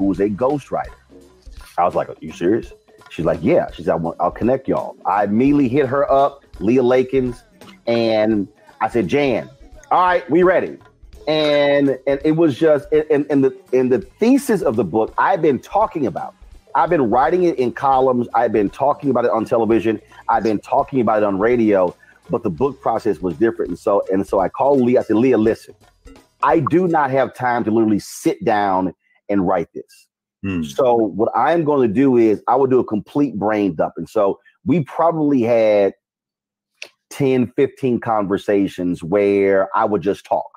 Who's a ghostwriter. I was like, Are you serious? She's like, Yeah. She's like, I'll connect y'all. I immediately hit her up, Leah Lakins, and I said, Jan, all right, we ready. And and it was just in, in the in the thesis of the book I've been talking about I've been writing it in columns. I've been talking about it on television. I've been talking about it on radio. But the book process was different, and so and so I called Leah. I said, Leah, listen, I do not have time to literally sit down and write this. Hmm. So what I'm going to do is I will do a complete brain dump. And so we probably had 10, 15 conversations where I would just talk.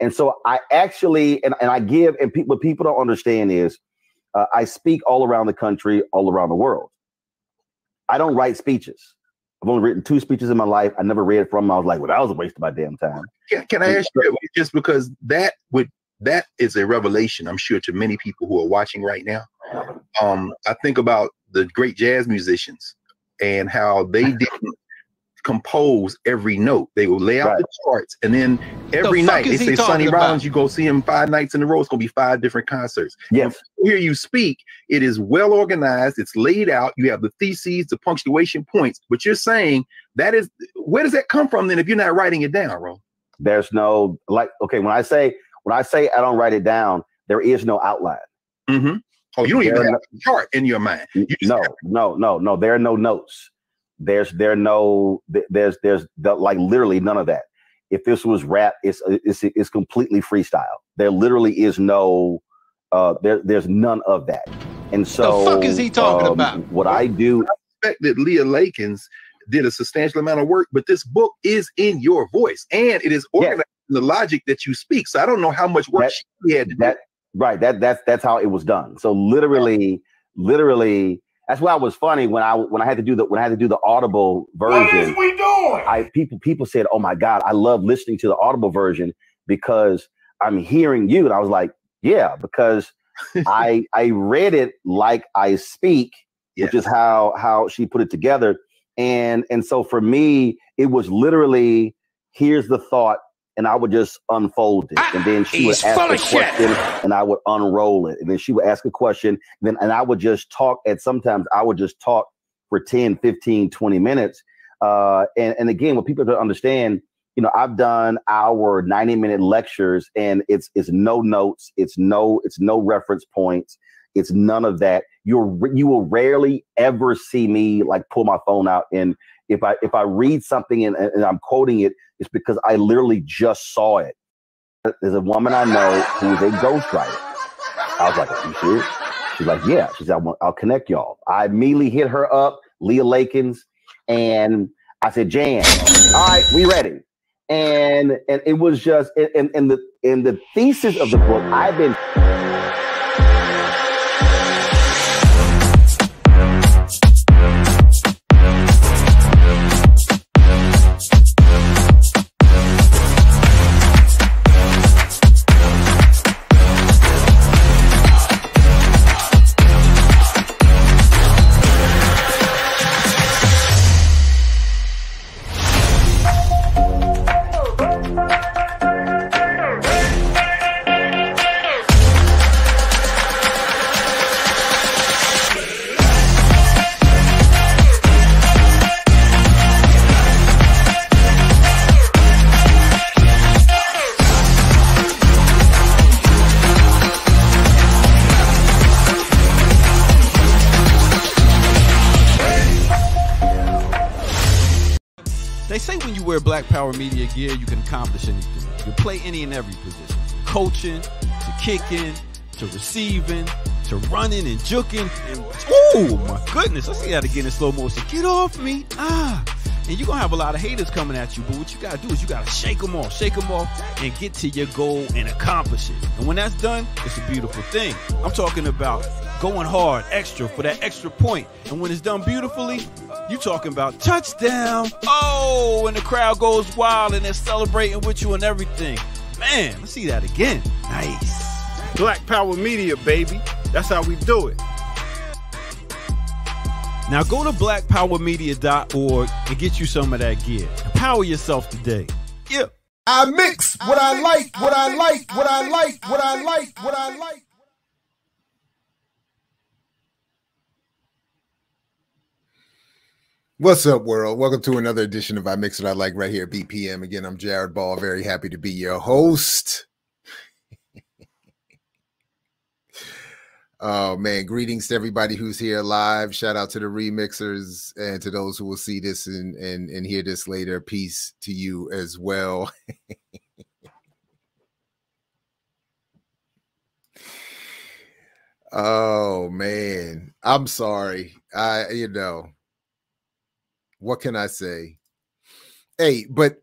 And so I actually, and, and I give, and people, what people don't understand is uh, I speak all around the country, all around the world. I don't write speeches. I've only written two speeches in my life. I never read from them. I was like, well, that was a waste of my damn time. Can, can I ask you just because that would that is a revelation, I'm sure, to many people who are watching right now. Um, I think about the great jazz musicians and how they didn't compose every note. They will lay out right. the charts, and then every the night they say Sonny Rollins, you go see him five nights in a row. It's gonna be five different concerts. Yes. Hear you speak. It is well organized. It's laid out. You have the theses, the punctuation points. But you're saying that is where does that come from? Then, if you're not writing it down, Ro. There's no like. Okay, when I say when I say I don't write it down, there is no outline. Mm-hmm. Oh, you don't there even have no, a chart in your mind. You no, have- no, no, no. There are no notes. There's there no there's there's the, like literally none of that. If this was rap, it's it's it's completely freestyle. There literally is no uh there there's none of that. And so the fuck is he talking um, about? What I do I expect that Leah Lakins did a substantial amount of work, but this book is in your voice and it is organized the logic that you speak. So I don't know how much work that, she had to that, do. Right. That that's that's how it was done. So literally, literally, that's why it was funny when I when I had to do the when I had to do the audible version. What is we doing? I people people said, "Oh my god, I love listening to the audible version because I'm hearing you," and I was like, "Yeah," because I I read it like I speak, yes. which is how how she put it together, and and so for me, it was literally here's the thought and I would just unfold it. And then she would ask a question and I would unroll it. And then she would ask a question. And then and I would just talk and sometimes I would just talk for 10, 15, 20 minutes. Uh, and, and again, what people don't understand, you know, I've done our 90 minute lectures and it's it's no notes, it's no, it's no reference points, it's none of that. You're you will rarely ever see me like pull my phone out and if I if I read something and, and I'm quoting it, it's because I literally just saw it. There's a woman I know who is a ghostwriter. I was like, Are you serious? She's like, Yeah. She said, I'll, I'll connect y'all. I immediately hit her up, Leah Lakins, and I said, Jan, all right, we ready. And and it was just and, and the in the thesis of the book, I've been Gear, you can accomplish anything. You can play any and every position. Coaching, to kicking, to receiving, to running and juking. And, oh my goodness, I see to get in slow motion. Get off me. Ah. And you're going to have a lot of haters coming at you, but what you got to do is you got to shake them off, shake them off, and get to your goal and accomplish it. And when that's done, it's a beautiful thing. I'm talking about going hard, extra for that extra point. And when it's done beautifully, you talking about touchdown. Oh, and the crowd goes wild and they're celebrating with you and everything. Man, let's see that again. Nice. Black Power Media, baby. That's how we do it. Now go to blackpowermedia.org and get you some of that gear. Power yourself today. Yeah. I mix what I like, what I like, what I like, what I like, what I like. What's up, world? Welcome to another edition of I Mix What I Like right here at BPM. Again, I'm Jared Ball. Very happy to be your host. Oh man, greetings to everybody who's here live. Shout out to the remixers and to those who will see this and and, and hear this later. Peace to you as well. oh man, I'm sorry. I you know what can I say? Hey, but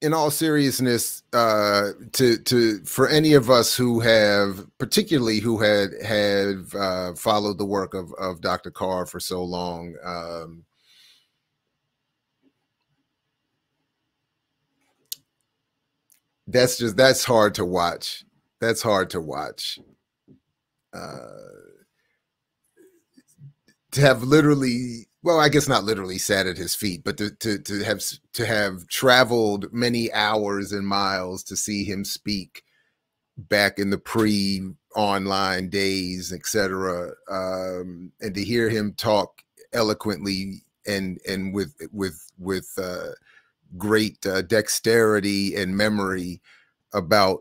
in all seriousness, uh, to to for any of us who have, particularly who had have uh, followed the work of of Dr. Carr for so long, um, that's just that's hard to watch. That's hard to watch. Uh, to have literally well, I guess not literally sat at his feet, but to, to to have to have traveled many hours and miles to see him speak back in the pre-online days, etc., um, and to hear him talk eloquently and and with with with uh, great uh, dexterity and memory about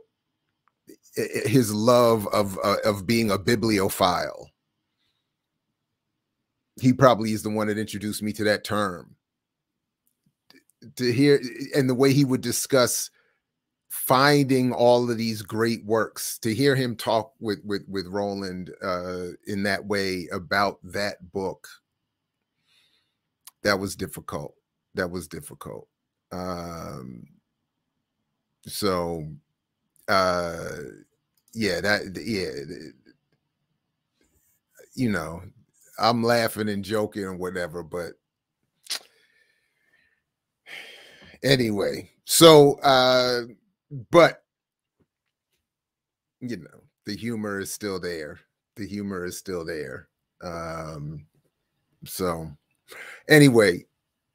his love of uh, of being a bibliophile he probably is the one that introduced me to that term. To hear and the way he would discuss finding all of these great works, to hear him talk with with with Roland uh, in that way about that book, that was difficult. That was difficult. Um, so, uh, yeah, that yeah, you know, I'm laughing and joking and whatever, but anyway, so uh but you know, the humor is still there. The humor is still there. Um so anyway,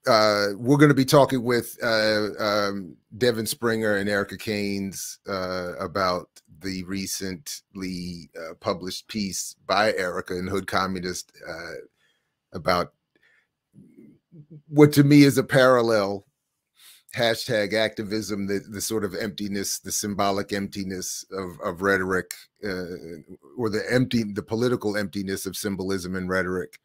uh, we're going to be talking with uh, um, Devyn Springer and Erica Caines uh, about the recently uh, published piece by Erica in Hood Communist uh, about what to me is a parallel hashtag activism, the, the sort of emptiness, the symbolic emptiness of, of rhetoric, uh, or the empty, the political emptiness of symbolism and rhetoric.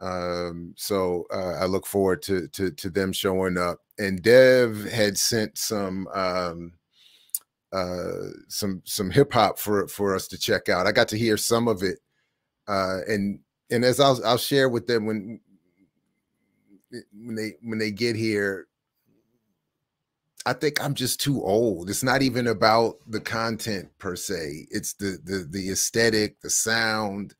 Um, so uh, I look forward to, to to them showing up. And Dev had sent some um, uh, some some hip hop for for us to check out. I got to hear some of it, uh, and and as I'll I'll share with them when when they when they get here. I think I'm just too old. It's not even about the content per se. It's the the the aesthetic, the sound.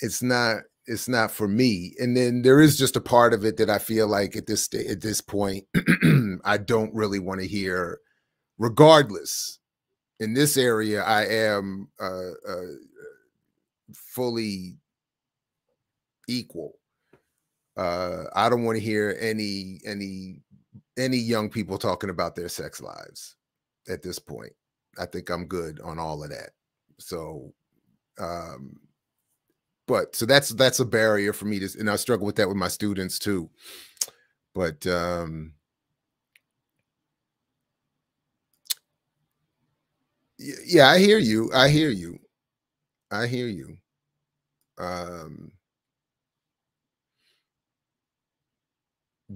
It's not it's not for me. And then there is just a part of it that I feel like at this at this point I don't really want to hear regardless, in this area, I am uh, uh, fully equal. Uh, I don't want to hear any any any young people talking about their sex lives at this point. I think I'm good on all of that. So, um, but so that's that's a barrier for me to, and I struggle with that with my students too. But um, yeah, I hear you. I hear you. I hear you. Um,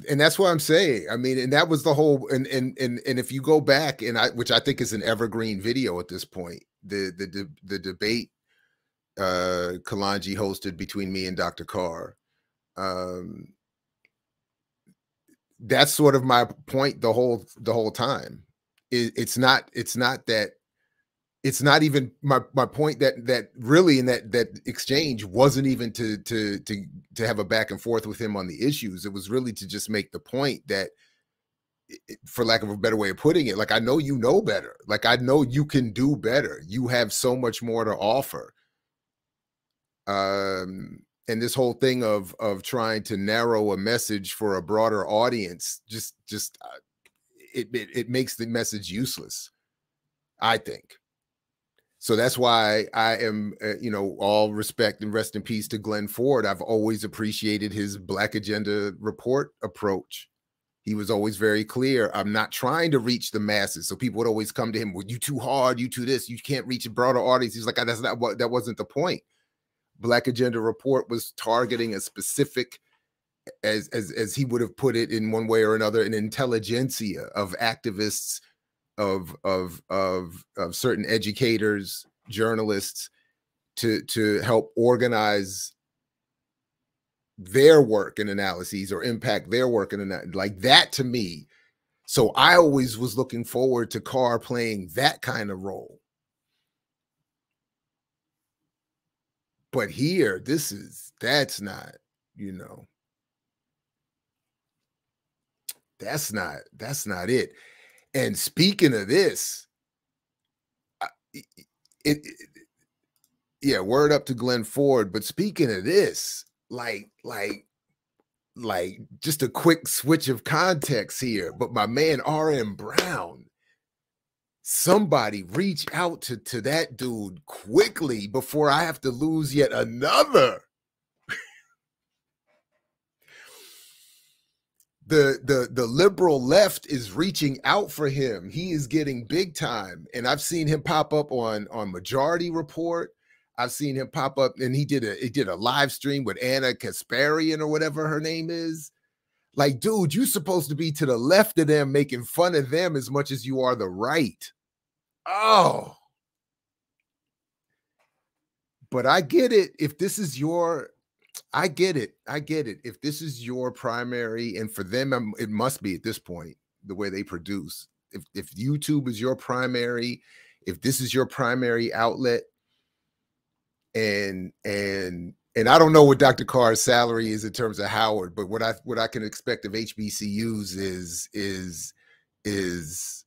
and that's what I'm saying. I mean, and that was the whole. And and and and if you go back, and I, which I think is an evergreen video at this point, the the the, the debate uh Kalonji hosted between me and Dr. Carr. Um, that's sort of my point the whole the whole time. It, it's not it's not that it's not even my my point that that really in that that exchange wasn't even to to to to have a back and forth with him on the issues. It was really to just make the point that for lack of a better way of putting it like i know you know better. Like i know you can do better. You have so much more to offer. Um and this whole thing of of trying to narrow a message for a broader audience just just uh, it, it it makes the message useless i think so that's why I am, uh, you know, all respect and rest in peace to Glenn Ford. I've always appreciated his Black Agenda report approach. he was always very clear. I'm not trying to reach the masses. So people would always come to him, well, you too hard, you too this, you can't reach a broader audience. He's like, that's not what that wasn't the point. Black Agenda Report was targeting a specific, as as as he would have put it in one way or another, an intelligentsia of activists, of of of of certain educators, journalists, to to help organize their work and analyses or impact their work and like that to me. So I always was looking forward to Carr playing that kind of role. But here, this is that's not, you know, that's not that's not it. And speaking of this, it, it, yeah, word up to Glenn Ford. But speaking of this, like like like just a quick switch of context here but my man rm brown somebody reach out to to that dude quickly before i have to lose yet another the the the liberal left is reaching out for him he is getting big time and i've seen him pop up on on majority report I've seen him pop up and he did a he did a live stream with Ana Kasparian or whatever her name is. Like, dude, you're supposed to be to the left of them, making fun of them as much as you are the right. Oh. But I get it. If this is your, I get it. I get it. If this is your primary, and for them, um, it must be at this point the way they produce. If if YouTube is your primary, if this is your primary outlet, and and and I don't know what Dr. Carr's salary is in terms of Howard, but what I what I can expect of HBCUs is is is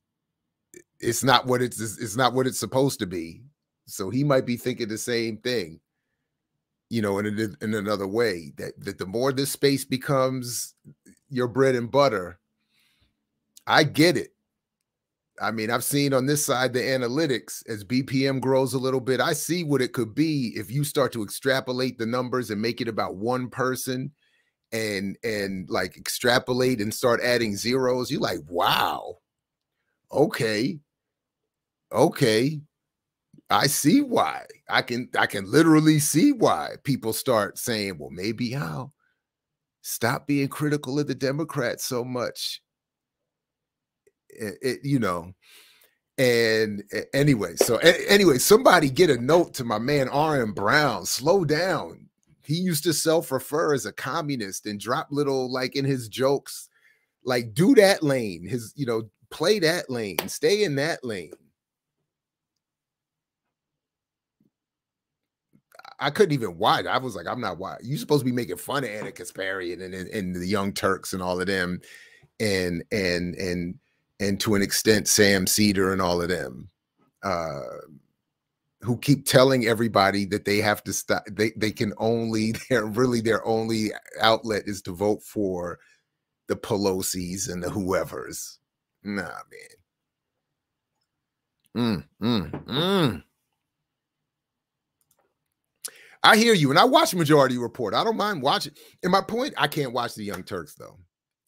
it's not what it's it's not what it's supposed to be. So he might be thinking the same thing, you know, in a, in another way that that the more this space becomes your bread and butter, I get it. I mean, I've seen on this side the analytics as BPM grows a little bit. I see what it could be if you start to extrapolate the numbers and make it about one person and and like extrapolate and start adding zeros. You're like, wow, okay, okay. I see why. I can I can literally see why people start saying, well, maybe I'll stop being critical of the Democrats so much. It, it, you know and eh, anyway so anyway somebody get a note to my man rm brown slow down. He used to self-refer as a communist and drop little like in his jokes like do that lane his you know play that lane stay in that lane I couldn't even watch. I was like, I'm not why You're supposed to be making fun of Ana Kasparian and, and, and the Young Turks and all of them, and and and and to an extent Sam Seder and all of them, uh, who keep telling everybody that they have to stop. They they can only they're really their only outlet is to vote for the Pelosi's and the whoever's. Nah, man. Mm, mm, mm. I hear you, and I watch Majority Report. I don't mind watching. And my point, I can't watch the Young Turks though.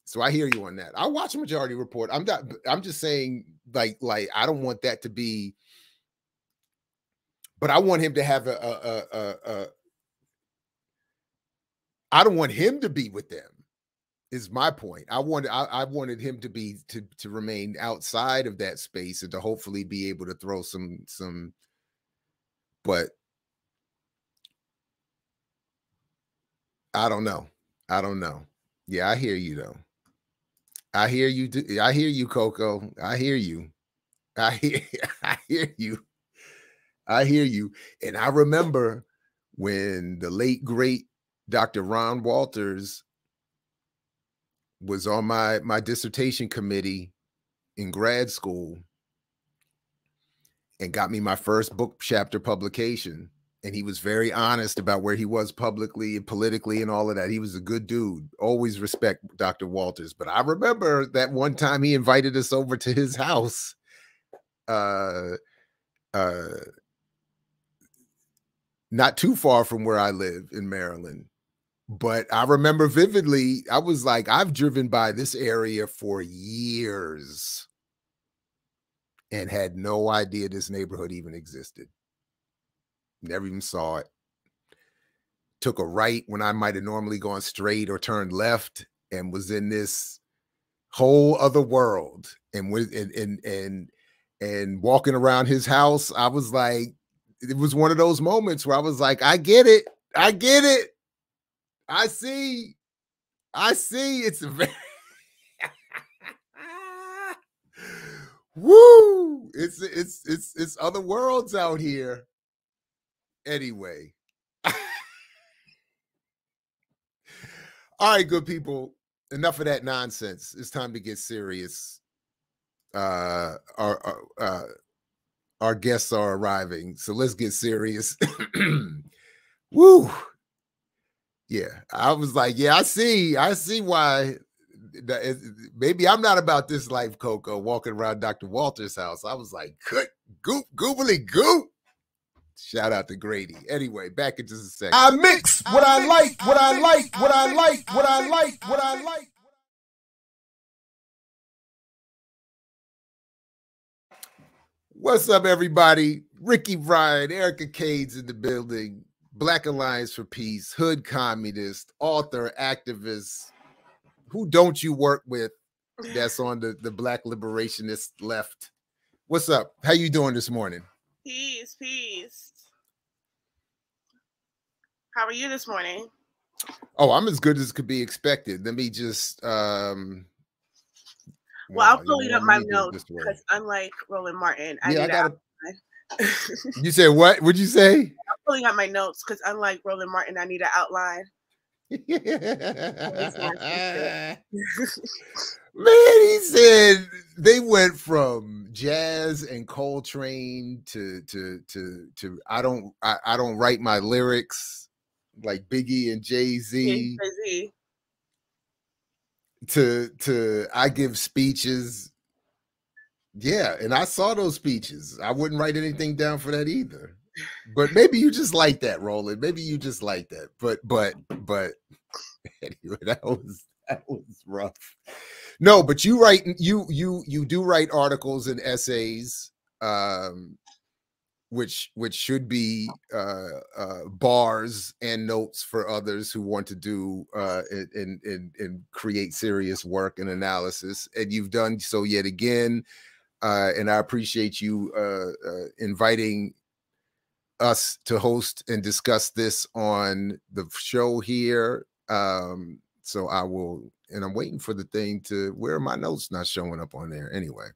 So I hear you on that. I watch a majority report. I'm not I'm just saying like like I don't want that to be but I want him to have a a a, a I don't want him to be with them. Is my point. I wanted I, I wanted him to be to to remain outside of that space and to hopefully be able to throw some some but I don't know. I don't know. Yeah, I hear you though. I hear you. Do, I hear you, Coco. I hear you. I hear. I hear you. I hear you. And I remember when the late great Dr. Ron Walters was on my my dissertation committee in grad school and got me my first book chapter publication and he was very honest about where he was publicly and politically and all of that. He was a good dude. Always respect Dr. Walters. But I remember that one time he invited us over to his house. Uh uh not too far from where I live in Maryland. but I remember vividly, I was like, I've driven by this area for years and had no idea this neighborhood even existed. Never even saw it. Took a right when I might have normally gone straight or turned left and was in this whole other world. And with and and and and walking around his house, I was like, it was one of those moments where I was like, I get it. I get it. I see. I see. It's a very Woo! It's it's it's it's other worlds out here. Anyway. All right, good people. Enough of that nonsense. It's time to get serious. Uh our our, uh, our guests are arriving, so let's get serious. Woo! Yeah, I was like, yeah, I see, I see why. maybe I'm not about this life, Coco, walking around Dr. Walters' house. I was like, good, goop, goobly goop. Shout out to Grady. Anyway, back in just a second. I mix what I, I like, what I, I like, what I like, what I like, what I like. What's up, everybody? Ricki Ryan, Erica Caines in the building. Black Alliance for Peace, hood communist, author, activist. Who don't you work with that's on the, the black liberationist left? What's up? How you doing this morning? Peace, peace. How are you this morning? Oh, I'm as good as could be expected. Let me just um well, wow, I'm pulling up my notes because unlike Roland Martin, I yeah, I got you said what? Would you say? I'm pulling up my notes because unlike Roland Martin, I need an outline. Man, he said they went from jazz and Coltrane to to to to I don't I, I don't write my lyrics like Biggie and Jay Z. To to I give speeches yeah, and I saw those speeches. I wouldn't write anything down for that either. But maybe you just like that, Roland. Maybe you just like that. But but but anyway, that was that was rough. No, but you write you you you do write articles and essays um which which should be uh, uh, bars and notes for others who want to do uh, and, and and create serious work and analysis. And you've done so yet again uh, and I appreciate you uh, uh, inviting us to host and discuss this on the show here. Um, so I will, and I'm waiting for the thing to where are my notes not showing up on there anyway.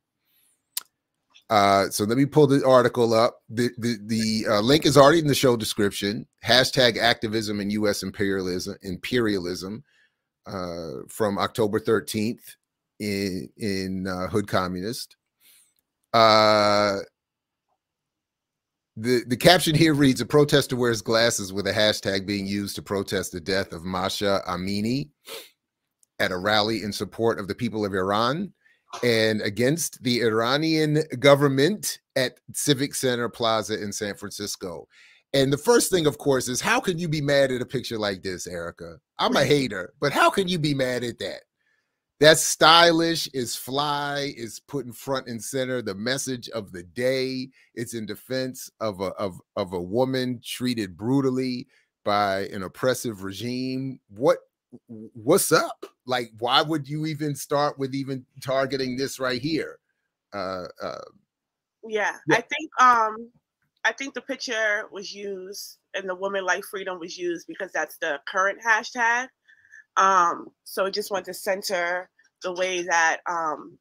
Uh, so let me pull the article up. The the, the uh, link is already in the show description. Hashtag activism and U.S. imperialism imperialism uh, from October 13th in in uh, Hood Communist. The, the caption here reads A protester wears glasses with a hashtag being used to protest the death of Mahsa Amini at a rally in support of the people of Iran and against the Iranian government at Civic Center Plaza in San Francisco. And the first thing, of course, is how can you be mad at a picture like this, Erica? I'm a hater, but how can you be mad at that? That's stylish, is fly, is put in front and center the message of the day. It's in defense of a of, of a woman treated brutally by an oppressive regime. What what's up? Like, why would you even start with even targeting this right here? Uh, uh yeah, yeah, I think um I think the picture was used and the woman life freedom was used because that's the current hashtag. Um, so I just want to center the way that um,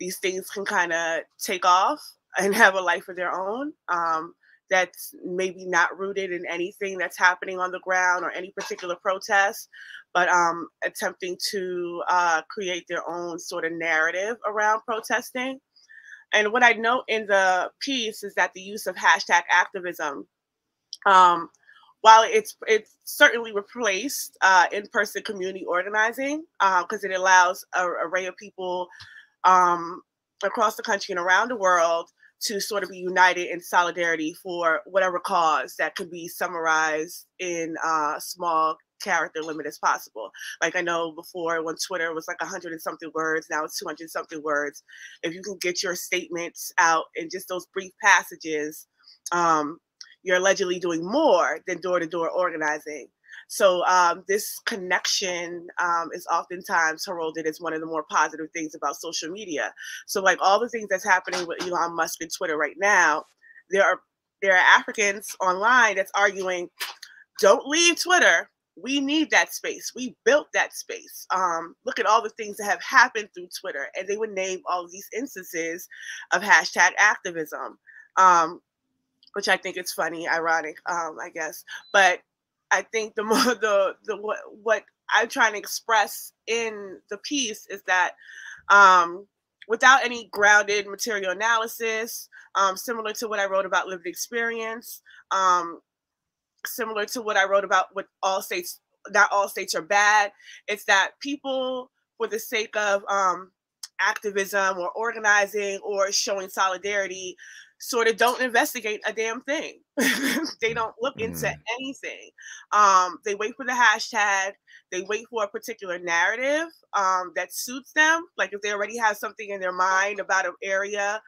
these things can kind of take off and have a life of their own. Um, that's maybe not rooted in anything that's happening on the ground or any particular protest, but um, attempting to uh, create their own sort of narrative around protesting. And what I note in the piece is that the use of hashtag activism um, while it's it's certainly replaced uh, in-person community organizing because uh, it allows an array of people um, across the country and around the world to sort of be united in solidarity for whatever cause that could be summarized in uh, small character limit as possible. Like I know before when Twitter was like 100 and something words, now it's 200 something words. If you can get your statements out in just those brief passages, um, you're allegedly doing more than door to door organizing. So um, this connection um, is oftentimes heralded as one of the more positive things about social media. So like all the things that's happening with Elon Musk and Twitter right now, there are there are Africans online that's arguing, don't leave Twitter. We need that space. We built that space. Um, look at all the things that have happened through Twitter, and they would name all these instances of hashtag activism. Um, which I think is funny, ironic, um, I guess. But I think the more the the what what I'm trying to express in the piece is that um, without any grounded material analysis, um, similar to what I wrote about lived experience, um, similar to what I wrote about what all states not all states are bad. It's that people, for the sake of um, activism or organizing or showing solidarity, sort of don't investigate a damn thing. they don't look into mm. anything. Um, they wait for the hashtag. They wait for a particular narrative um, that suits them. Like if they already have something in their mind about an area,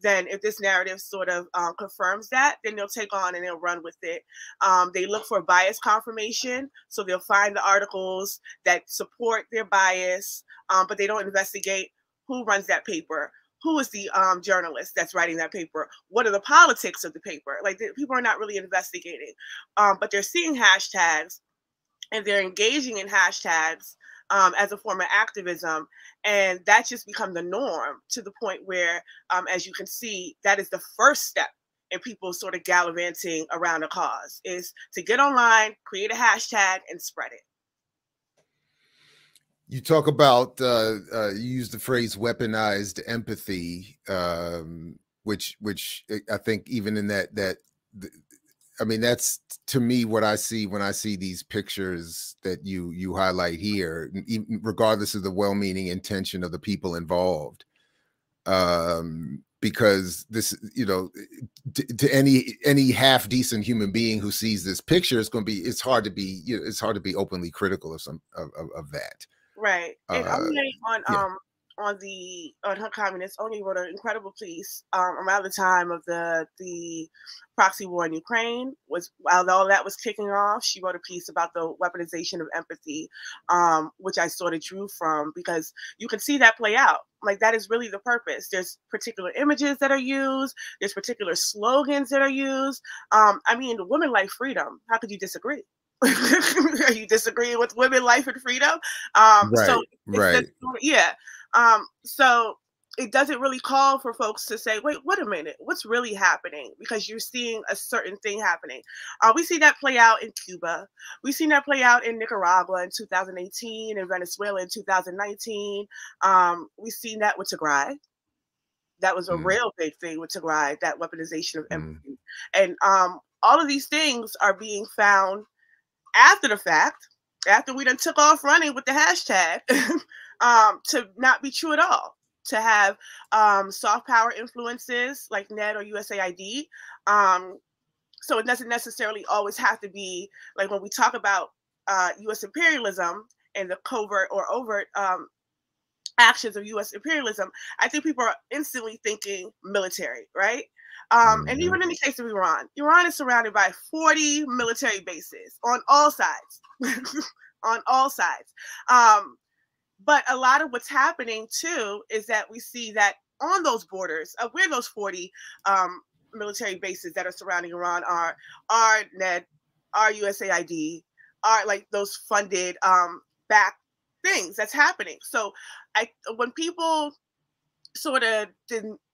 then if this narrative sort of um, confirms that, then they'll take on and they'll run with it. Um, they look for bias confirmation, so they'll find the articles that support their bias, um, but they don't investigate who runs that paper who is the um, journalist that's writing that paper? What are the politics of the paper? Like the, people are not really investigating, um, but they're seeing hashtags and they're engaging in hashtags um, as a form of activism, and that just become the norm to the point where, um, as you can see, that is the first step in people sort of gallivanting around a cause is to get online, create a hashtag, and spread it you talk about uh, uh, you use the phrase weaponized empathy um, which which eh, i think even in that that i mean that's to me what i see when i see these pictures that you you highlight here regardless of the well-meaning intention of the people involved. Um, because this you know to, to, any any half decent human being who sees this picture it's going to be it's hard to be you know, it's hard to be openly critical of some of, of, of that Right. And uh, only on yeah. um on the on Hood Communist only wrote an incredible piece um, around the time of the the proxy war in Ukraine was while all that was kicking off she wrote a piece about the weaponization of empathy um, which I sort of drew from because you can see that play out. Like that is really the purpose. There's particular images that are used there's particular slogans that are used. Um, I mean women like freedom. How could you disagree are you disagreeing with women, life, and freedom? Um, right, so right, yeah. Um, so it doesn't really call for folks to say, wait, wait a minute, what's really happening? Because you're seeing a certain thing happening. Uh, we see that play out in Cuba. We've seen that play out in Nicaragua in 2018 in Venezuela in 2019. Um, we've seen that with Tigray. That was a mm. real big thing with Tigray, that weaponization of empathy. Mm. And um, all of these things are being found after the fact, after we done took off running with the hashtag, um, to not be true at all. To have um, soft power influences like NED or USAID. Um, so it doesn't necessarily always have to be like when we talk about uh, U.S. imperialism and the covert or overt um, actions of U.S. imperialism, I think people are instantly thinking military, right? Um, and even in the case of Iran, Iran is surrounded by 40 military bases on all sides, on all sides. Um, but a lot of what's happening too is that we see that on those borders of where those 40 um, military bases that are surrounding Iran are, are NED, are USAID, are like those funded um, back things that's happening. So I when people sort of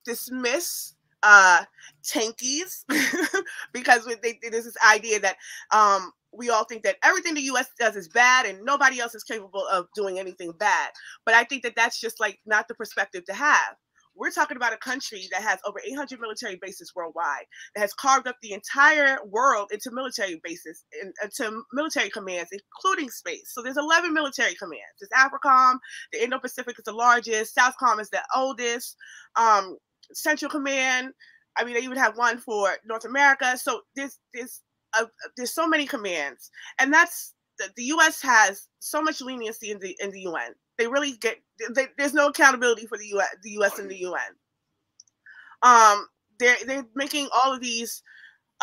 dismiss uh tankies because they, there's this idea that um we all think that everything the US does is bad and nobody else is capable of doing anything bad but i think that that's just like not the perspective to have we're talking about a country that has over 800 military bases worldwide, that has carved up the entire world into military bases, into military commands, including space. So there's 11 military commands. There's AFRICOM, the Indo-Pacific is the largest, SOUTHCOM is the oldest. Um, Central Command. I mean, they even have one for North America. So there's there's uh, there's so many commands, and that's the, the U.S. has so much leniency in the in the UN. They really get they, there's no accountability for the U.S. the U.S. and the UN. Um, they're they're making all of these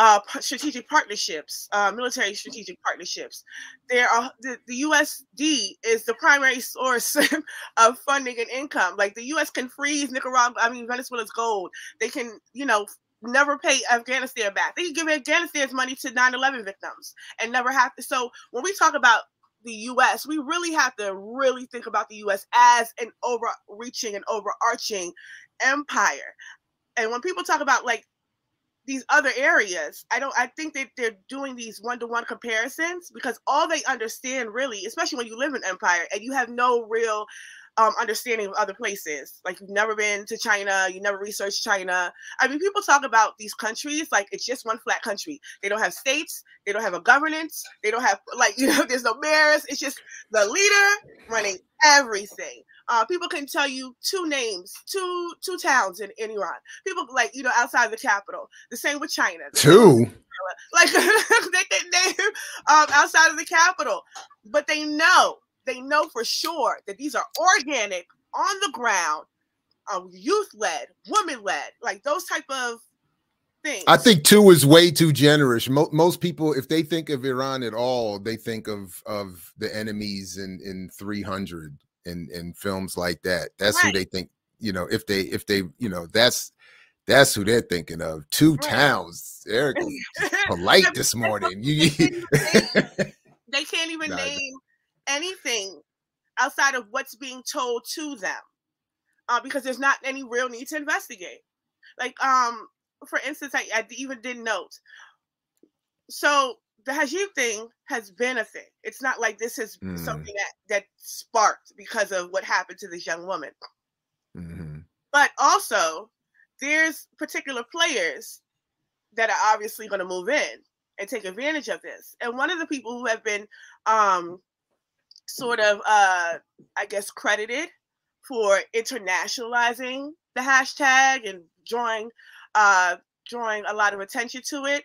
uh, strategic partnerships, uh, military strategic partnerships. There are the, the USD is the primary source of funding and income. Like the US can freeze Nicaragua, I mean Venezuela's gold. They can, you know, never pay Afghanistan back. They can give Afghanistan's money to 9/11 victims and never have to. So when we talk about the US, we really have to really think about the US as an overreaching and overarching empire. And when people talk about like these other areas. I don't i think that they're doing these one-to-one comparisons because all they understand really especially when you live in empire and you have no real um, understanding of other places. Like you've never been to china you never researched china. I mean people talk about these countries like it's just one flat country. They don't have states they don't have a governance they don't have like you know there's no mayors. It's just the leader running everything uh, people can tell you two names, two two towns in, in Iran. People like you know outside the capital. The same with China. Two. Like they can name um, outside of the capital, but they know they know for sure that these are organic, on the ground, um, youth led, woman led, like those type of things. I think two is way too generous. Mo- most people, if they think of Iran at all, they think of of the enemies in in 300 in in films like that. That's right. who they think. You know, if they if they you know that's that's who they're thinking of. Two right. towns. Eric polite this morning. they can't even nah, name anything outside of what's being told to them, uh, because there's not any real need to investigate. Like, um, for instance, I, I even did note. So the hijab thing has been a thing. It's not like this is mm. something that that sparked because of what happened to this young woman. Mm-hmm. But also, there's particular players that are obviously going to move in and take advantage of this. And one of the people who have been um, sort of, uh, I guess, credited for internationalizing the hashtag and drawing uh, drawing a lot of attention to it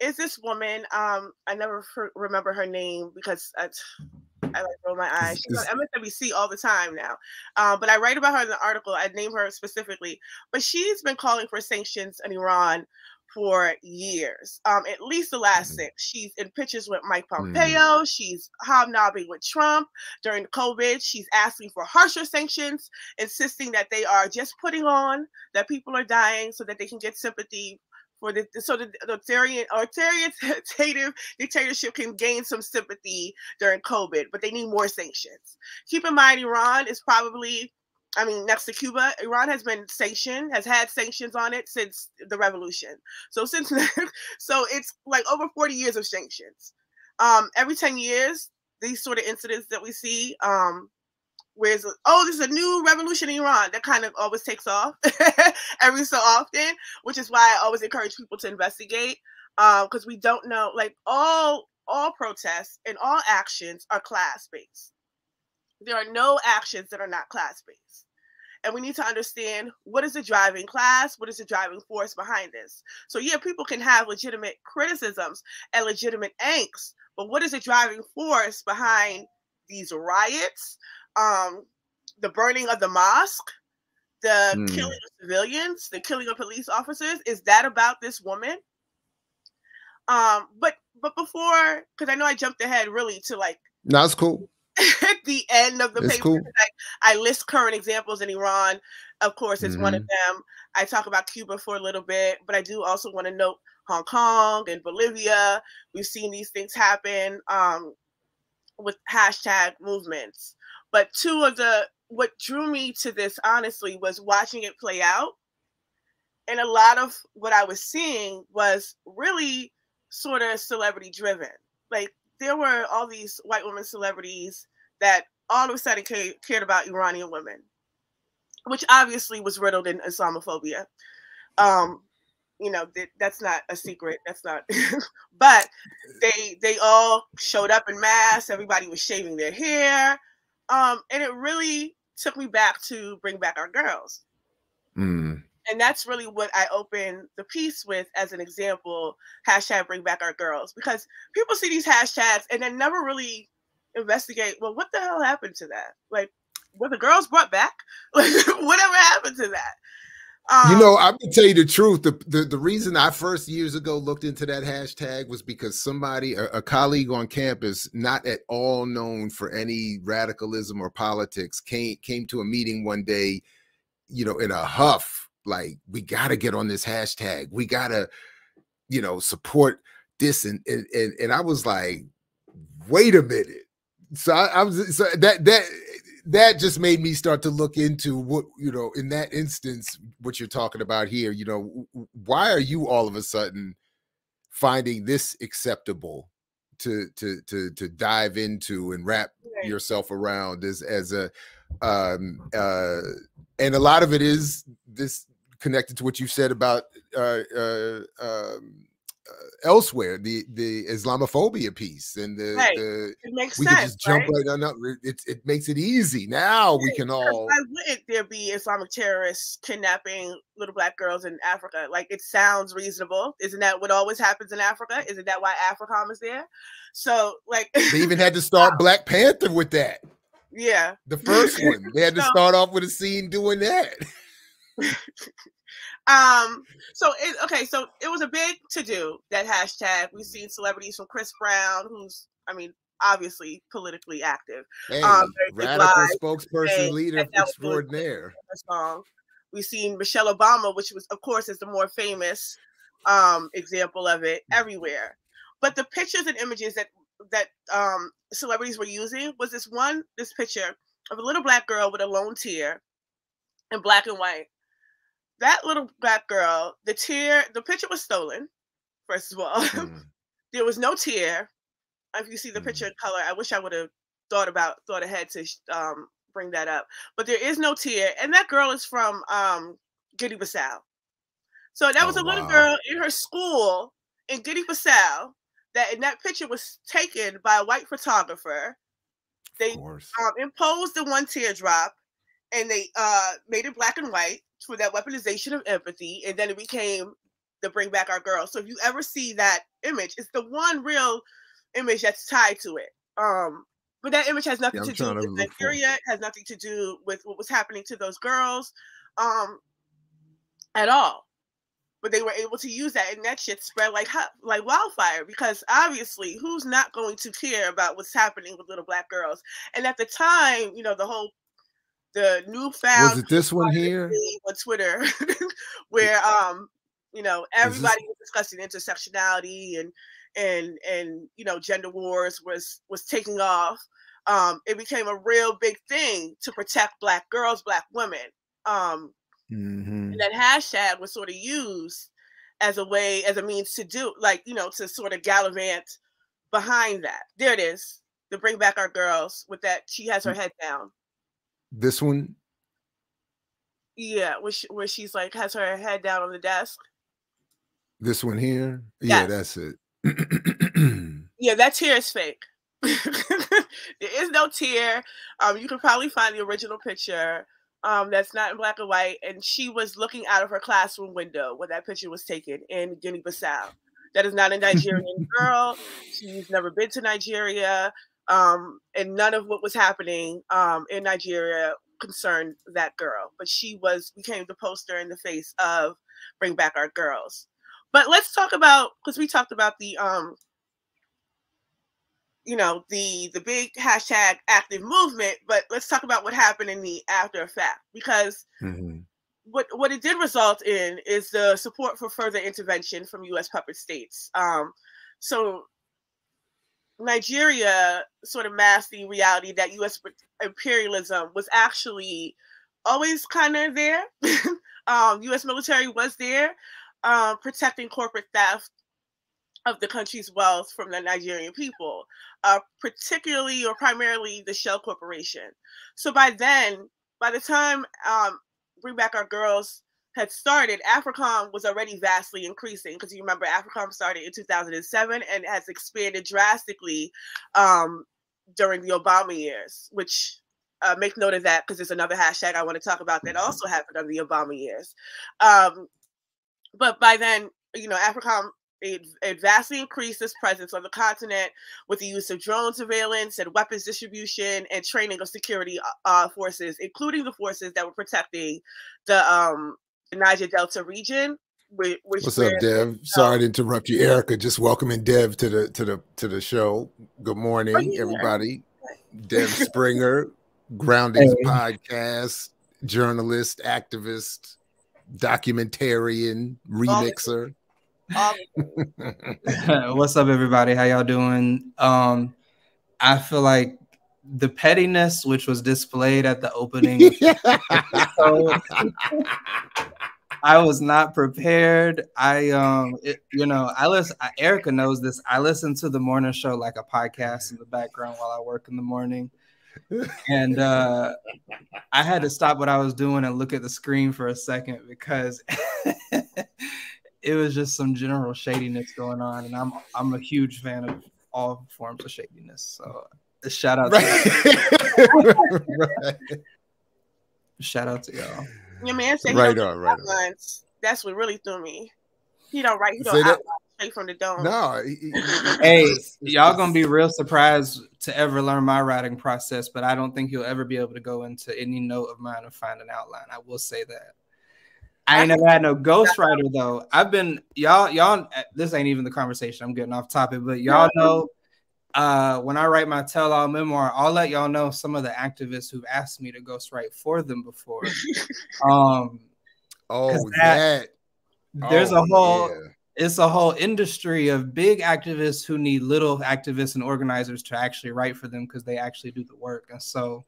is this woman. Um, I never remember her name because I, I like roll my eyes. She's on MSNBC all the time now. Um, but I write about her in the article. I name her specifically, but she's been calling for sanctions in Iran for years, um, at least the last mm-hmm. six. She's in pictures with Mike mm-hmm. Pompeo. Mm. She's hobnobbing with Trump during COVID. She's asking for harsher sanctions, insisting that they are just putting on that people are dying so that they can get sympathy for the so the, the authoritative dictatorship can gain some sympathy during COVID, but they need more sanctions. Keep in mind, Iran is probably, I mean, next to Cuba, Iran has been sanctioned, has had sanctions on it since the revolution. So since so it's like over 40 years of sanctions. Um, every 10 years, these sort of incidents that we see, um, where's oh this is a new revolution in iran that kind of always takes off every so often which is why i always encourage people to investigate because um, we don't know like all all protests and all actions are class based there are no actions that are not class based and we need to understand what is the driving class what is the driving force behind this. So yeah people can have legitimate criticisms and legitimate angst but what is the driving force behind these riots um, the burning of the mosque, the mm. killing of civilians, the killing of police officers. Is that about this woman? Um, but but before, because I know I jumped ahead really to like. That's cool. at the end of the it's paper, cool. I, I, list current examples in Iran. Of course, it's mm-hmm. one of mm-hmm. them. I talk about Cuba for a little bit, but I do also want to note Hong Kong and Bolivia. We've seen these things happen um, with hashtag movements. But two of the what drew me to this honestly was watching it play out. And a lot of what I was seeing was really sort of celebrity driven. Like there were all these white women celebrities that all of a sudden cared about Iranian women, which obviously was riddled in Islamophobia. Um, you know that, that's not a secret. That's not. but they they all showed up in mass. Everybody was shaving their hair. Um, and it really took me back to bring back our girls. Mm. and that's really what I open the piece with as an example. Hashtag Bring Back Our Girls, because people see these hashtags and then never really investigate. Well, what the hell happened to that? Like, were the girls brought back? Like, whatever happened to that? Um, you know, I'm gonna tell you the truth. The, the, the reason I first years ago looked into that hashtag was because somebody, a, a, colleague on campus, not at all known for any radicalism or politics, came came to a meeting one day, you know, in a huff, like we got to get on this hashtag. We got to, you know, support this, and and and, and I was like, wait a minute. So I, I was so that that that just made me start to look into what you know in that instance what you're talking about here you know why are you all of a sudden finding this acceptable to to to to dive into and wrap right. yourself around as as a um uh and a lot of it is this connected to what you said about uh uh um elsewhere the the Islamophobia piece and the, right. the it makes we sense, can just jump right, right on up. It, it makes it easy now. We can all. Why wouldn't there be Islamic terrorists kidnapping little black girls in Africa? Like it sounds reasonable. Isn't that what always happens in Africa? Isn't that why AFRICOM is there? So like they even had to start Black Panther with that. Yeah, the first one they had to start off with a scene doing that. Um, so it, okay, so it was a big to do that hashtag. We've seen celebrities from Chris Brown, who's I mean, obviously politically active. Hey, um, radical spokesperson, leader extraordinaire. Song. We've seen Michelle Obama, which was, of course, is the more famous um, example of it everywhere. But the pictures and images that that um, celebrities were using was this one, this picture of a little black girl with a lone tear in black and white that little black girl, the tear, the picture was stolen. First of all, mm. there was no tear. If you see the mm. picture in color, I wish I would have thought about thought ahead to um, bring that up. But there is no tear, and that girl is from um, Guinea-Bissau. So that was oh, a little wow. girl in her school in Guinea-Bissau. That in that picture was taken by a white photographer. They um, imposed the one teardrop, and they uh, made it black and white for that weaponization of empathy, and then it became the bring back our girls. So if you ever see that image, it's the one real image that's tied to it. Um, but that image has nothing yeah, to do with Nigeria, has nothing to do with what was happening to those girls, um, at all. But they were able to use that, and that shit spread like like wildfire. Because obviously, who's not going to care about what's happening with little black girls? And at the time, you know, the whole the newfound was it this one here on Twitter, where um you know everybody this... was discussing intersectionality and and and you know gender wars was was taking off. Um, it became a real big thing to protect black girls, black women. Um, mm-hmm. and that hashtag was sort of used as a way, as a means to do, like you know, to sort of gallivant behind that. There it is, to bring back our girls with that. She has her mm. head down. This one? Yeah, where, she, where she's like has her head down on the desk. This one here? Yes. Yeah, that's it. yeah, that tear is fake. there is no tear. Um, you can probably find the original picture. Um, that's not in black and white, and she was looking out of her classroom window when that picture was taken in Guinea-Bissau. That is not a Nigerian girl. She's never been to Nigeria um, and none of what was happening um, in Nigeria concerned that girl. But she was became the poster in the face of Bring Back Our Girls. But let's talk about because we talked about the um, you know, the the big hashtag active movement. But let's talk about what happened in the after effect because. Mm-hmm. What, what it did result in is the support for further intervention from U.S. puppet states. Um, so Nigeria sort of masked the reality that U.S. imperialism was actually always kind of there. um, U.S. military was there, uh, protecting corporate theft of the country's wealth from the Nigerian people, uh, particularly or primarily the Shell Corporation. So by then, by the time um, Bring Back Our Girls had started, AFRICOM was already vastly increasing because you remember AFRICOM started in 2007 and has expanded drastically um, during the Obama years, which uh, make note of that because there's another hashtag I want to talk about that also happened under the Obama years. Um, but by then, you know, AFRICOM it, it, vastly increased its presence on the continent with the use of drone surveillance and weapons distribution and training of security uh, forces, including the forces that were protecting the um the Niger Delta region. Which, What's up, Dev? Sorry to interrupt you, Erica. Just welcoming Dev to the to the to the show. Good morning, everybody. Dev Springer, Groundings hey. podcast, journalist, activist, documentarian, remixer. What's up, everybody? How y'all doing? Um, I feel like the pettiness which was displayed at the opening I was not prepared. I um it, you know, I listen Erica knows this. I listen to the morning show like a podcast in the background while I work in the morning. And uh I had to stop what I was doing and look at the screen for a second because it was just some general shadiness going on and I'm I'm a huge fan of all forms of shadiness. So shout out right. to right. shout out to y'all. Your man said right on, right on. That's what really threw me. He don't write. He don't outline straight from the dome. No. He, he, hey, y'all gonna be real surprised to ever learn my writing process, but I don't think you'll ever be able to go into any note of mine and find an outline. I will say that. I ain't never had no ghostwriter though. I've been y'all y'all. This ain't even the conversation. I'm getting off topic, but y'all know uh, when I write my tell all memoir, I'll let y'all know some of the activists who've asked me to ghostwrite for them before. um, oh, that, that there's oh, a whole yeah. it's a whole industry of big activists who need little activists and organizers to actually write for them because they actually do the work. And so,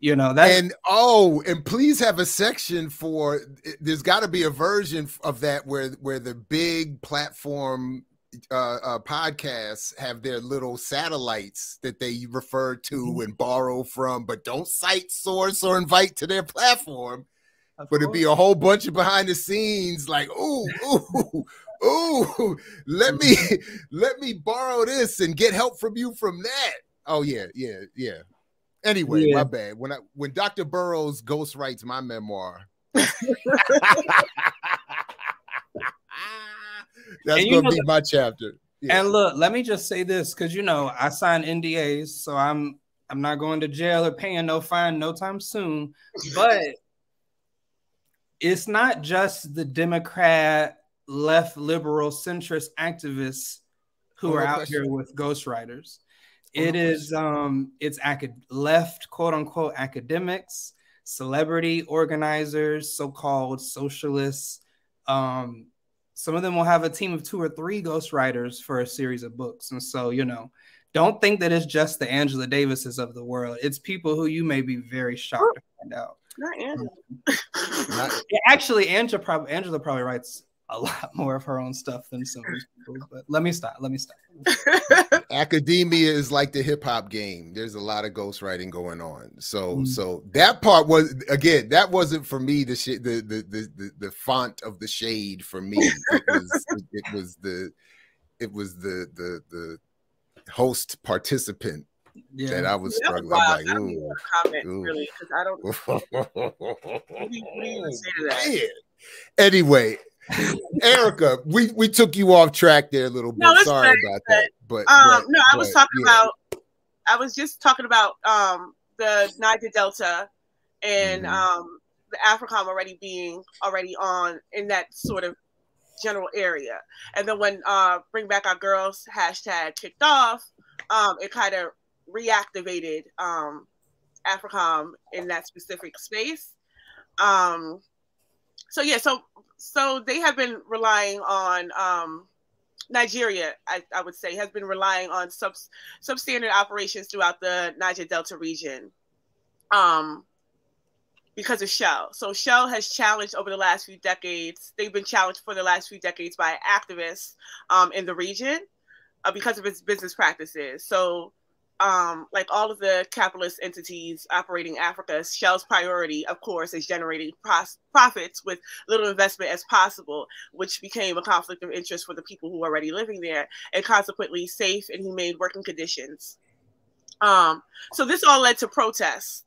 you know that and oh, and please have a section for there's got to be a version of that where where the big platform uh, uh, podcasts have their little satellites that they refer to mm-hmm. and borrow from, but don't cite source or invite to their platform. Of but it'd be a whole bunch of behind the scenes, like, ooh, ooh, ooh, let me let me borrow this and get help from you from that. Oh yeah, yeah, yeah. Anyway, yeah. my bad. When I when Dr. Burroughs ghost writes my memoir. That's gonna be my chapter. Yeah. And look, let me just say this because you know I signed NDAs, so I'm I'm not going to jail or paying no fine no time soon. But it's not just the Democrat, left, liberal, centrist activists who are out question. here with ghostwriters. It is um it's acad- left quote unquote academics, celebrity organizers, so-called socialists, um, some of them will have a team of two or three ghostwriters for a series of books. And so, you know, don't think that it's just the Angela Davises of the world. It's people who you may be very shocked to find out. Not Angela. Um, not, actually, Angela probably Angela probably writes a lot more of her own stuff than some of these people. But let me stop. Let me stop. Academia is like the hip hop game. There's a lot of ghostwriting going on. So mm. so that part was again that wasn't for me the, sh- the, the the the the font of the shade for me. It was it was the it was the the the host participant yeah. that I was struggling. I'm like, ooh, comment ooh. really because I don't. what do you, what do you say to that? Anyway, Erica, we, we took you off track there a little bit. No, Sorry about that. But um, no, I was talking yeah. about. I was just talking about um, the Niger Delta and mm-hmm. um, the AFRICOM already being already on in that sort of general area. And then when uh, Bring Back Our Girls hashtag kicked off, um, it kind of reactivated um, AFRICOM in that specific space. Um, so yeah, so so they have been relying on um, Nigeria, I, I, would say, has been relying on sub substandard operations throughout the Niger Delta region um, because of Shell. So Shell has challenged over the last few decades. They've been challenged for the last few decades by activists um, in the region uh, because of its business practices. So um, like all of the capitalist entities operating Africa, Shell's priority, of course, is generating profits with little investment as possible, which became a conflict of interest for the people who are already living there, and consequently safe and humane working conditions. Um, so this all led to protests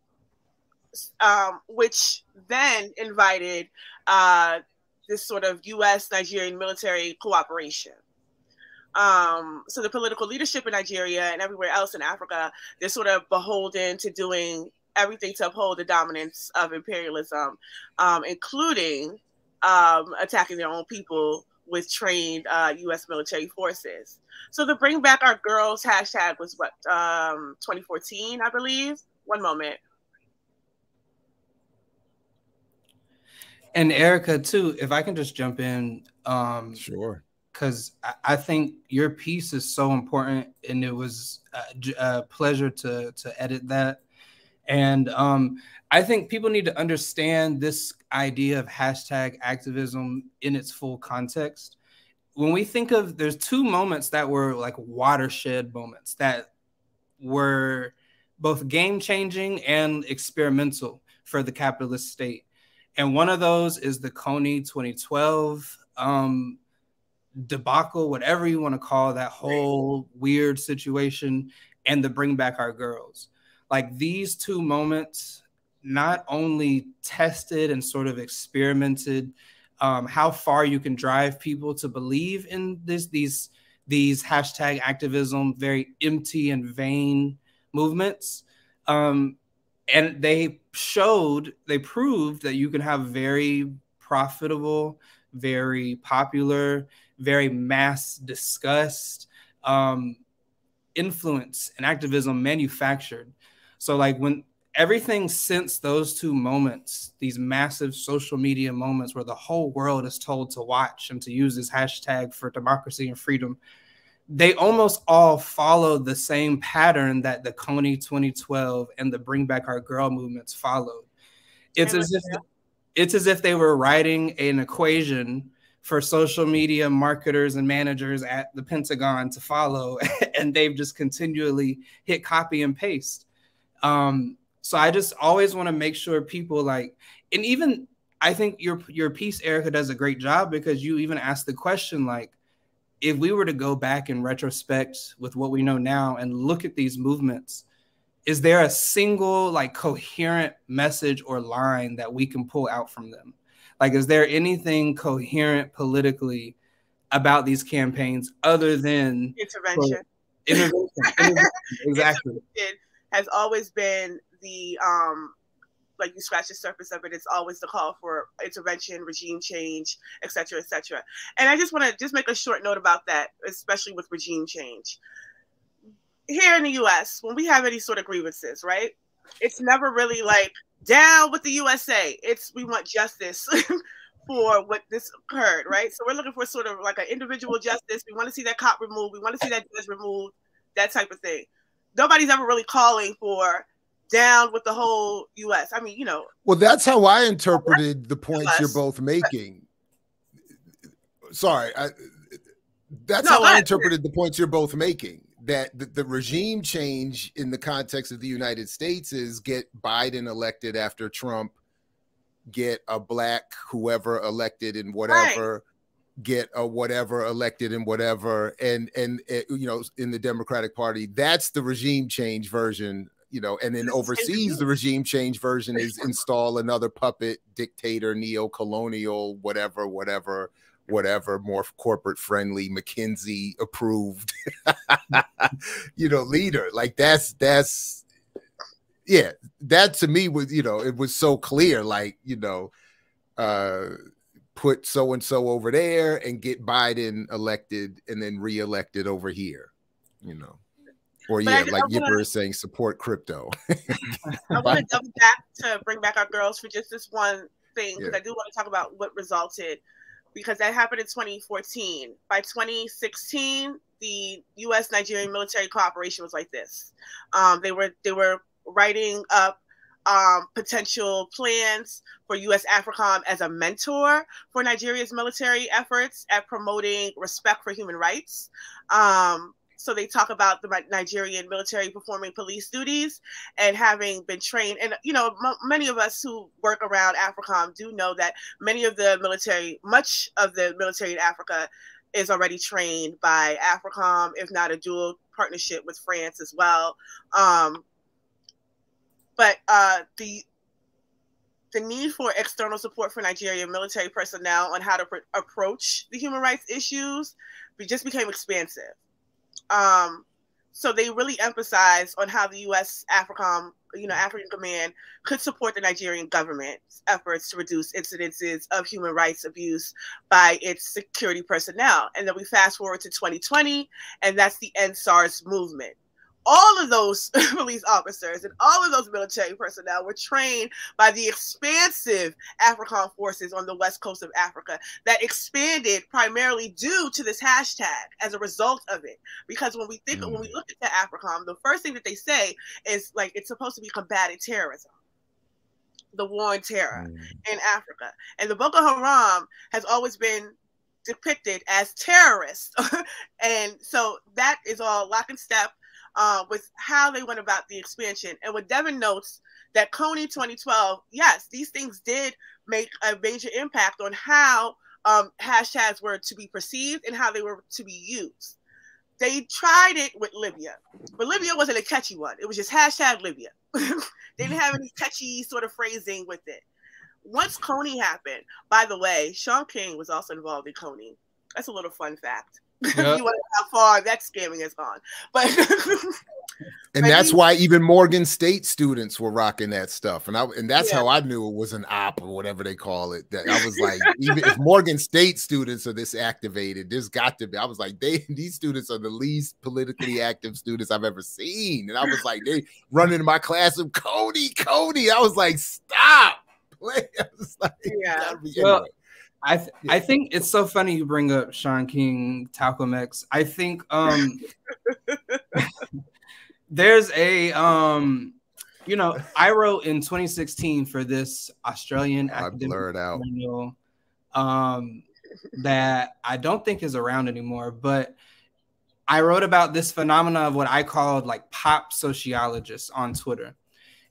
um, which then invited uh, this sort of U.S. Nigerian military cooperation. Um, so the political leadership in Nigeria and everywhere else in Africa, they're sort of beholden to doing everything to uphold the dominance of imperialism, um, including um, attacking their own people with trained uh, U.S. military forces. So the Bring Back Our Girls hashtag was what um, 2014, I believe. One moment. And Erica, too, if I can just jump in. Um, sure. Because I think your piece is so important, and it was a, pleasure to to edit that. And um, I think people need to understand this idea of hashtag activism in its full context. When we think of, there's two moments that were like watershed moments that were both game changing and experimental for the capitalist state. And one of those is the Kony 2012 um, debacle, whatever you want to call that whole weird situation, and the Bring Back Our Girls. Like these two moments not only tested and sort of experimented um, how far you can drive people to believe in this these these hashtag activism very empty and vain movements um, and they showed they proved that you can have very profitable very popular very mass discussed um, influence and activism manufactured so like when everything since those two moments, these massive social media moments where the whole world is told to watch and to use this hashtag for democracy and freedom, they almost all follow the same pattern that the Kony 2012 and the Bring Back Our Girl movements followed. It's as if it's as if they were writing an equation for social media marketers and managers at the Pentagon to follow, and they've just continually hit copy and paste. Um, so I just always want to make sure people like, and even I think your your piece, Erica, does a great job because you even asked the question like, if we were to go back in retrospect with what we know now and look at these movements, is there a single like coherent message or line that we can pull out from them? Like, is there anything coherent politically about these campaigns other than intervention? intervention. intervention. Exactly. Intervention has always been the um like you scratch the surface of it, it's always the call for intervention, regime change, et cetera, et cetera. And I just want to just make a short note about that, especially with regime change. Here in the US, when we have any sort of grievances, right? It's never really like down with the USA. It's we want justice for what this occurred, right? So we're looking for sort of like an individual justice. We want to see that cop removed. We want to see that judge removed, that type of thing. Nobody's ever really calling for down with the whole U.S. I mean, you know. Well, that's how I interpreted the points you're both making. Sorry, I, that's no, how I interpreted the points you're both making. That the, the, regime change in the context of the United States is get Biden elected after Trump, get a black whoever elected in whatever. Right get a whatever elected and whatever and and uh, you know in the democratic party. That's the regime change version you know, and then overseas, the regime change version is install another puppet dictator, neo colonial, whatever, whatever, whatever, more corporate friendly, McKinsey approved, you know, leader. Like that's, that's, yeah, that to me was, you know, it was so clear, like, you know, uh, put so and so over there and get Biden elected and then reelected over here, you know. Or but yeah, like Yipper wanna, is saying, support crypto. I want to double back to bring back our girls for just this one thing because yeah. I do want to talk about what resulted because that happened in 2014. By 2016, the U.S. Nigerian military cooperation was like this. Um, they were they were writing up um, potential plans for U.S. AFRICOM as a mentor for Nigeria's military efforts at promoting respect for human rights. Um, so they talk about the Nigerian military performing police duties and having been trained. And, you know, m- many of us who work around AFRICOM do know that many of the military, much of the military in Africa is already trained by AFRICOM, if not a dual partnership with France as well. Um, but uh, the the need for external support for Nigerian military personnel on how to pr- approach the human rights issues be- just became expansive. Um, so they really emphasized on how the U.S. AFRICOM, you know, African Command could support the Nigerian government's efforts to reduce incidences of human rights abuse by its security personnel. And then we fast forward to 2020, and that's the End SARS movement all of those police officers and all of those military personnel were trained by the expansive AFRICOM forces on the west coast of Africa that expanded primarily due to this hashtag as a result of it. Because when we think, mm. when we mm. look at the AFRICOM, the first thing that they say is like it's supposed to be combating terrorism the war on terror mm. in Africa. And the Boko Haram has always been depicted as terrorists. and so that is all lock and step uh, with how they went about the expansion. And what Devyn notes that Kony 2012, yes, these things did make a major impact on how um, hashtags were to be perceived and how they were to be used. They tried it with Libya, but Libya wasn't a catchy one. It was just hashtag Libya. they didn't have any catchy sort of phrasing with it. Once Kony happened, by the way, Shaun King was also involved in Kony. That's a little fun fact. Yep. you wonder how far that scamming has gone. But and that's he, why even Morgan State students were rocking that stuff. And I and that's yeah. how I knew it was an op or whatever they call it. That I was like, even if Morgan State students are this activated, there's got to be. I was like, they these students are the least politically active students I've ever seen. And I was like, they running in my class of Cody. Kony. I was like, stop. I was like, yeah. Well, I th- I think it's so funny you bring up Shaun King, Talcum X. I think um there's a um you know I wrote in 2016 for this Australian I out manual, um that I don't think is around anymore, but I wrote about this phenomena of what I called like pop sociologists on Twitter.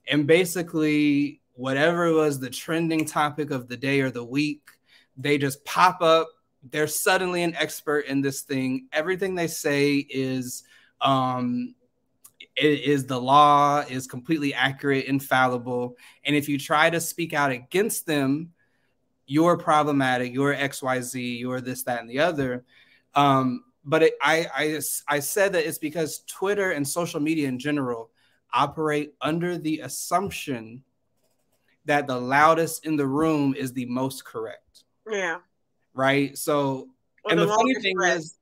And basically whatever was the trending topic of the day or the week they just pop up. They're suddenly an expert in this thing. Everything they say is um, is the law is completely accurate, infallible. And if you try to speak out against them, you're problematic. You're X Y Z. You're this, that, and the other. Um, but it, I, I I said that it's because Twitter and social media in general operate under the assumption that the loudest in the room is the most correct. Yeah. Right. So, or and the, the funny thing thread. is,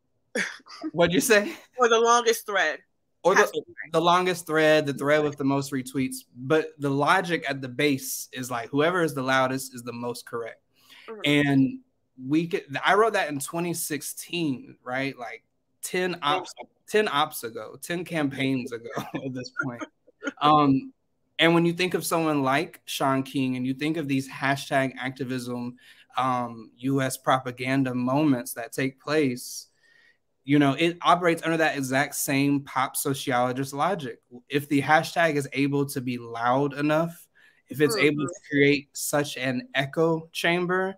what'd you say? Or the longest thread. Or the, the longest thread, the thread with the most retweets. But the logic at the base is like whoever is the loudest is the most correct. Mm-hmm. And we could, I wrote that in 2016, right? Like 10 ops, 10 ops ago, 10 campaigns ago at this point. Um, and when you think of someone like Shaun King and you think of these hashtag activism um, US propaganda moments that take place, you know, it operates under that exact same pop sociologist logic. If the hashtag is able to be loud enough, if it's mm-hmm. able to create such an echo chamber,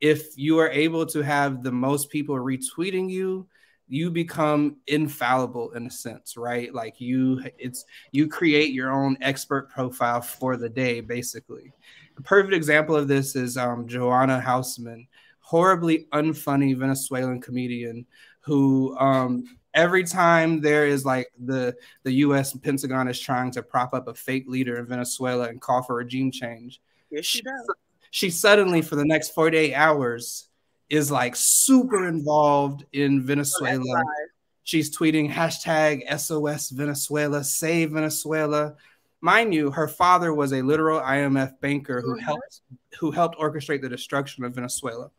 if you are able to have the most people retweeting you, you become infallible in a sense, right? Like you, it's you create your own expert profile for the day, basically. A perfect example of this is um, Joanna Hausmann, horribly unfunny Venezuelan comedian who um, every time there is like the the U.S. Pentagon is trying to prop up a fake leader in Venezuela and call for regime change. Yes, she does. She suddenly, for the next 48 hours, is like super involved in Venezuela. Oh, She's tweeting hashtag SOS Venezuela, save Venezuela mind you, her father was a literal IMF banker who mm-hmm. helped who helped orchestrate the destruction of Venezuela.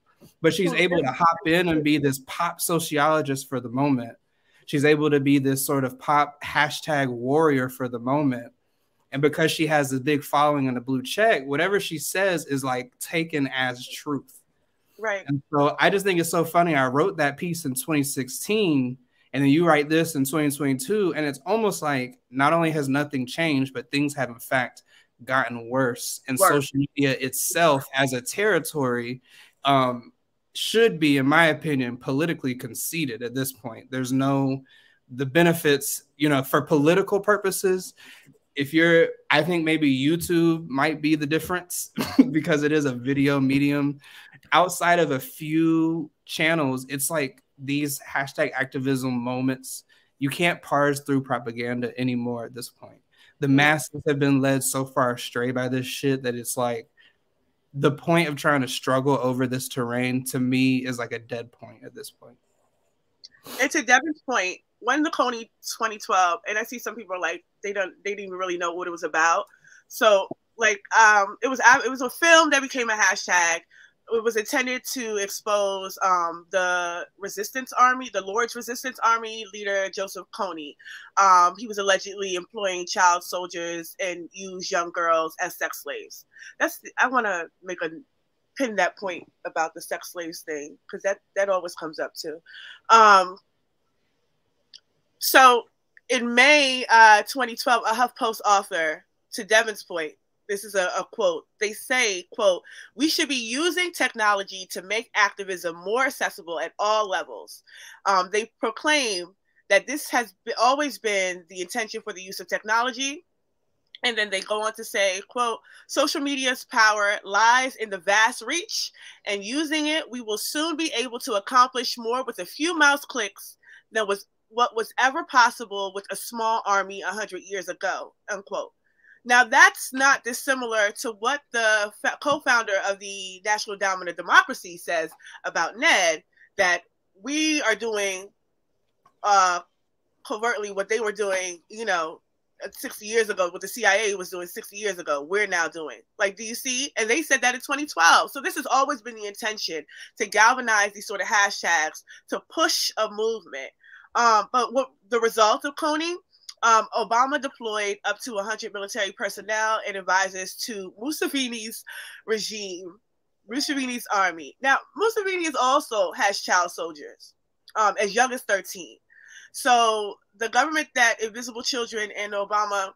But she's able to hop in and be this pop sociologist for the moment. She's able to be this sort of pop hashtag warrior for the moment. And because she has this big following and a blue check, whatever she says is like taken as truth. Right. And so I just think it's so funny. I wrote that piece in 2016 and then you write this in 2022 and it's almost like not only has nothing changed but things have in fact gotten worse and worse. social media itself as a territory um, should be in my opinion politically conceded at this point there's no the benefits you know for political purposes if you're, I think maybe YouTube might be the difference because it is a video medium. Outside of a few channels, it's like these hashtag activism moments. You can't parse through propaganda anymore at this point. The masses have been led so far astray by this shit that it's like the point of trying to struggle over this terrain to me is like a dead point at this point. And to Devyn's point, when the Kony 2012, and I see some people like they don't they didn't even really know what it was about. So like um it was it was a film that became a hashtag. It was intended to expose um, the resistance army, the Lord's resistance army leader Joseph Kony. Um, he was allegedly employing child soldiers and used young girls as sex slaves. That's I want to make a pin that point about the sex slaves thing because that that always comes up too. Um, so in May uh, 2012, a HuffPost author, to Devyn's point, this is a, a, quote. They say, quote, we should be using technology to make activism more accessible at all levels. Um, they proclaim that this has always been the intention for the use of technology. And then they go on to say, quote, social media's power lies in the vast reach, and using it, we will soon be able to accomplish more with a few mouse clicks than was what was ever possible with a small army 100 years ago, unquote. Now, that's not dissimilar to what the co founder of the National Endowment of Democracy says about NED, that we are doing uh, covertly what they were doing, you know, 60 years ago, what the CIA was doing 60 years ago, we're now doing. Like, do you see? And they said that in 2012. So this has always been the intention to galvanize these sort of hashtags to push a movement. Um, but what the result of Kony, um, Obama deployed up to 100 military personnel and advisors to Museveni's regime, Museveni's army. Now, is also has child soldiers um, as young as 13. So the government that Invisible Children and Obama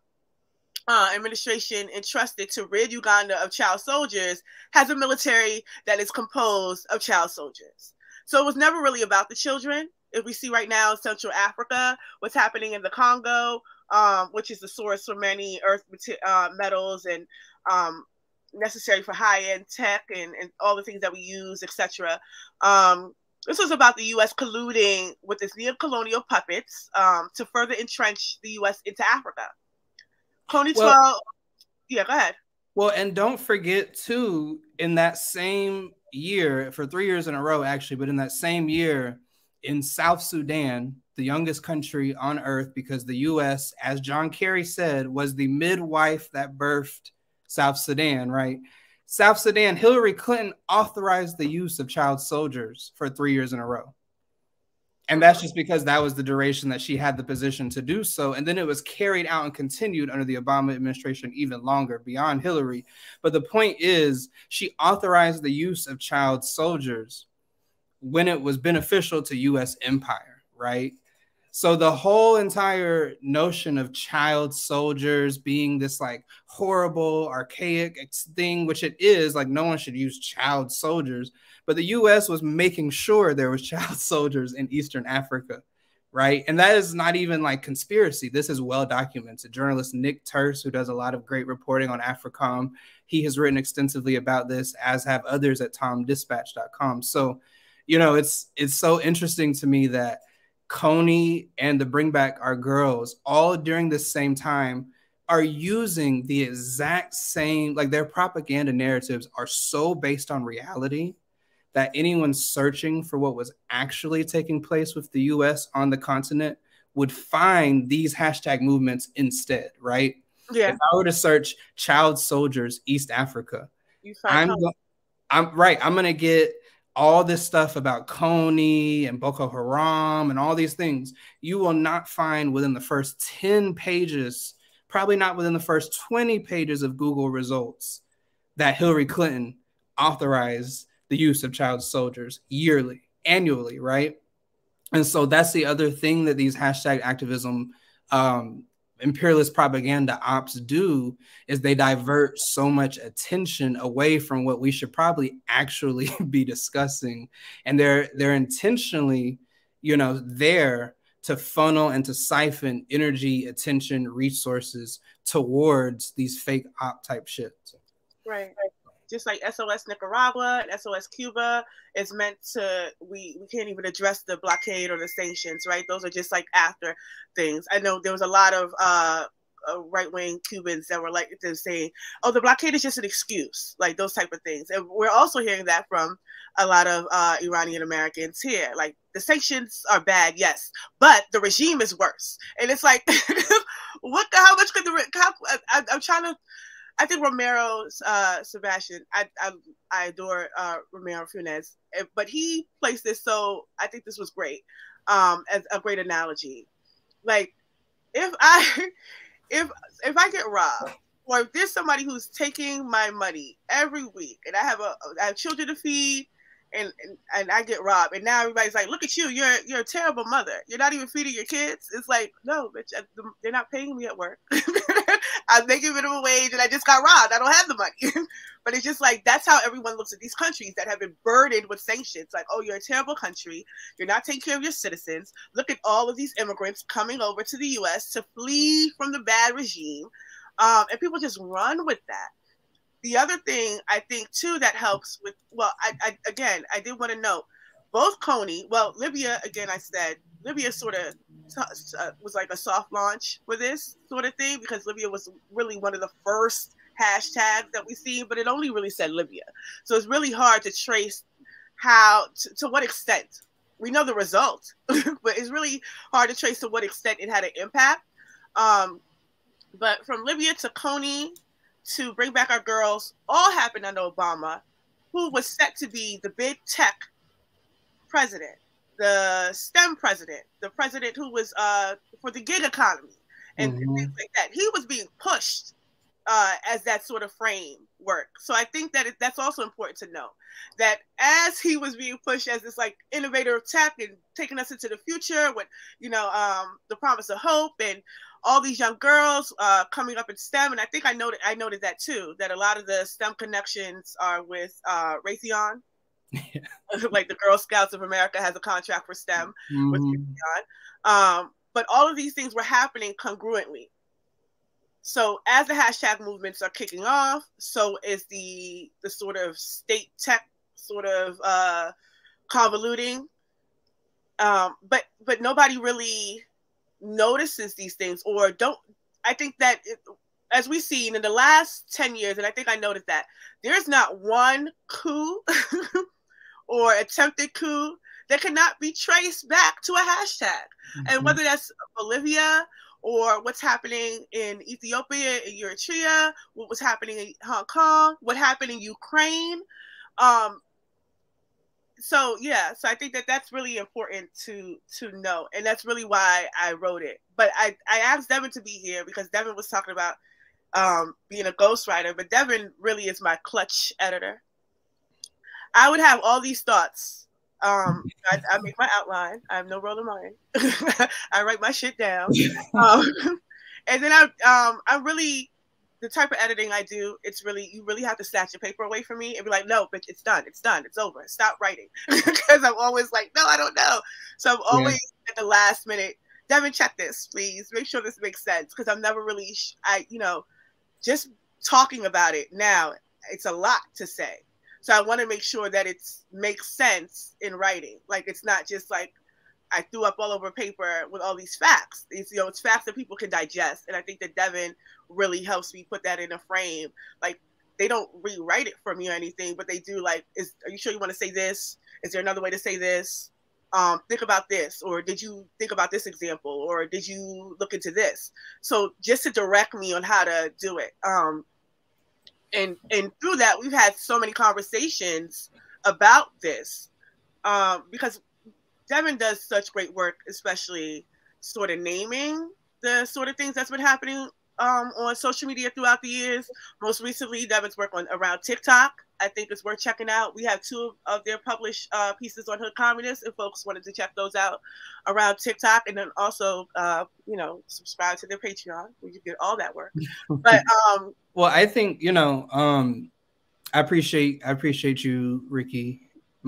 uh, administration entrusted to rid Uganda of child soldiers has a military that is composed of child soldiers. So it was never really about the children if we see right now Central Africa, what's happening in the Congo, um, which is the source for many earth uh, metals and um, necessary for high-end tech and, and all the things that we use, etc. Um, this was about the U.S. colluding with its neo-colonial puppets um, to further entrench the U.S. into Africa. Kony well, yeah, go ahead. Well, and don't forget too, in that same year, for three years in a row, actually, but in that same year, in South Sudan, the youngest country on earth, because the US, as John Kerry said, was the midwife that birthed South Sudan, right? South Sudan, Hillary Clinton authorized the use of child soldiers for three years in a row. And that's just because that was the duration that she had the position to do so. And then it was carried out and continued under the Obama administration even longer beyond Hillary. But the point is, she authorized the use of child soldiers when it was beneficial to US empire, right? So the whole entire notion of child soldiers being this like horrible, archaic thing, which it is, like no one should use child soldiers, but the US was making sure there was child soldiers in Eastern Africa, right? And that is not even like conspiracy. This is well documented. Journalist Nick Turse, who does a lot of great reporting on AFRICOM, he has written extensively about this, as have others at tomdispatch.com. So you know, it's it's so interesting to me that Kony and the Bring Back Our Girls all during the same time are using the exact same like their propaganda narratives are so based on reality that anyone searching for what was actually taking place with the US on the continent would find these hashtag movements instead, right? Yeah. If I were to search child soldiers East Africa, I'm, I'm right. I'm gonna get all this stuff about Kony and Boko Haram and all these things, you will not find within the first 10 pages, probably not within the first 20 pages of Google results, that Hillary Clinton authorized the use of child soldiers yearly, annually, right? And so that's the other thing that these hashtag activism um, imperialist propaganda ops do is they divert so much attention away from what we should probably actually be discussing and they're they're intentionally you know there to funnel and to siphon energy, attention, resources towards these fake op type shit. Right. Just like SOS Nicaragua and SOS Cuba is meant to, we, we can't even address the blockade or the sanctions, right? Those are just like after things. I know there was a lot of uh, uh, right wing Cubans that were like to saying, "Oh, the blockade is just an excuse," like those type of things. And we're also hearing that from a lot of uh, Iranian Americans here. Like the sanctions are bad, yes, but the regime is worse. And it's like, what? The, how much could the? How, I, am trying to. I think Romero uh, Sebastian. I, I I adore uh, Romero Funes, eh, but he placed this so. I think this was great, um, as a great analogy. Like if I if if I get robbed, or if there's somebody who's taking my money every week, and I have a I have children to feed, and, and and I get robbed, and now everybody's like, "Look at you! You're you're a terrible mother. You're not even feeding your kids." It's like, no, bitch, they're not paying me at work. I'm making minimum wage, and I just got robbed. I don't have the money. but it's just like that's how everyone looks at these countries that have been burdened with sanctions. Like, oh, you're a terrible country. You're not taking care of your citizens. Look at all of these immigrants coming over to the U.S. to flee from the bad regime, um, and people just run with that the other thing I think too that helps with well, I, I again I did want to note both Kony, well Libya again I said Libya sort of uh, was like a soft launch for this sort of thing because Libya was really one of the first hashtags that we see, but it only really said Libya, so it's really hard to trace how to, to what extent we know the result, but it's really hard to trace to what extent it had an impact. Um, but from Libya to Kony to bring back our girls all happened under Obama, who was set to be the big tech president, the STEM president, the president who was uh, for the gig economy and mm-hmm. things like that. He was being pushed uh, as that sort of framework. So I think that it, that's also important to know that as he was being pushed as this like innovator of tech and taking us into the future with you know um, the promise of hope and all these young girls uh, coming up in STEM, and I think I noted I noted that too. That a lot of the STEM connections are with uh, Raytheon. Yeah. like the Girl Scouts of America has a contract for STEM mm-hmm. with. Um, but all of these things were happening congruently. So as the hashtag movements are kicking off, so is the the sort of state tech sort of uh, convoluting. Um, but but nobody really notices these things or don't i think that it, as we've seen in the last 10 years and i think i noticed that there's not one coup or attempted coup that cannot be traced back to a hashtag. Mm-hmm. and whether that's bolivia or what's happening in ethiopia and eritrea what was happening in hong kong what happened in ukraine. Um, so yeah so i think that that's really important to to know. And that's really why i wrote it. But i i asked Devyn to be here because Devyn was talking about um being a ghostwriter. But Devyn really is my clutch editor i would have all these thoughts um i, I make my outline i have no role in mine i write my shit down um, and then i um i really the type of editing I do, it's really you really have to snatch the paper away from me and be like, no, but it's done, it's done, it's over. Stop writing because I'm always like, no, I don't know. So I'm always yeah. at the last minute. Devyn, check this, please. Make sure this makes sense because I'm never really, I you know, just talking about it now. It's a lot to say, so I want to make sure that it makes sense in writing. Like it's not just like I threw up all over paper with all these facts. It's you know, it's facts that people can digest, and I think that Devyn really helps me put that in a frame. Like they don't rewrite it for me or anything, but they do like, is are you sure you want to say this? Is there another way to say this? Um, think about this, or did you think about this example, or did you look into this? So just to direct me on how to do it. Um, and and through that, we've had so many conversations about this um, because Devyn does such great work, especially sort of naming the sort of things that's been happening um, on social media throughout the years. Most recently, Devyn's work on around TikTok. I think it's worth checking out. We have two of their published uh, pieces on Hood Communist, if folks wanted to check those out around TikTok, and then also, uh, you know, subscribe to their Patreon where you get all that work. but um, well, I think you know, um, I appreciate I appreciate you, Ricki,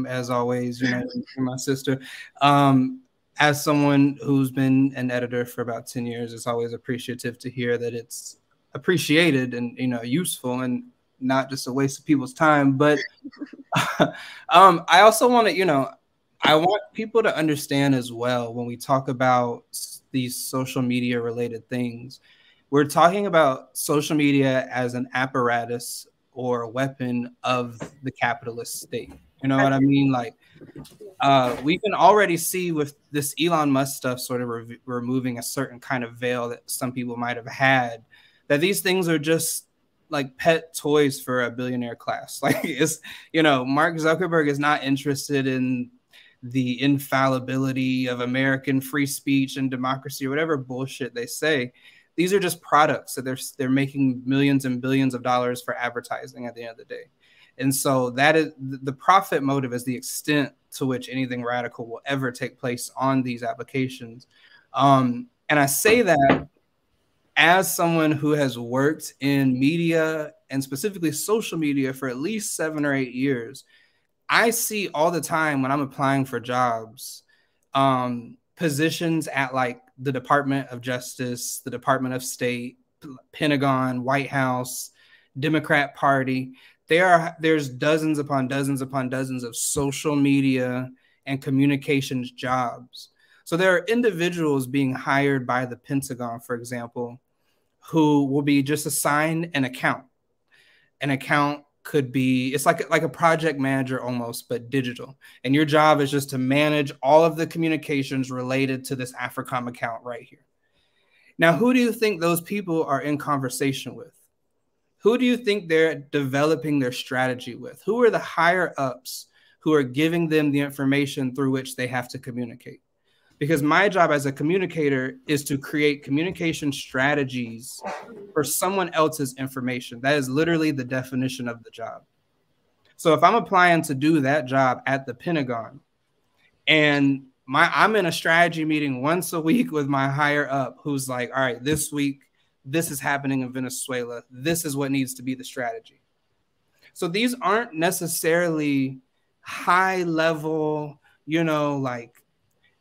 as always. You know, my sister. Um, as someone who's been an editor for about 10 years, it's always appreciative to hear that it's appreciated and you know useful and not just a waste of people's time. But um, I also want to, you know, I want people to understand as well when we talk about these social media related things, we're talking about social media as an apparatus or a weapon of the capitalist state. You know what I mean? Like, uh, we can already see with this Elon Musk stuff sort of re- removing a certain kind of veil that some people might have had, that these things are just like pet toys for a billionaire class. Like, it's, you know, Mark Zuckerberg is not interested in the infallibility of American free speech and democracy or whatever bullshit they say. These are just products that they're they're making millions and billions of dollars for advertising at the end of the day. And so that is the profit motive is the extent to which anything radical will ever take place on these applications. Um, and I say that as someone who has worked in media and specifically social media for at least seven or eight years, I see all the time when I'm applying for jobs, um, positions at like the Department of Justice, the Department of State, Pentagon, White House, Democrat Party. There are there's dozens upon dozens upon dozens of social media and communications jobs. So there are individuals being hired by the Pentagon, for example, who will be just assigned an account, an account could be it's like like a project manager almost but digital. And your job is just to manage all of the communications related to this africom account right here. Now who do you think those people are in conversation with who do you think they're developing their strategy with who are the higher ups who are giving them the information through which they have to communicate because my job as a communicator is to create communication strategies for someone else's information. That is literally the definition of the job. So if I'm applying to do that job at the Pentagon and my I'm in a strategy meeting once a week with my higher up who's like, "All right, this week this is happening in Venezuela. This is what needs to be the strategy." So these aren't necessarily high level, you know, like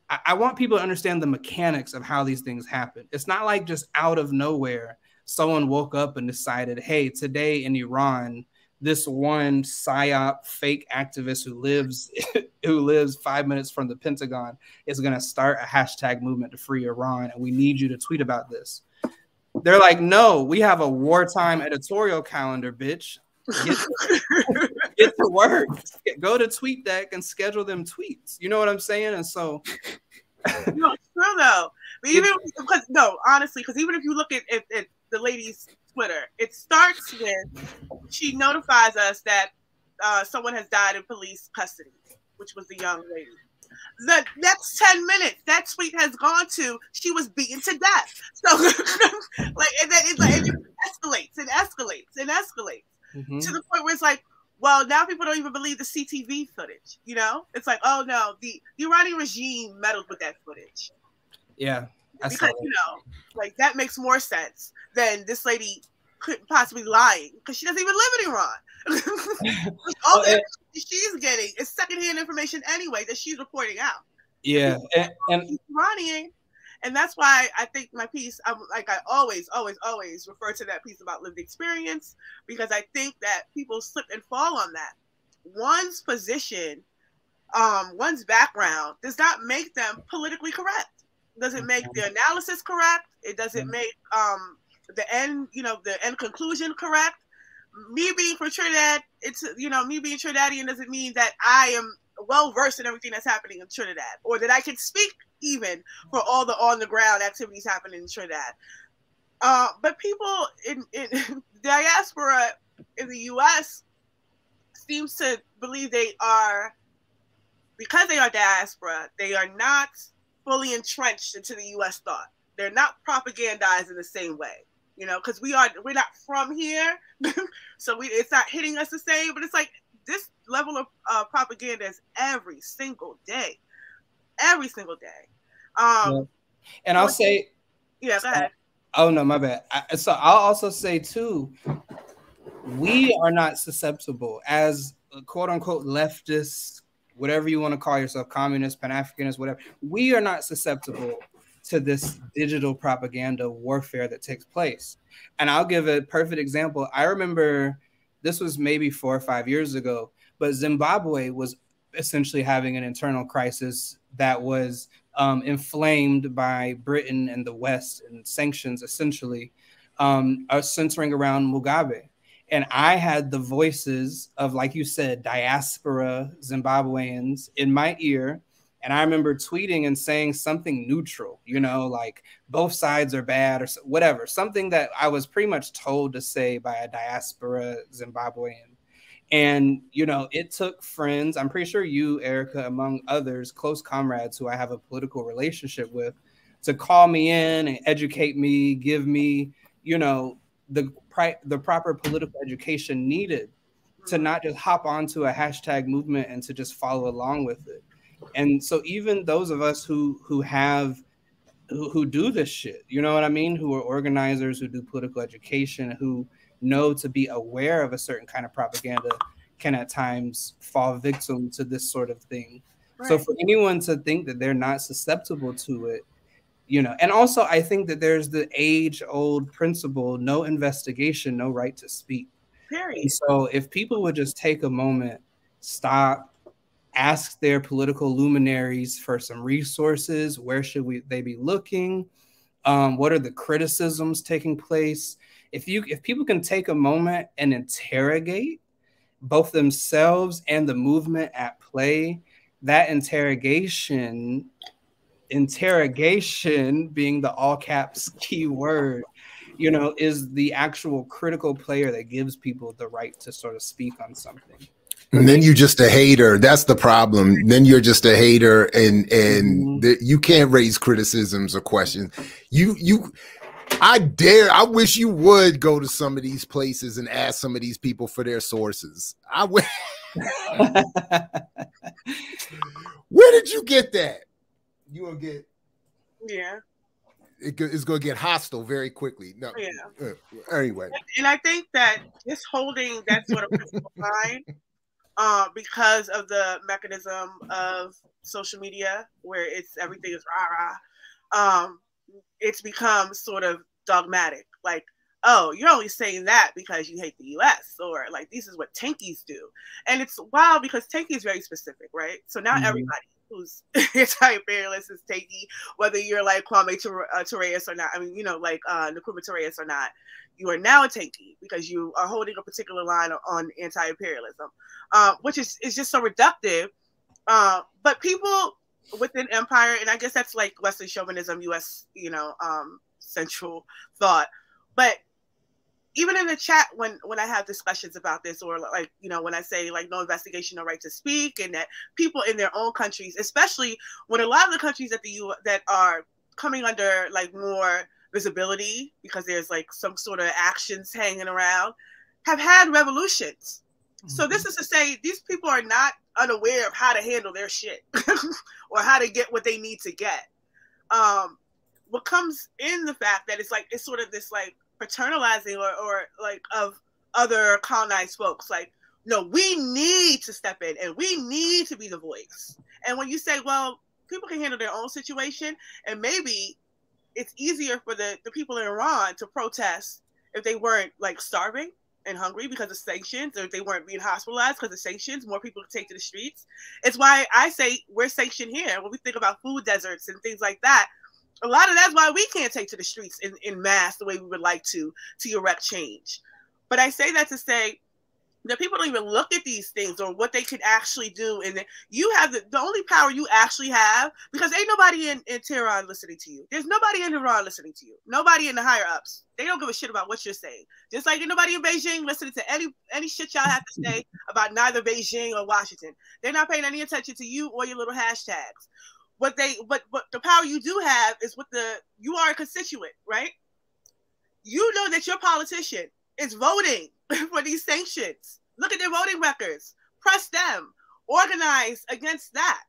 I, I want people to understand the mechanics of how these things happen. It's not like just out of nowhere, someone woke up and decided, hey, today in Iran, this one psyop fake activist who lives who lives five minutes from the Pentagon is going to start a hashtag movement to free Iran, and we need you to tweet about this. They're like, no, we have a wartime editorial calendar, bitch. Get, get to work. Go to TweetDeck and schedule them tweets. You know what I'm saying? And so, no, it's true though. But even because no, honestly, because even if you look at, at, at the lady's Twitter, it starts with she notifies us that uh, someone has died in police custody, which was the young lady. The next 10 minutes, that tweet has gone to she was beaten to death. So, like, and then it, like, it escalates and escalates and escalates mm-hmm. to the point where it's like, well, now people don't even believe the CTV footage. You know, it's like, oh no, the, the Iranian regime meddled with that footage. Yeah, because you know, like that makes more sense than this lady could possibly lying because she doesn't even live in Iran. All the she's getting is secondhand information anyway that she's reporting out. Yeah, and, and Iranian and that's why I think my piece, I'm like I always, always, always refer to that piece about lived experience because I think that people slip and fall on that. One's position, um, one's background does not make them politically correct. Doesn't make the analysis correct. It doesn't mm-hmm. make um the end, you know, the end conclusion correct. Me being from Trinidad, it's you know, me being Trinidadian doesn't mean that I am well versed in everything that's happening in Trinidad or that I can speak even for all the on the ground activities happening in Trinidad. Uh, but people in, in diaspora in the U.S. seems to believe they are because they are diaspora. They are not fully entrenched into the U.S. thought. They're not propagandized in the same way, you know, because we are we're not from here, so we it's not hitting us the same. But it's like this level of uh, propaganda is every single day every single day. Um, yeah. And I'll say, yeah, go ahead. Oh no, my bad. I, so I'll also say too, we are not susceptible as quote unquote leftists, whatever you want to call yourself, communist, Pan Africanist, whatever. We are not susceptible to this digital propaganda warfare that takes place. And I'll give a perfect example. I remember this was maybe four or five years ago, but Zimbabwe was essentially having an internal crisis that was um, inflamed by Britain and the West and sanctions essentially um, are centering around Mugabe. And I had the voices of, like you said, diaspora Zimbabweans in my ear. And I remember tweeting and saying something neutral, you know, like both sides are bad or whatever, something that I was pretty much told to say by a diaspora Zimbabwean. And, you know, it took friends, I'm pretty sure you, Erica, among others, close comrades who I have a political relationship with, to call me in and educate me, give me, you know, the, pri- the proper political education needed to mm-hmm. not just hop onto a hashtag movement and to just follow along with it. And so even those of us who who have who, who do this shit, you know what I mean, who are organizers, who do political education, who know to be aware of a certain kind of propaganda can at times fall victim to this sort of thing. Right. So for anyone to think that they're not susceptible to it, you know, and also I think that there's the age old principle no investigation, no right to speak. Period. So if people would just take a moment, stop, ask their political luminaries for some resources, where should we they be looking? Um, what are the criticisms taking place? if you if people can take a moment and interrogate both themselves and the movement at play, that interrogation, interrogation being the all caps key word, you know, is the actual critical player that gives people the right to sort of speak on something. And then you're just a hater. That's the problem. Then you're just a hater, and and mm-hmm. the, you can't raise criticisms or questions. You you I dare. I wish you would go to some of these places and ask some of these people for their sources. I would. Where did you get that? You gonna get? Yeah. It, it's gonna get hostile very quickly. No. Yeah. Uh, anyway. And I think that just holding that sort of principle line, uh, because of the mechanism of social media, where it's everything is rah rah. Um, it's become sort of dogmatic. Like, oh, you're only saying that because you hate the US, or like, this is what tankies do. And it's wild because tanky is very specific, right? So now mm-hmm. everybody who's anti-imperialist is tanky, whether you're like Kwame uh, Ture- or not. I mean, you know, like uh, Nkrumah or not. You are now a tanky because you are holding a particular line on anti-imperialism, uh, which is, is just so reductive. Uh, but people within empire, and I guess that's like Western chauvinism, U.S. you know um, central thought. But even in the chat, when when I have discussions about this, or like you know when I say like no investigation, no right to speak, and that people in their own countries, especially when a lot of the countries that the U that are coming under like more visibility because there's like some sort of actions hanging around, have had revolutions. Mm-hmm. So this is to say these people are not unaware of how to handle their shit or how to get what they need to get. Um, what comes in the fact that it's like it's sort of this like paternalizing or, or like of other colonized folks like no we need to step in and we need to be the voice and when you say well people can handle their own situation and maybe it's easier for the, the people in iran to protest if they weren't like starving and hungry because of sanctions, or if they weren't being hospitalized because of sanctions, more people take to the streets. It's why I say we're sanctioned here. When we think about food deserts and things like that, a lot of that's why we can't take to the streets in, in mass the way we would like to to erect change. But I say that to say that people don't even look at these things or what they could actually do. And you have the, the only power you actually have because ain't nobody in, in Tehran listening to you. There's nobody in Iran listening to you. Nobody in the higher ups. They don't give a shit about what you're saying. Just like nobody in Beijing listening to any any shit y'all have to say about neither Beijing or Washington. They're not paying any attention to you or your little hashtags. What they but but the power you do have is what the you are a constituent, right? You know that your politician is voting for these sanctions. Look at their voting records. Press them. Organize against that.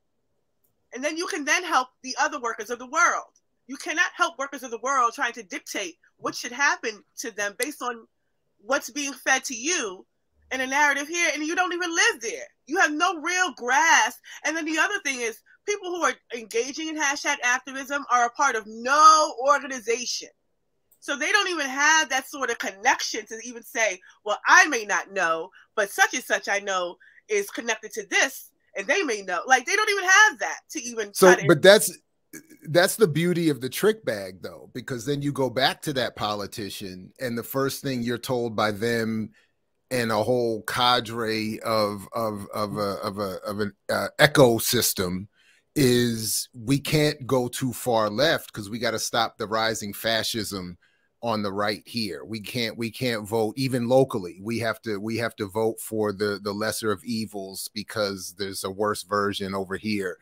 And then you can then help the other workers of the world. You cannot help workers of the world trying to dictate what should happen to them based on what's being fed to you in a narrative here, and you don't even live there. You have no real grasp. And then the other thing is, people who are engaging in hashtag activism are a part of no organization. So they don't even have that sort of connection to even say, well, I may not know, but such and such I know is connected to this, and they may know. Like they don't even have that to even. So, but that's that's the beauty of the trick bag, though, because then you go back to that politician, and the first thing you're told by them and a whole cadre of of of a of a of an uh, ecosystem is we can't go too far left because we got to stop the rising fascism on the right here. We can't we can't vote even locally. We have to we have to vote for the the lesser of evils because there's a worse version over here.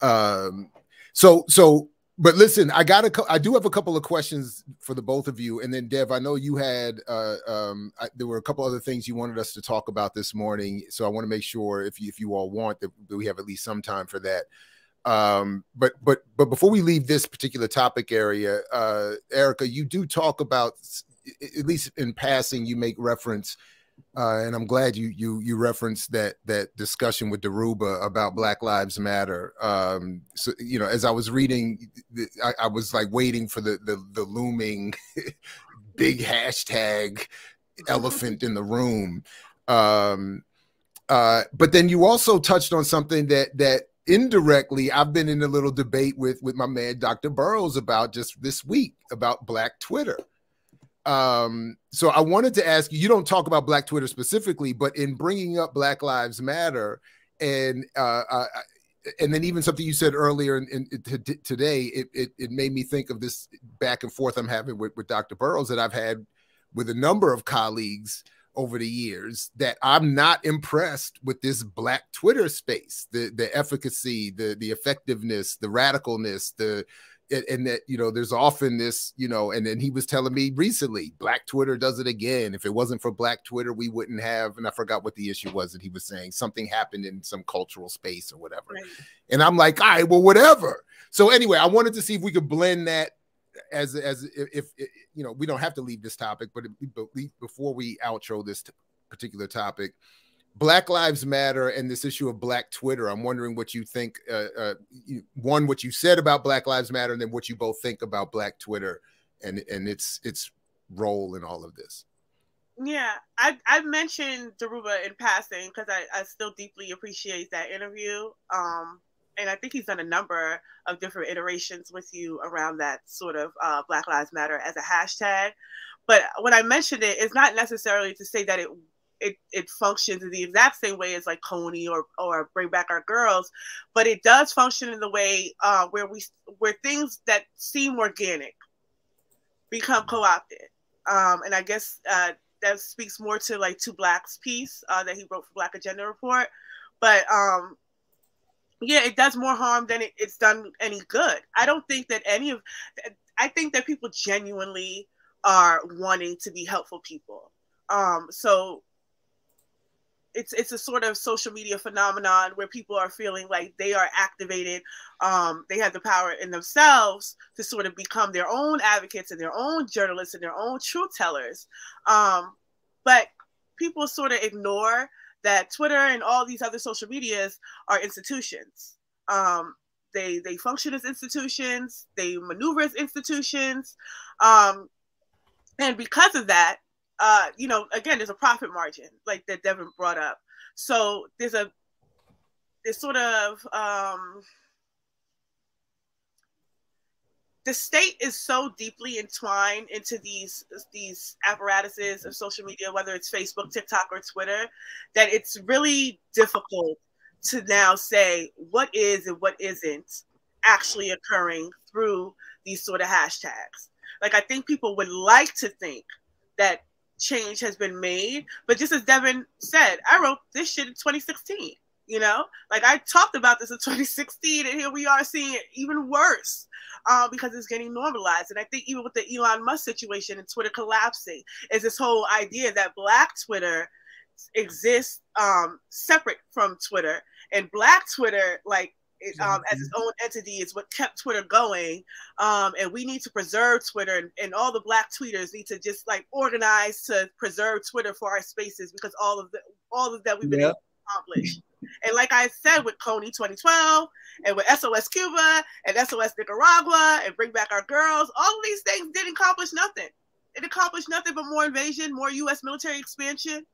Um so so but listen, I got a I do have a couple of questions for the both of you and then Dev, I know you had uh um I, there were a couple other things you wanted us to talk about this morning, so I want to make sure if you if you all want that we have at least some time for that. Um, but but but before we leave this particular topic area, uh, Erica, you do talk about at least in passing, you make reference, uh, and I'm glad you you you referenced that that discussion with Dhoruba about Black Lives Matter. Um, so you know, as I was reading, I, I was like waiting for the the, the looming big hashtag elephant in the room. Um, uh, but then you also touched on something that that indirectly i've been in a little debate with with my man dr burrows about just this week about black twitter. Um so i wanted to ask you you don't talk about black twitter specifically but in bringing up black lives matter and uh, uh and then even something you said earlier in, in, in today it, it, it made me think of this back and forth i'm having with, with dr burrows that i've had with a number of colleagues over the years that I'm not impressed with this black Twitter space, the the efficacy, the the effectiveness, the radicalness, the and that you know there's often this you know and then he was telling me recently black twitter does it again. If it wasn't for black twitter we wouldn't have and i forgot what the issue was that he was saying something happened in some cultural space or whatever. Right. and i'm like all right well whatever. So anyway i wanted to see if we could blend that as as if, if, you know we don't have to leave this topic, but before we outro this particular topic, Black Lives Matter and this issue of Black Twitter. I'm wondering what you think. Uh, uh, one, what you said about Black Lives Matter, and then what you both think about Black Twitter and and its its role in all of this. Yeah, I I mentioned Dhoruba in passing because I, I still deeply appreciate that interview. Um, and I think he's done a number of different iterations with you around that sort of uh, Black Lives Matter as a hashtag. But when I mentioned it, it's not necessarily to say that it it, it functions in the exact same way as like Kony or or Bring Back Our Girls, but it does function in the way uh, where we where things that seem organic become co-opted. Um, and I guess uh, that speaks more to like Two Blacks piece uh, that he wrote for Black Agenda Report. But um, yeah, it does more harm than it, it's done any good. I don't think that any of, I think that people genuinely are wanting to be helpful people. Um, so it's it's a sort of social media phenomenon where people are feeling like they are activated. Um, they have the power in themselves to sort of become their own advocates and their own journalists and their own truth tellers. Um, but people sort of ignore that Twitter and all these other social medias are institutions. Um, they they function as institutions. They maneuver as institutions, um, and because of that, uh, you know, again, there's a profit margin, like that Devyn brought up. So there's a there's sort of um, the state is so deeply entwined into these these apparatuses of social media, whether it's Facebook, TikTok, or Twitter, that it's really difficult to now say what is and what isn't actually occurring through these sort of hashtags. Like I think people would like to think that change has been made, but just as Devyn said, I wrote this shit in 2016 you know like i talked about this in 2016 and here we are seeing it even worse uh, because it's getting normalized and i think even with the elon musk situation and twitter collapsing is this whole idea that black twitter exists um, separate from twitter and black twitter like it, um, as its own entity is what kept Twitter going. Um, and we need to preserve Twitter, and, and, all the Black tweeters need to just like organize to preserve Twitter for our spaces because all of the all of that we've been yep. able to accomplish. And like I said with Kony 2012 and with SOS Cuba and SOS Nicaragua and Bring Back Our Girls, all of these things didn't accomplish nothing. It accomplished nothing but more invasion, more U.S. military expansion,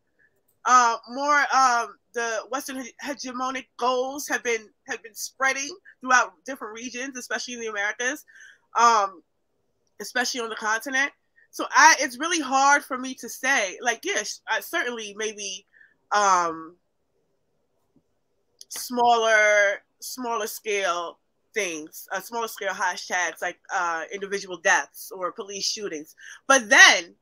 uh, more um, the Western hegemonic goals have been have been spreading throughout different regions, especially in the Americas, um, especially on the continent. So I, it's really hard for me to say. Like, yes, I certainly maybe um, smaller smaller scale things, uh, smaller scale hashtags like uh, individual deaths or police shootings. But then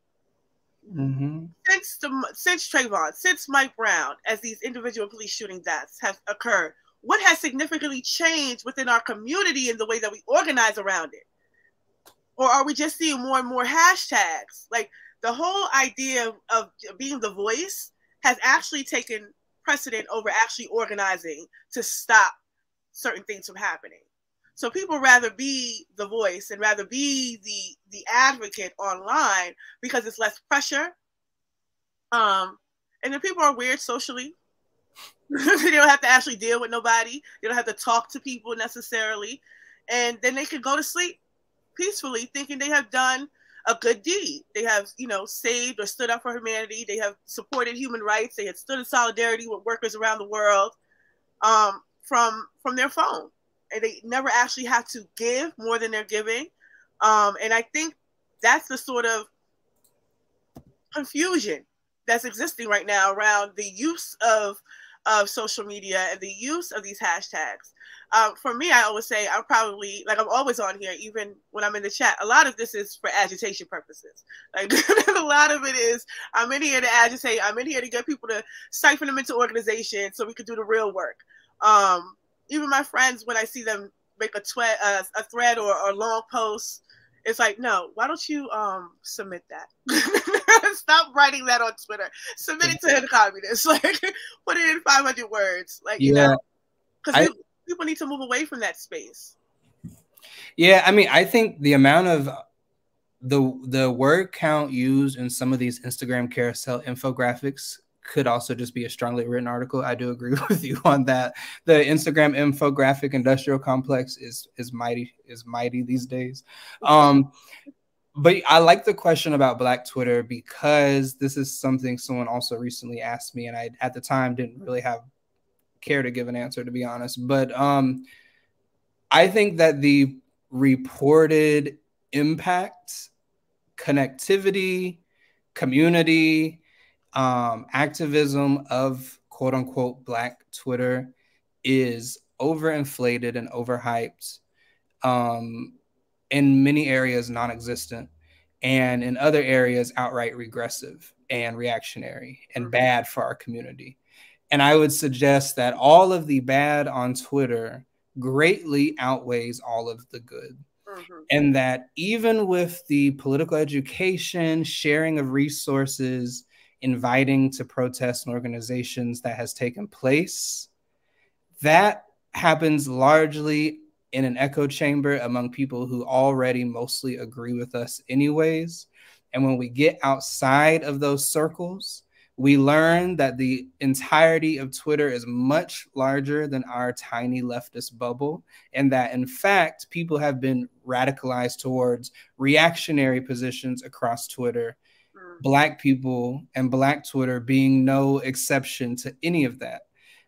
Mm-hmm. Since the since Trayvon, since Mike Brown, as these individual police shooting deaths have occurred, what has significantly changed within our community in the way that we organize around it? Or are we just seeing more and more hashtags? Like the whole idea of, of being the voice has actually taken precedent over actually organizing to stop certain things from happening. So people rather be the voice and rather be the the advocate online because it's less pressure. Um, and then people are weird socially. they don't have to actually deal with nobody. They don't have to talk to people necessarily, and then they can go to sleep peacefully, thinking they have done a good deed. They have, you know, saved or stood up for humanity. They have supported human rights. They have stood in solidarity with workers around the world um, from from their phone and they never actually have to give more than they're giving. Um, and I think that's the sort of confusion that's existing right now around the use of of social media and the use of these hashtags. Um, for me, I always say I'm probably like I'm always on here, even when I'm in the chat. A lot of this is for agitation purposes. Like a lot of it is I'm in here to agitate. I'm in here to get people to siphon them into organizations so we can do the real work. Um, even my friends when I see them make a uh, a thread or, a long post, it's like, no, why don't you um submit that? Stop writing that on Twitter. Submit it to the communists. Like, put it in 500 words. Like, you yeah. know, because people, need to move away from that space. Yeah, I mean, I think the amount of the the word count used in some of these Instagram carousel infographics could also just be a strongly written article. I do agree with you on that. The Instagram infographic industrial complex is is mighty is mighty these days. Um, but I like the question about Black Twitter because this is something someone also recently asked me, and I at the time didn't really have care to give an answer to be honest. But um, I think that the reported impact, connectivity, community, um, activism of quote unquote black Twitter is overinflated and overhyped. Um, in many areas, non existent, and in other areas, outright regressive and reactionary and mm-hmm. bad for our community. And I would suggest that all of the bad on Twitter greatly outweighs all of the good. Mm-hmm. And that even with the political education, sharing of resources, inviting to protests and organizations that has taken place, that happens largely in an echo chamber among people who already mostly agree with us, anyways. And when we get outside of those circles, we learn that the entirety of Twitter is much larger than our tiny leftist bubble, and that in fact, people have been radicalized towards reactionary positions across Twitter mm. Black people and Black Twitter being no exception to any of that.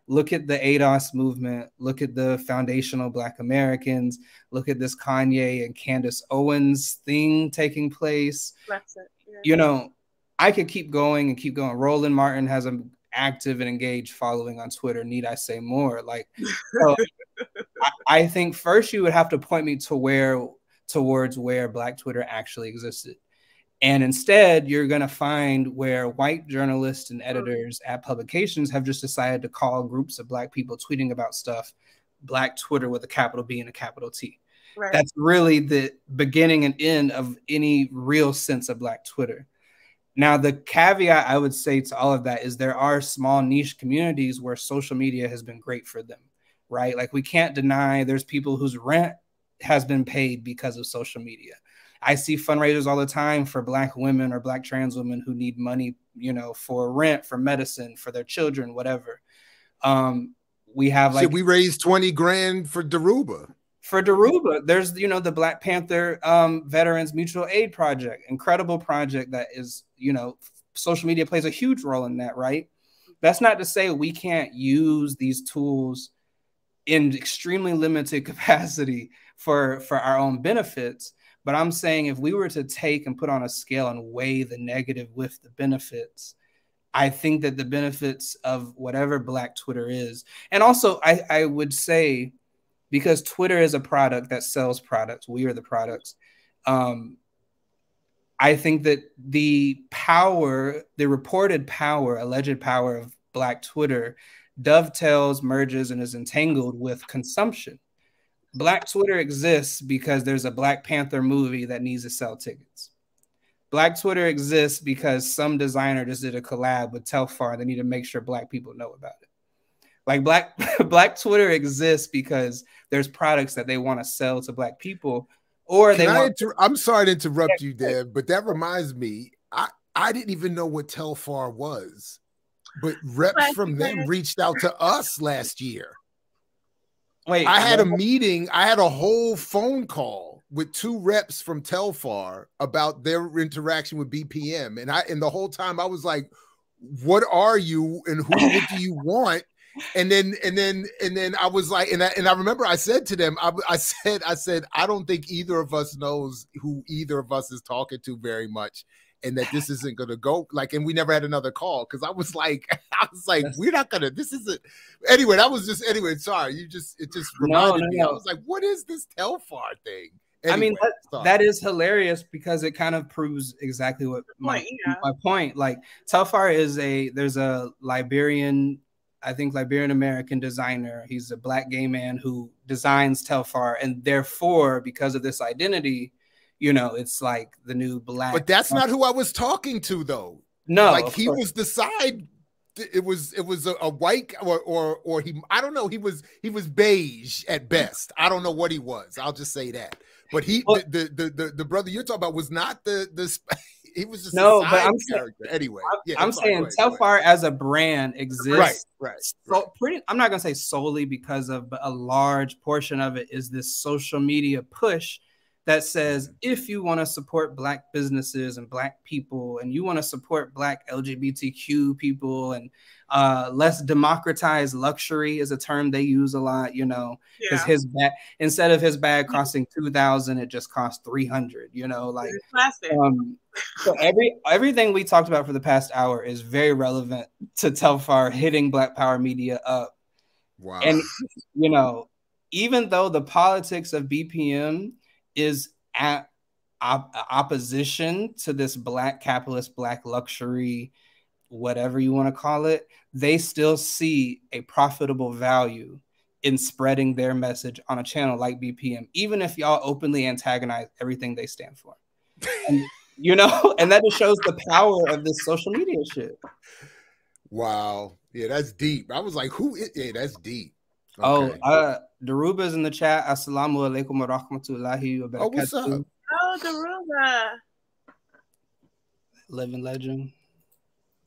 Look at the ADOS movement. Look at the foundational Black Americans. Look at this Kanye and Candace Owens thing taking place. That's it. Yeah. You know, I could keep going and keep going. Roland Martin has an active and engaged following on Twitter. Need I say more? Like, so I, I think first you would have to point me to where towards where Black Twitter actually existed. And instead, you're going to find where white journalists and editors at publications have just decided to call groups of Black people tweeting about stuff Black Twitter with a capital B and a capital T. Right. That's really the beginning and end of any real sense of Black Twitter. Now, the caveat I would say to all of that is there are small niche communities where social media has been great for them. right? Like we can't deny there's people whose rent has been paid because of social media. I see fundraisers all the time for black women or black trans women who need money, you know, for rent, for medicine, for their children, whatever. Um, we have like we raised 20 grand for Dhoruba? For Dhoruba, there's you know the Black Panther um, Veterans Mutual Aid Project, incredible project that is you know social media plays a huge role in that, right? That's not to say we can't use these tools in extremely limited capacity for for our own benefits. But I'm saying if we were to take and put on a scale and weigh the negative with the benefits, I think that the benefits of whatever Black Twitter is, and also I, I would say because Twitter is a product that sells products. We are the products. Um, I think that the power, the reported power, alleged power of Black Twitter dovetails, merges, and is entangled with consumption. Black Twitter exists because there's a Black Panther movie that needs to sell tickets. Black Twitter exists because some designer just did a collab with Telfar. They need to make sure Black people know about it. Like Black Black Twitter exists because there's products that they want to sell to Black people, or Can they I want. inter- I'm sorry to interrupt you, Dev, but that reminds me. I I didn't even know what Telfar was, but reps from them reached out to us last year. Wait, I had a meeting. I had a whole phone call with two reps from Telfar about their interaction with BPM, and I and the whole time I was like, "What are you, and who what do you want?" And then and then and then I was like, and I and I remember I said to them, I, I said, I said, I don't think either of us knows who either of us is talking to very much. And that this isn't gonna go like, and we never had another call because I was like, I was like, That's- we're not gonna. This isn't anyway. That was just anyway. Sorry, you just it just No, reminded no, me. I was like, what is this Telfar thing? I mean, that, that is hilarious because it kind of proves exactly what my, Point, yeah. my point. Like Telfar is a there's a Liberian, I think Liberian American designer. He's a black gay man who designs Telfar, and therefore, because of this identity, you know, it's like the new black. but that's not who I was talking to though. no. like he course. was the side it was it was a, a white or or or he I don't know he was he was beige at best. I don't know what he was. I'll just say that. But he Well- the, the the the the brother you're talking about was not the the he was just No, but I'm saying- character anyway. Yeah, I'm sorry, saying go. Telfar as a brand exists. Right, right, so right. pretty i'm not going to say solely because of but a large portion of it is this social media push that says if you want to support black businesses and black people and you want to support black lgbtq people and uh let's democratize luxury is a term they use a lot you know because Yeah. his bag instead of his bag costing 2000 it just costs 300 you know like um, so every everything we talked about for the past hour is very relevant to Telfar hitting Black Power Media up. Wow. And you know, even though the politics of BPM is at op- opposition to this black capitalist, black luxury, whatever you want to call it, they still see a profitable value in spreading their message on a channel like BPM, even if y'all openly antagonize everything they stand for. And, you know, and that just shows the power of this social media shit. wow. Yeah, that's deep. I was like, who is yeah, that's deep. Oh, uh, Dhoruba's in the chat. Assalamu alaikum wa rahmatullahi wa Oh, what's barakatuh. up? oh, Dhoruba. Living legend.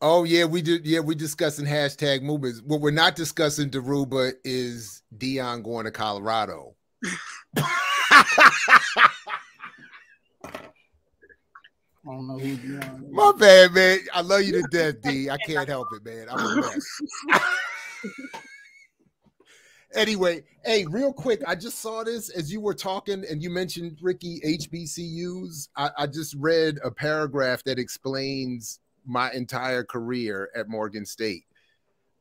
Oh yeah, we did. Yeah, we discussing hashtag movements. What we're not discussing, Daruba, is Deion going to Colorado. I don't know who you are. My bad, man. I love you to death, D. I can't help it, man. I'm a mess. anyway, hey, real quick, I just saw this as you were talking, and you mentioned Ricki HBCUs. I, I just read a paragraph that explains my entire career at Morgan State.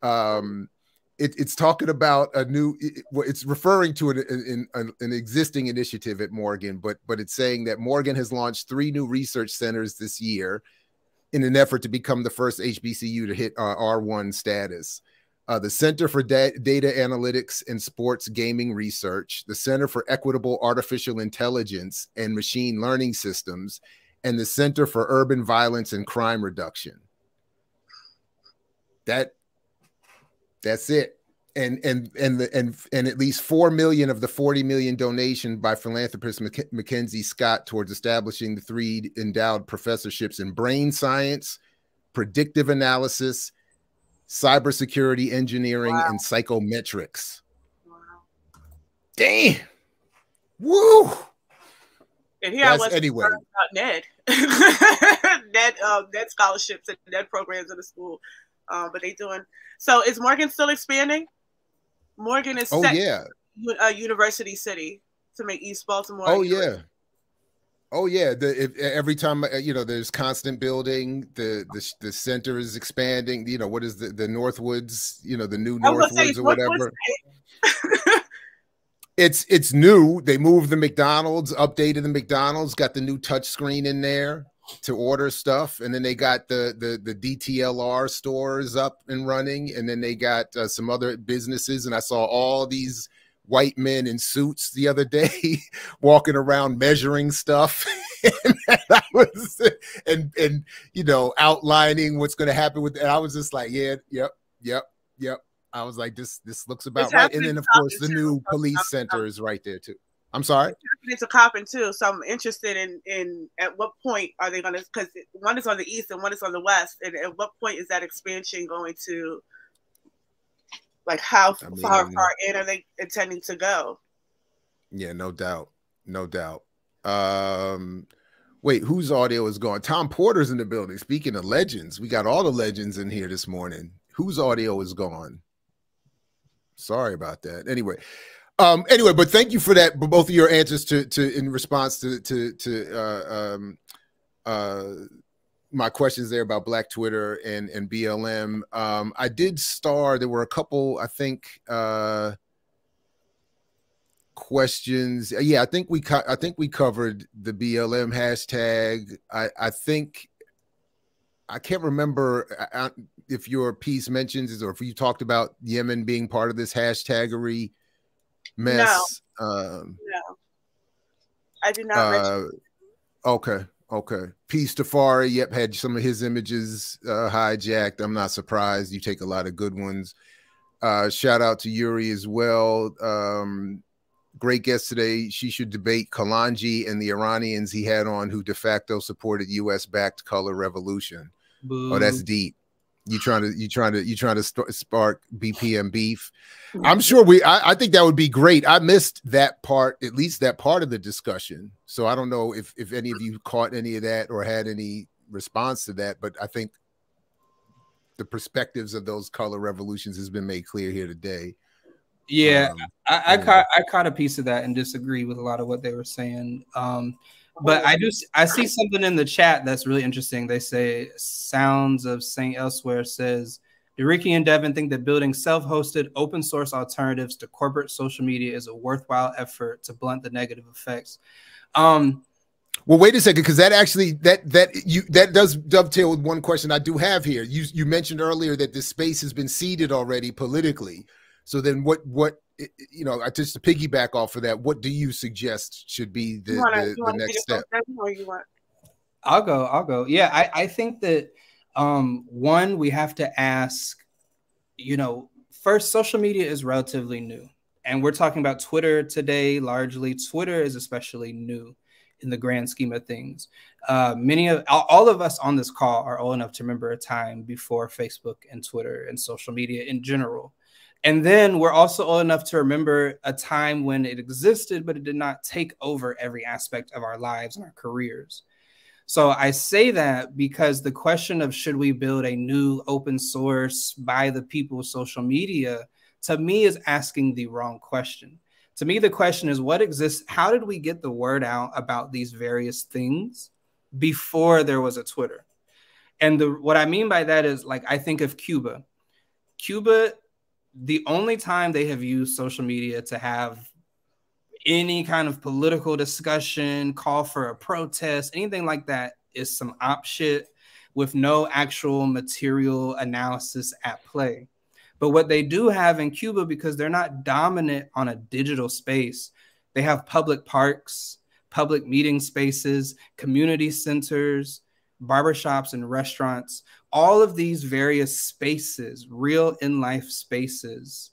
Um, it, it's talking about a new. It, it's referring to an, an, an, existing initiative at Morgan, but but it's saying that Morgan has launched three new research centers this year in an effort to become the first HBCU to hit uh, R1 status. Uh, the Center for Da- Data Analytics and Sports Gaming Research, the Center for Equitable Artificial Intelligence and Machine Learning Systems, and the Center for Urban Violence and Crime Reduction. That that's it. and and and the and and at least four million of the 40 million donation by philanthropist Mac- Mackenzie Scott towards establishing the three endowed professorships in brain science, predictive analysis, cybersecurity engineering, Wow. and psychometrics. Wow. Damn. Woo. And here I was anyway. about Ned, Ned, um, Ned scholarships and Ned programs in the school. Um, but they doing so. Is Morgan still expanding? Morgan is Oh set yeah. a university city to make East Baltimore. Oh yeah. Oh yeah. The if, every time uh, you know, there's constant building. The the the center is expanding. You know what is the the Northwoods? You know the new I say, Northwoods or Northwoods whatever. It's it's new. They moved the McDonald's, updated the McDonald's, got the new touch screen in there to order stuff, and then they got the the the DTLR stores up and running, and then they got uh, some other businesses. And I saw all these white men in suits the other day walking around measuring stuff, and I was and and you know outlining what's going to happen with. And I was just like, yeah, yep, yep, yep. I was like, this this looks about It's right. And then of course the new police Um, center is right there too. I'm sorry. it's a copping too. So I'm interested in in at what point are they going to? Because one is on the east and one is on the west. And at what point is that expansion going to? Like how I far mean- far in are they intending to go? Yeah, no doubt. No doubt. Um wait, whose audio is gone? Tom Porter's in the building. Speaking of legends, we got all the legends in here this morning. Whose audio is gone? Sorry about that. Anyway, um, anyway, but thank you for that. Both of your answers to to in response to to to uh, um, uh, my questions there about Black Twitter and and BLM. Um, I did star. There were a couple. I think. Uh, questions yeah i think we i think we covered the blm hashtag i i think i can't remember if your piece mentions or if you talked about yemen being part of this hashtaggery mess um No, I did not. mention uh, okay okay peace tafari yep had some of his images uh hijacked i'm not surprised you take a lot of good ones uh shout out to yuri as well um great guest today. She should debate Kalonji and the Iranians he had on who de facto supported U.S. backed color revolution. Oh, that's deep. You trying to you trying to you trying to st- spark BPM beef? I'm sure we. I, I think that would be great. I missed that part, at least that part of the discussion. So I don't know if if any of you caught any of that or had any response to that. But I think the perspectives of those color revolutions has been made clear here today. Yeah, Um, I, I yeah. caught I caught a piece of that and disagree with a lot of what they were saying. Um, but I do I see something in the chat that's really interesting. They say sounds of Saint Elsewhere says Ricki and Devyn think that building self-hosted open source alternatives to corporate social media is a worthwhile effort to blunt the negative effects. Um, Well, wait a second, because that actually that that you that does dovetail with one question I do have here. You you mentioned earlier that this space has been seeded already politically. So then, what what you know, I just to piggyback off of that, what do you suggest should be the wanna, the, the next step? from Devyn, or you want? I'll go. I'll go. Yeah, I, I think that um, one, we have to ask, you know, first, social media is relatively new. And we're talking about Twitter today largely. Twitter is especially new in the grand scheme of things. Uh, many of all, all of us on this call are old enough to remember a time before Facebook and Twitter and social media in general. And then we're also old enough to remember a time when it existed, but it did not take over every aspect of our lives and our careers. So I say that because the question of should we build a new open source by the people social media to me is asking the wrong question. To me, the question is what exists? How did we get the word out about these various things before there was a Twitter? And the, what I mean by that is like, I think of Cuba. Cuba, the only time they have used social media to have any kind of political discussion, call for a protest, anything like that is some op shit with no actual material analysis at play. But what they do have in Cuba, because they're not dominant on a digital space, they have public parks, public meeting spaces, community centers, barbershops, and restaurants. All of these various spaces, real in life spaces,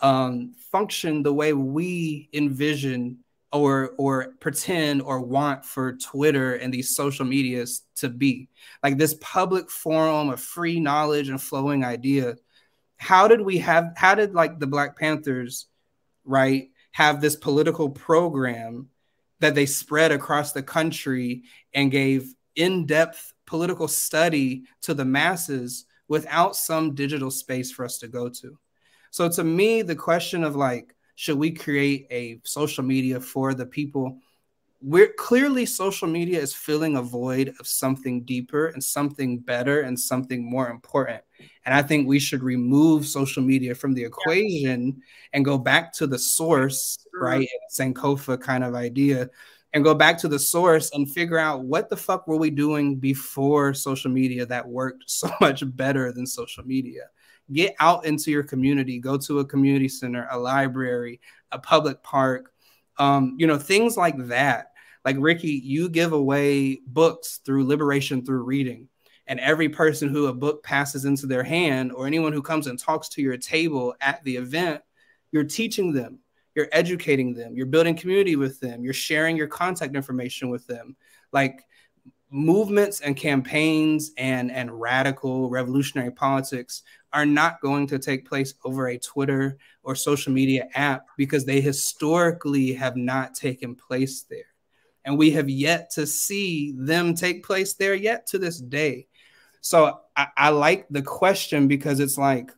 um, function the way we envision or or pretend or want for Twitter and these social medias to be like this public forum of free knowledge and flowing idea. How did we have? How did like the Black Panthers, right, have this political program that they spread across the country and gave in-depth political study to the masses without some digital space for us to go to? So to me, the question of like should we create a social media for the people? We're clearly social media is filling a void of something deeper and something better and something more important. And I think we should remove social media from the equation and go back to the source, right? Sankofa kind of idea and go back to the source and figure out what the fuck were we doing before social media that worked so much better than social media. Get out into your community. Go to a community center a library a public park um, you know things like that. Like Ricki you give away books through liberation through reading and every person who a book passes into their hand or anyone who comes and talks to your table at the event you're teaching them you're educating them you're building community with them you're sharing your contact information with them like movements and campaigns and and radical revolutionary politics are not going to take place over a Twitter or social media app because they historically have not taken place there. And we have yet to see them take place there yet to this day. So I, I like the question because it's like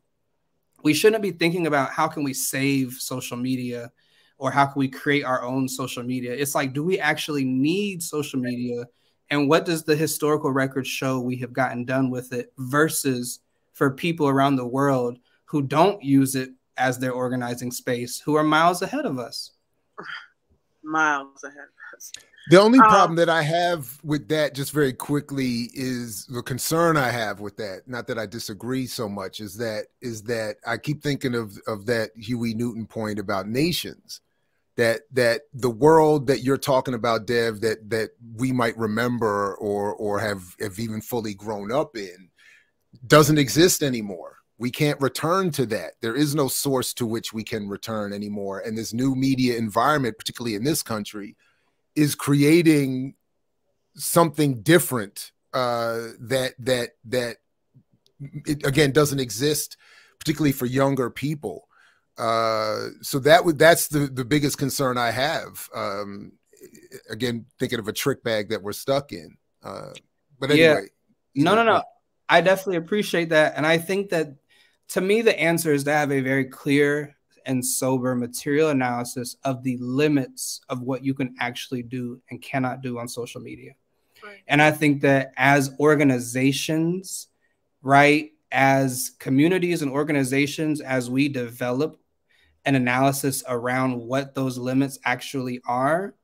we shouldn't be thinking about how can we save social media or how can we create our own social media. It's like, do we actually need social media? And what does the historical record show we have gotten done with it versus for people around the world who don't use it as their organizing space, who are miles ahead of us. Miles ahead of us. The only um, problem that I have with that, just very quickly, is the concern I have with that. Not that I disagree so much, is that is that I keep thinking of of that Huey Newton point about nations, that that the world that you're talking about, Dev, that that we might remember or or have have even fully grown up in, doesn't exist anymore. We can't return to that. There is no source to which we can return anymore. And this new media environment, particularly in this country, is creating something different uh, that that that it, again doesn't exist, particularly for younger people. Uh, so that would that's the the biggest concern I have. Um, again, thinking of a trick bag that we're stuck in. Uh, but anyway, yeah. no, no, no. I definitely appreciate that. And I think that to me, the answer is to have a very clear and sober material analysis of the limits of what you can actually do and cannot do on social media. Right. And I think that as organizations, right, as communities and organizations, as we develop an analysis around what those limits actually are,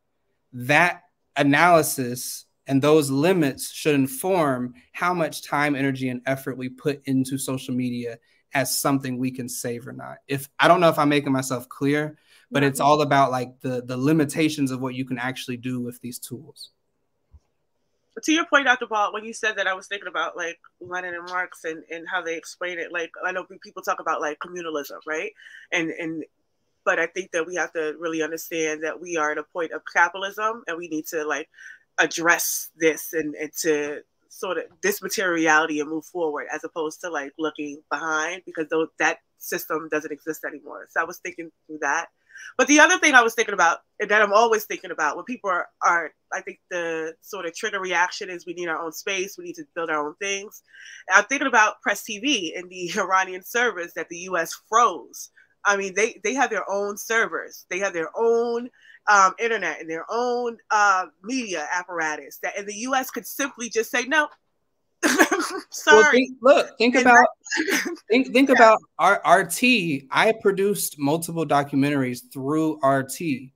that analysis and those limits should inform how much time, energy, and effort we put into social media as something we can save or not. If I don't know if I'm making myself clear, but it's all about like the the limitations of what you can actually do with these tools. To your point, Dr. Ball, when you said that, I was thinking about like Lenin and Marx and, and how they explain it. Like I know people talk about like communalism, right? And and but I think that we have to really understand that we are at a point of capitalism and we need to like address this and, and to sort of this materiality and move forward as opposed to like looking behind because those, that system doesn't exist anymore. So I was thinking through that. But the other thing I was thinking about, and that I'm always thinking about when people are, are, I think the sort of trigger reaction is we need our own space, we need to build our own things. And I'm thinking about Press TV and the Iranian servers that the US froze. I mean, they, they have their own servers, they have their own um, internet and their own uh, media apparatus that in the U.S. could simply just say no. Sorry. Well, think, look, think and about think think yeah. about our RT. I produced multiple documentaries through RT.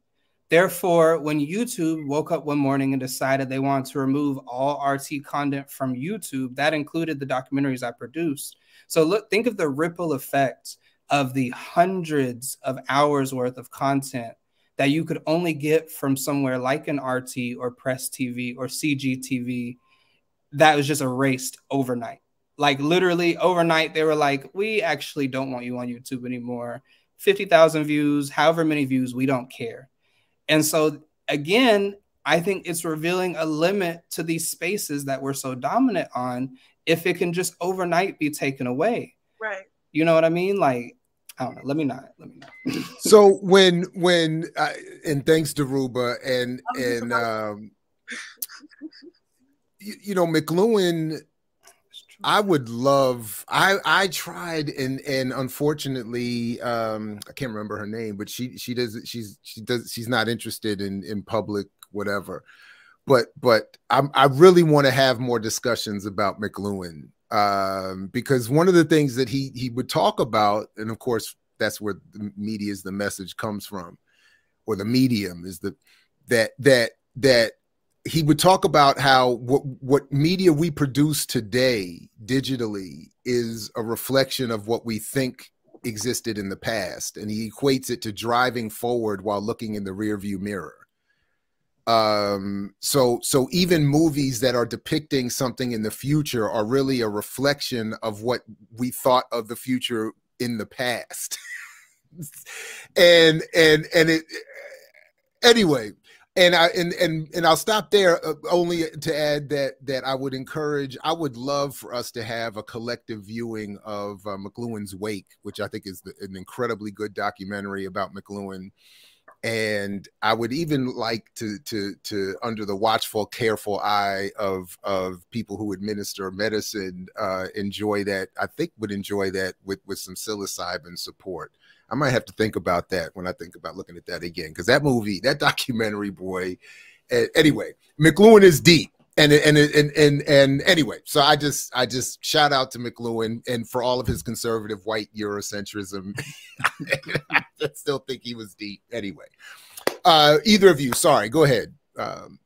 Therefore, when YouTube woke up one morning and decided they wanted to remove all RT content from YouTube, that included the documentaries I produced. So look, think of the ripple effect of the hundreds of hours worth of content that you could only get from somewhere like an RT or Press TV or CGTV that was just erased overnight. Like literally overnight, they were like, we actually don't want you on YouTube anymore. 50,000 views, however many views, we don't care. And so, again, I think it's revealing a limit to these spaces that we're so dominant on if it can just overnight be taken away. Right. You know what I mean? Like, I don't know. Let me not. Let me not. so when when uh, and thanks to Ruba and and um you, you know McLuhan I would love I I tried and and unfortunately um I can't remember her name but she she does she's she does she's not interested in in public whatever but but I'm, I really want to have more discussions about McLuhan um because one of the things that he he would talk about and of course that's where the media is the message comes from or the medium is the that that that he would talk about how what what media we produce today digitally is a reflection of what we think existed in the past and he equates it to driving forward while looking in the rearview mirror um so so even movies that are depicting something in the future are really a reflection of what we thought of the future in the past and and and it anyway and I and and and I'll stop there uh, only to add that that I would encourage I would love for us to have a collective viewing of uh, McLuhan's Wake, which I think is an incredibly good documentary about McLuhan. And I would even like to to to under the watchful, careful eye of of people who administer medicine uh, enjoy that. I think would enjoy that with with some psilocybin support. I might have to think about that when I think about looking at that again because that movie, that documentary, boy. Uh, anyway, McLuhan is deep, and and and and and anyway, so I just I just shout out to McLuhan and for all of his conservative white Eurocentrism. I still think he was deep. Anyway, uh, either of you, sorry, go ahead. Um,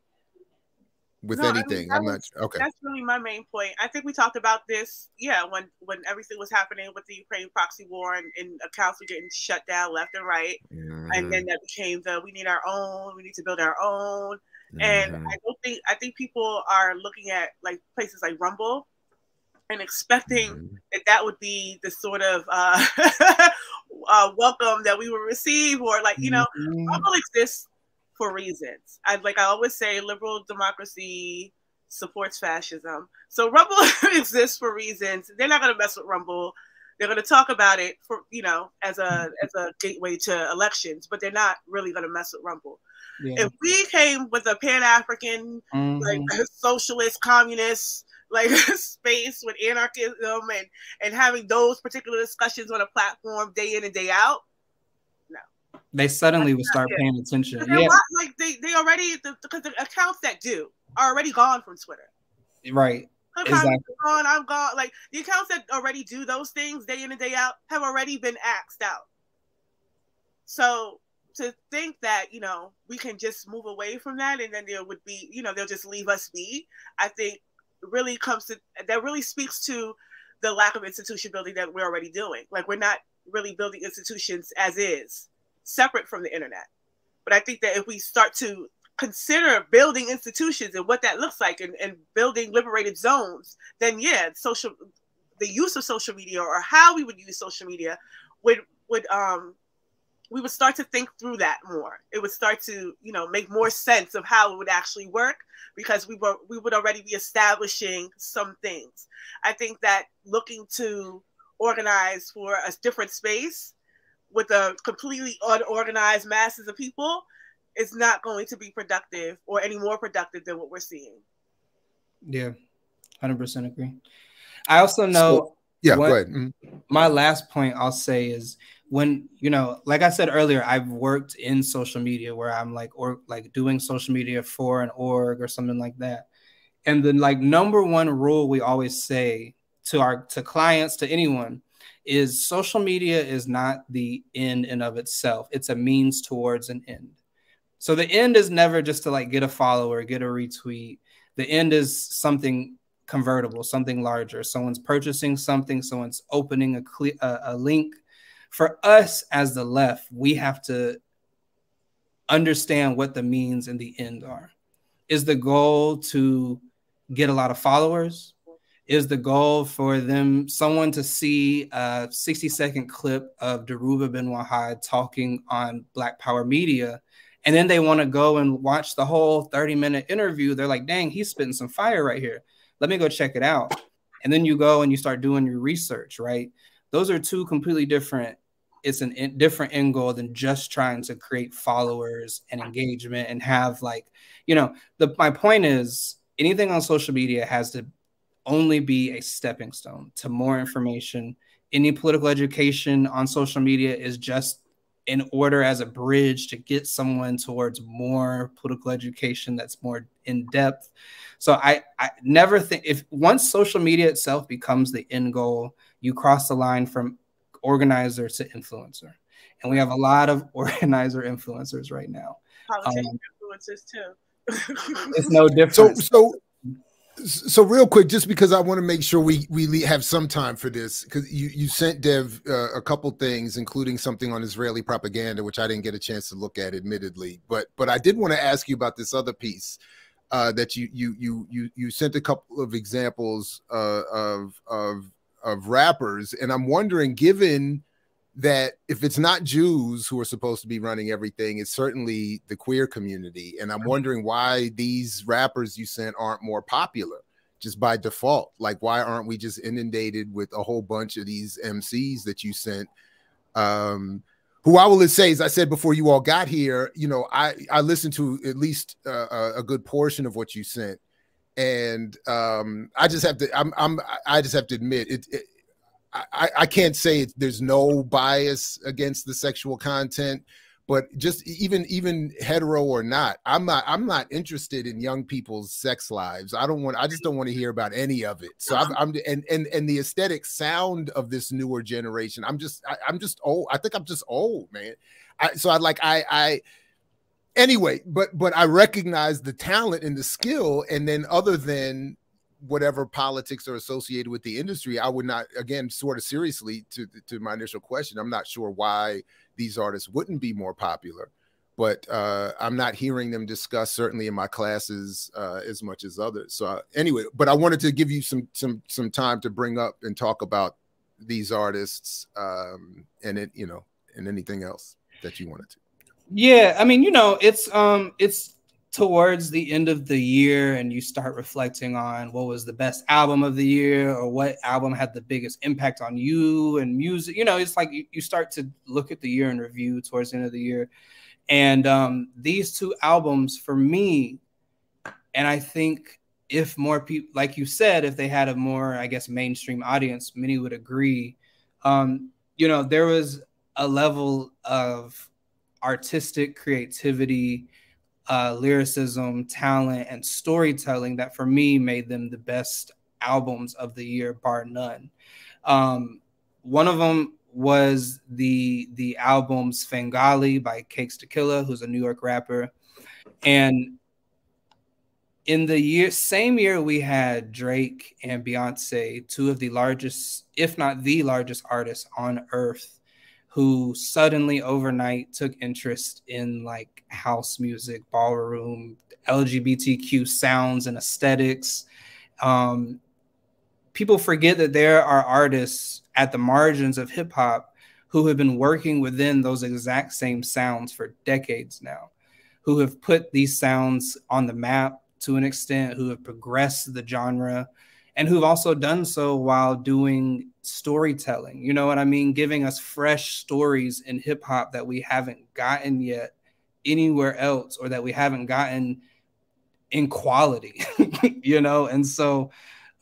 with no, anything. I am not okay. That's really my main point. I think we talked about this, yeah, when when everything was happening with the Ukraine proxy war and, and accounts were getting shut down left and right, mm-hmm. and then that became the we need our own, we need to build our own. Mm-hmm. And I don't think I think people are looking at like places like Rumble and expecting mm-hmm. that that would be the sort of uh, uh, welcome that we would receive, or like you know, mm-hmm. Rumble exists for reasons. I like I always say liberal democracy supports fascism. So Rumble exists for reasons. They're not gonna mess with Rumble. They're gonna talk about it for you know as a as a gateway to elections, but they're not really gonna mess with Rumble. Yeah. If we came with a Pan African, mm-hmm. like socialist, communist, like space with anarchism and and having those particular discussions on a platform day in and day out, no. they suddenly would start paying attention. Yeah. like they, they already because the, the, accounts that do are already gone from Twitter. Right. exactly. I'm gone. I'm gone. Like the accounts that already do those things day in and day out have already been axed out. So to think that you know we can just move away from that and then there would be you know they'll just leave us be, I think really comes to that really speaks to the lack of institution building that we're already doing. Like we're not really building institutions as is separate from the internet. But I think that if we start to consider building institutions and what that looks like and, and building liberated zones, then yeah, social the use of social media or how we would use social media would would um we would start to think through that more. It would start to, you know, make more sense of how it would actually work because we were we would already be establishing some things. I think that looking to organize for a different space with a completely unorganized masses of people is not going to be productive or any more productive than what we're seeing. Yeah, 100% agree. I also know. So, yeah, what, go ahead. Mm-hmm. My last point I'll say is when, you know, like I said earlier, I've worked in social media where I'm like, or like doing social media for an org or something like that. And the like number one rule we always say to our to clients, to anyone, is social media is not the end in of itself. It's a means towards an end. So the end is never just to like get a follower, get a retweet. The end is something convertible, something larger. Someone's purchasing something, someone's opening a, a, a link. For us as the left, we have to understand what the means and the end are. Is the goal to get a lot of followers? is the goal for them someone to see a 60 second clip of Dhoruba bin Wahad talking on Black Power Media, and then they want to go and watch the whole 30 minute interview. They're like, dang, he's spitting some fire right here. Let me go check it out. And then you go and you start doing your research, right? Those are two completely different. It's in, different end goal than just trying to create followers and engagement and have like, you know, the my point is anything on social media has to only be a stepping stone to more information. Any political education on social media is just in order as a bridge to get someone towards more political education that's more in depth. So I, I never think if once social media itself becomes the end goal, you cross the line from organizer to influencer. And we have a lot of organizer influencers right now. Politician um, influencers too. it's no different. So so so real quick, just because I want to make sure we we have some time for this, because you you sent Dev uh, a couple things, including something on Israeli propaganda, which I didn't get a chance to look at, admittedly. But but I did want to ask you about this other piece uh, that you you you you you sent a couple of examples uh, of of of rappers, and I'm wondering, given that if it's not Jews who are supposed to be running everything, it's certainly the queer community. And I'm wondering why these rappers you sent aren't more popular just by default. Like, why aren't we just inundated with a whole bunch of these MCs that you sent? Um, who I will say, as I said before you all got here, you know, I I listened to at least uh, a good portion of what you sent, and um, I just have to, I'm, I'm, I just have to admit it, it I, I can't say it, there's no bias against the sexual content, but just even even hetero or not, I'm not I'm not interested in young people's sex lives. I don't want I just don't want to hear about any of it. So I'm, I'm and and and the aesthetic sound of this newer generation. I'm just I, am just old. I think I'm just old, man. I, so I like I I anyway, but but I recognize the talent and the skill, and then other than whatever politics are associated with the industry, I would not, again, sort of seriously to, to my initial question, I'm not sure why these artists wouldn't be more popular, but uh, I'm not hearing them discussed certainly in my classes uh, as much as others. So uh, anyway, but I wanted to give you some some some time to bring up and talk about these artists um, and it, you know, and anything else that you wanted to. Yeah, I mean, you know, it's um, it's towards the end of the year and you start reflecting on what was the best album of the year or what album had the biggest impact on you and music you know it's like you, you start to look at the year in review towards the end of the year. And um, these two albums for me and i think if more people like you said if they had a more i guess mainstream audience many would agree. Um, you know there was a level of artistic creativity uh, lyricism, talent, and storytelling that for me made them the best albums of the year, bar none. Um, one of them was the the album Svengali by Cakes Killa, who's a New York rapper, and in the year same year we had Drake and Beyonce, two of the largest, if not the largest artists on earth, who suddenly overnight took interest in like house music, ballroom, LGBTQ sounds and aesthetics. Um, people forget that there are artists at the margins of hip hop who have been working within those exact same sounds for decades now, who have put these sounds on the map to an extent, who have progressed the genre, and who've also done so while doing storytelling. You know what I mean? Giving us fresh stories in hip hop that we haven't gotten yet anywhere else or that we haven't gotten in quality, you know? And so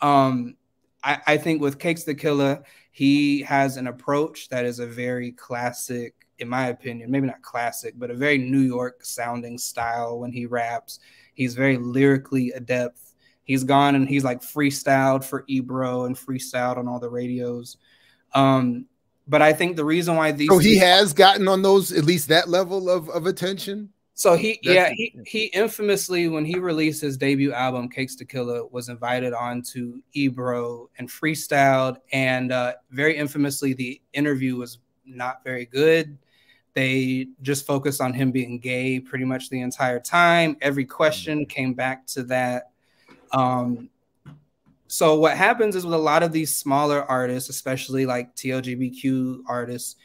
um, I, I think with Cakes da Killa, he has an approach that is a very classic, in my opinion, maybe not classic, but a very New York sounding style when he raps. He's very lyrically adept He's gone and he's like freestyled for Ebro and freestyled on all the radios. Um, but I think the reason why these so he has gotten on those at least that level of, of attention. So he That's yeah he he infamously when he released his debut album Cakes da Killa was invited on to Ebro and freestyled and uh, very infamously the interview was not very good. They just focused on him being gay pretty much the entire time. Every question came back to that. Um, So what happens is with a lot of these smaller artists, especially like TLGBTQ artists,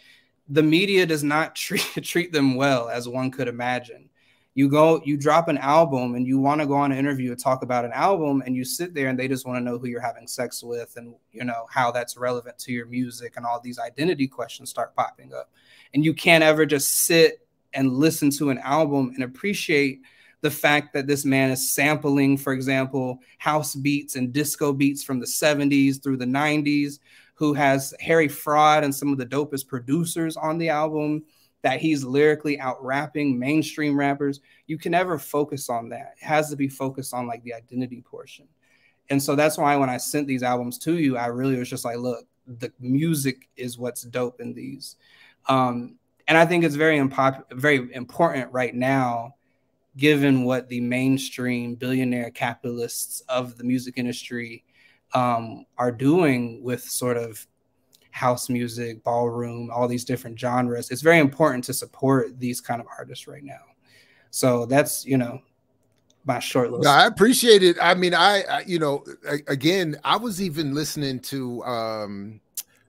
the media does not treat treat them well as one could imagine. You go, you drop an album, and you want to go on an interview and talk about an album, and you sit there, and they just want to know who you're having sex with, and you know how that's relevant to your music, and all these identity questions start popping up, and you can't ever just sit and listen to an album and appreciate the fact that this man is sampling, for example, house beats and disco beats from the 70s through the 90s, who has Harry Fraud and some of the dopest producers on the album, that he's lyrically out rapping mainstream rappers. You can never focus on that. It has to be focused on like the identity portion. And so that's why when I sent these albums to you, I really was just like, look, the music is what's dope in these. Um, and I think it's very very important right now, given what the mainstream billionaire capitalists of the music industry um, are doing with sort of house music, ballroom, all these different genres. It's very important to support these kind of artists right now. So that's you know my short list. No, I appreciate it. I mean, I, I you know, I, again, I was even listening to um,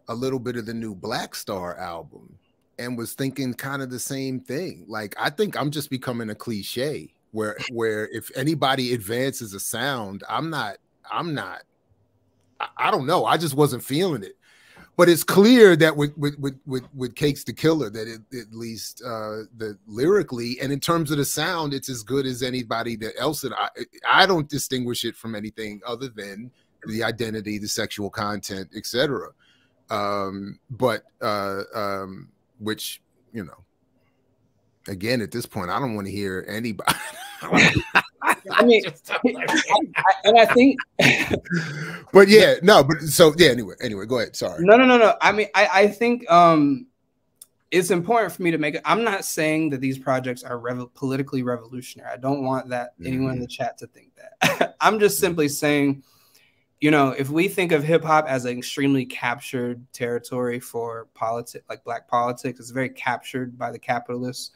a little bit of the new Black Star album and was thinking kind of the same thing. Like, I think I'm just becoming a cliche where where if anybody advances a sound, I'm not, I'm not, I, I don't know. I just wasn't feeling it but it's clear that with with with with, with Cakes da Killa that it, at least uh the lyrically and in terms of the sound it's as good as anybody that else that I I don't distinguish it from anything other than the identity the sexual content etc um but uh um which you know again at this point I don't want to hear anybody I mean, and I think, but yeah, no, but so yeah. Anyway, anyway, go ahead. Sorry. No, no, no, no. I mean, I, I think um, it's important for me to make it. I'm not saying that these projects are rev- politically revolutionary. I don't want that mm-hmm. anyone in the chat to think that. I'm just simply saying, you know, if we think of hip hop as an extremely captured territory for politics, like black politics, it's very captured by the capitalists.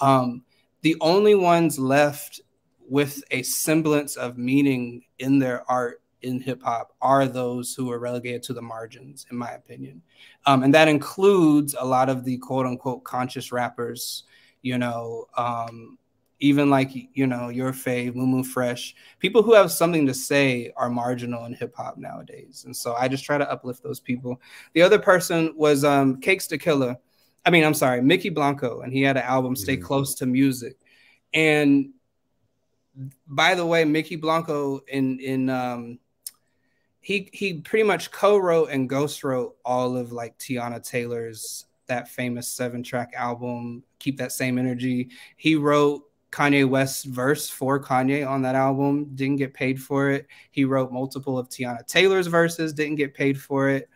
Um, the only ones left with a semblance of meaning in their art in hip hop are those who are relegated to the margins, in my opinion. Um, and that includes a lot of the quote unquote conscious rappers, you know, um, even like, you know, your fave, Mumu Fresh, people who have something to say are marginal in hip hop nowadays. And so I just try to uplift those people. The other person was um, Cakes da Killa. I mean, I'm sorry, Mykki Blanco, and he had an album, Stay mm-hmm. Close to Music. And by the way, Mykki Blanco in in um he he pretty much co-wrote and ghost wrote all of like Teyana Taylor's that famous seven track album, Keep That Same Energy. He wrote Kanye West's verse for Kanye on that album, didn't get paid for it. He wrote multiple of Teyana Taylor's verses, didn't get paid for it.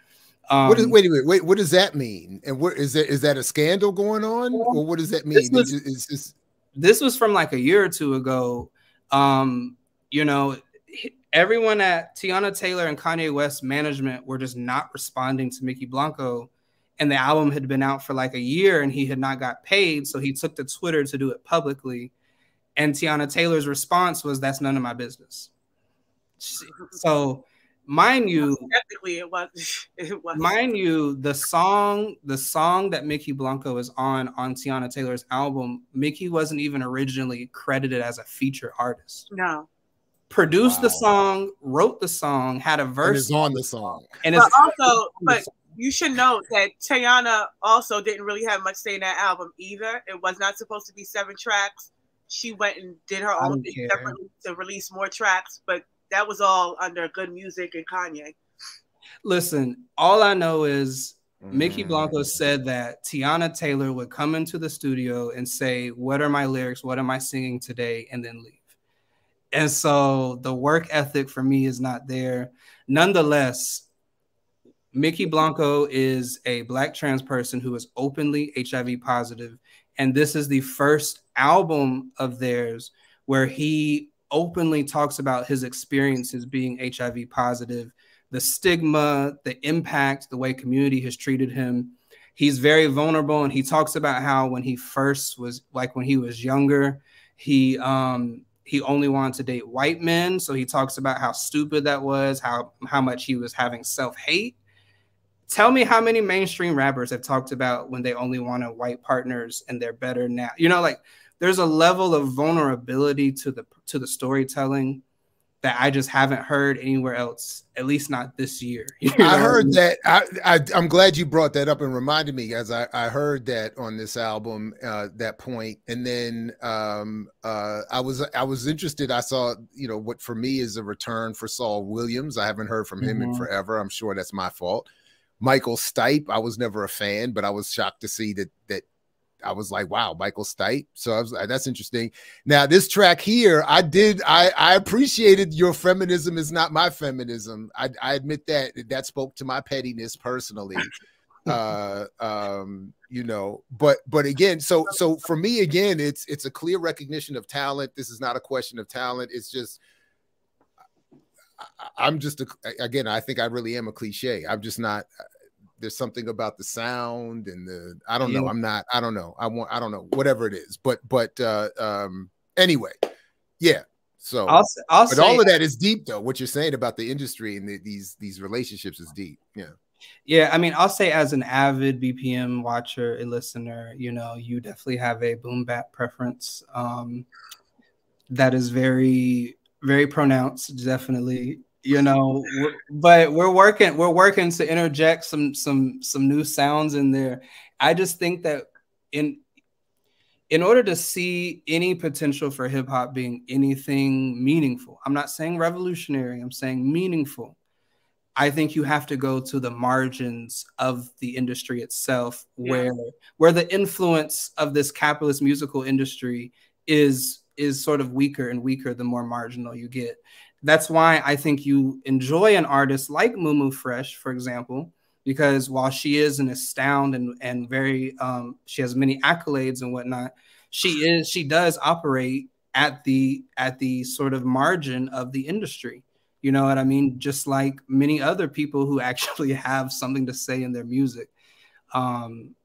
Um, what is, wait, wait, wait, what does that mean? And what is that? Is that a scandal going on, or what does that mean? This was, it's, it's, this was from like a year or two ago. Um, you know, everyone at Teyana Taylor and Kanye West management were just not responding to Mykki Blanco. And the album had been out for like a year and he had not got paid. So he took to Twitter to do it publicly. And Teyana Taylor's response was, That's none of my business. So mind you technically it was it was mind you the song the song that Mykki Blanco is on on Teyana Taylor's album Mykki wasn't even originally credited as a feature artist no produced wow. the song wrote the song had a verse and is on the song and but also but you should note that Teyana also didn't really have much say in that album either. It was not supposed to be seven tracks. She went and did her own thing separately to release more tracks, but that was all under good music and Kanye. Listen, all I know is Mykki mm. Blanco said that Teyana Taylor would come into the studio and say, What are my lyrics? What am I singing today? and then leave. And so the work ethic for me is not there. Nonetheless, Mykki Blanco is a black trans person who is openly HIV positive, And this is the first album of theirs where he openly talks about his experiences being HIV positive, the stigma, the impact, the way community has treated him. He's very vulnerable and he talks about how when he first was like when he was younger, he um he only wanted to date white men. So he talks about how stupid that was, how how much he was having self-hate. Tell me how many mainstream rappers have talked about when they only wanted white partners and they're better now. You know, like there's a level of vulnerability to the to the storytelling that I just haven't heard anywhere else, at least not this year. You know I heard mean? that. I, I I'm glad you brought that up and reminded me, as I I heard that on this album, uh, that point, and then um uh I was I was interested. I saw you know what for me is a return for Saul Williams. I haven't heard from him in Mhm. forever. I'm sure that's my fault. Michael Stipe, I was never a fan, but I was shocked to see that that I was like, wow, Michael Stipe. So I was like, that's interesting. Now, this track here, I did, I, I appreciated your feminism is not my feminism. I, I admit that that spoke to my pettiness personally. uh um you know but but again so so for me again it's it's a clear recognition of talent this is not a question of talent it's just i'm just a, again i think i really am a cliche. I'm just not there's something about the sound and the i don't know. I'm not i don't know. I want i don't know whatever it is. But but uh um anyway yeah so. I'll, I'll but say, all of that is deep though what you're saying about the industry and the, these these relationships is deep. Yeah. Yeah, I mean, I'll say as an avid BPM watcher, a listener, you know, you definitely have a boom bap preference. Um, that is very, very pronounced, definitely. You know, we're- but we're working, we're working to interject some some some new sounds in there. I just think that in in order to see any potential for hip hop being anything meaningful, I'm not saying revolutionary, I'm saying meaningful. I think you have to go to the margins of the industry itself, Yeah. where where the influence of this capitalist musical industry is is sort of weaker and weaker the more marginal you get. That's why I think you enjoy an artist like Mumu Fresh, for example, because while she is an astound and and very um, she has many accolades and whatnot, she is she does operate at the at the sort of margin of the industry. You know what I mean? Just like many other people who actually have something to say in their music. Um,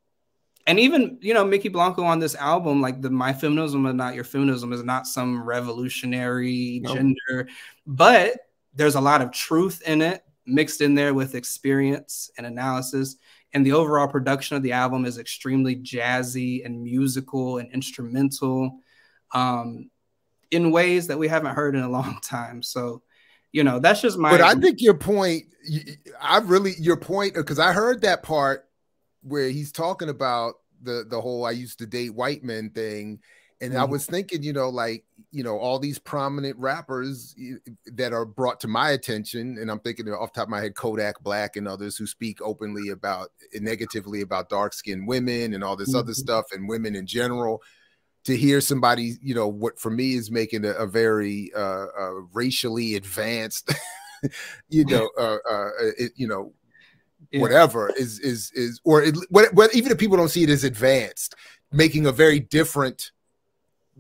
and even you know Mykki Blanco on this album, like the "My Feminism is Not Your Feminism" is not some revolutionary Nope. gender, but there's a lot of truth in it mixed in there with experience and analysis. And the overall production of the album is extremely jazzy and musical and instrumental um, in ways that we haven't heard in a long time. So, you know, that's just my. but I think your point, I really your point because I heard that part where he's talking about the the whole I used to date white men thing, and I Mhm. was thinking, you know, like you know, all these prominent rappers that are brought to my attention, and I'm thinking off the top of my head, Kodak Black and others who speak openly about negatively about dark skinned women and all this other Mhm. stuff and women in general to hear somebody, you know, what for me is making a, a very uh, uh, racially advanced, you know, uh, uh, it, you know, Yeah. whatever is is is or it, what, what, even if people don't see it as advanced, making a very different,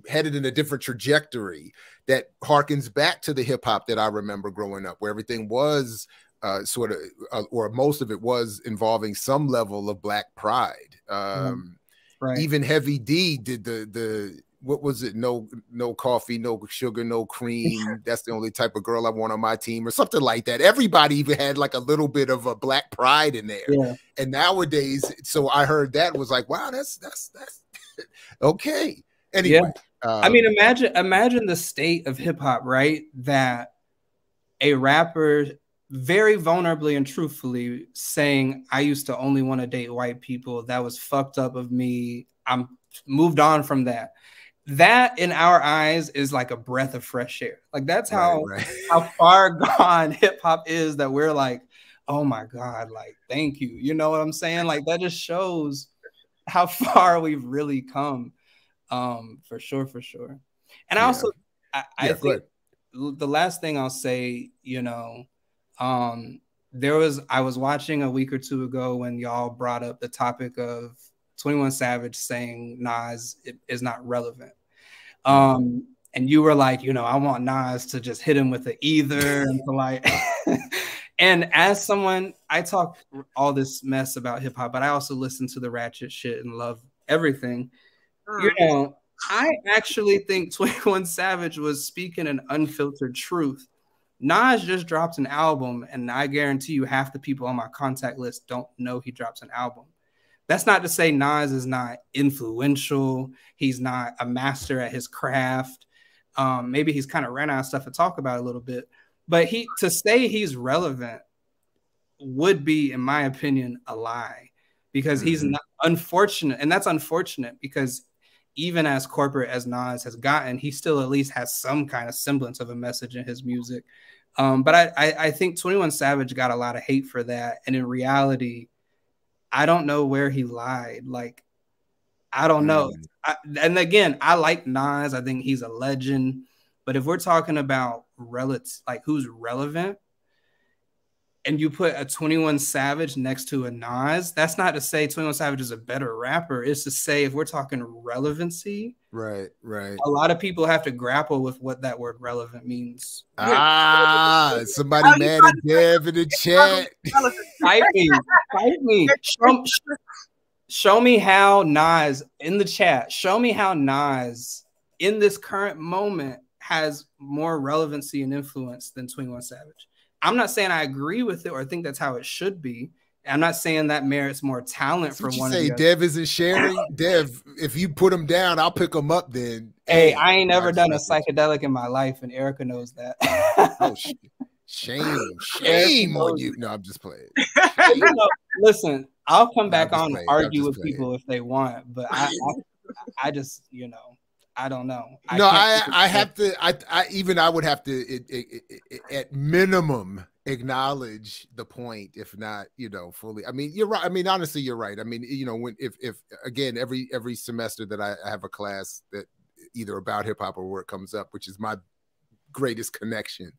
headed in a different trajectory that harkens back to the hip hop that I remember growing up, where everything was. Uh, sort of, uh, or most of it was involving some level of black pride. Um, right. even heavy d did the the what was it no no coffee no sugar no cream that's the only type of girl i want on my team or something like that everybody even had like a little bit of a black pride in there yeah. and nowadays so i heard that was like wow that's that's that's okay anyway I mean, um, imagine imagine the state of hip hop, right? That a rapper very vulnerably and truthfully saying, "I used to only want to date white people. That was fucked up of me. I'm moved on from that." That, in our eyes, is like a breath of fresh air. Like that's how right, right. how far gone hip hop is that we're like, oh my god, like thank you. You know what I'm saying? Like that just shows how far we've really come. Um, for sure, for sure. And I Yeah. also I, I Yeah, think the last thing I'll say, you know, um, there was I was watching a week or two ago when y'all brought up the topic of 21 Savage saying Nas is not relevant. Um, and you were like, you know, I want Nas to just hit him with the either and to like and as someone I talk all this mess about hip hop, but I also listen to the ratchet shit and love everything. You know, I actually think 21 Savage was speaking an unfiltered truth. Nas just dropped an album, and I guarantee you half the people on my contact list don't know he drops an album. That's not to say Nas is not influential. He's not a master at his craft. Um, maybe he's kind of ran out of stuff to talk about a little bit. But he to say he's relevant would be, in my opinion, a lie because mm-hmm. he's not unfortunate, and that's unfortunate because even as corporate as Nas has gotten, he still at least has some kind of semblance of a message in his music. Um, but I, I, I think 21 Savage got a lot of hate for that. And in reality, I don't know where he lied. Like, I don't know. Mm. I, and again, I like Nas. I think he's a legend. But if we're talking about relative, like who's relevant, and you put a 21 Savage next to a Nas, that's not to say 21 Savage is a better rapper. It's to say if we're talking relevancy, right, right. A lot of people have to grapple with what that word relevant means. Ah, somebody oh, mad at Dev in the chat. Fight me, fight me. Show, show me how Nas in the chat. Show me how Nas in this current moment has more relevancy and influence than 21 Savage. I'm not saying I agree with it or think that's how it should be. I'm not saying that merits more talent for one. Say Dev isn't sharing. Dev, if you put him down, I'll pick him up. Then. Hey, I ain't never done a psychedelic in my life, and Erica knows that. oh, shame, shame on you. No, I'm just playing. you know, listen, I'll come back on and argue with playing. people if they want, but I, I, I just, you know, I don't know. I no, I I have to. I, I even I would have to it, it, it, at minimum acknowledge the point, if not you know fully. I mean, you're right. I mean, honestly, you're right. I mean, you know, when if if again every every semester that I, I have a class that either about hip hop or where it comes up, which is my greatest connection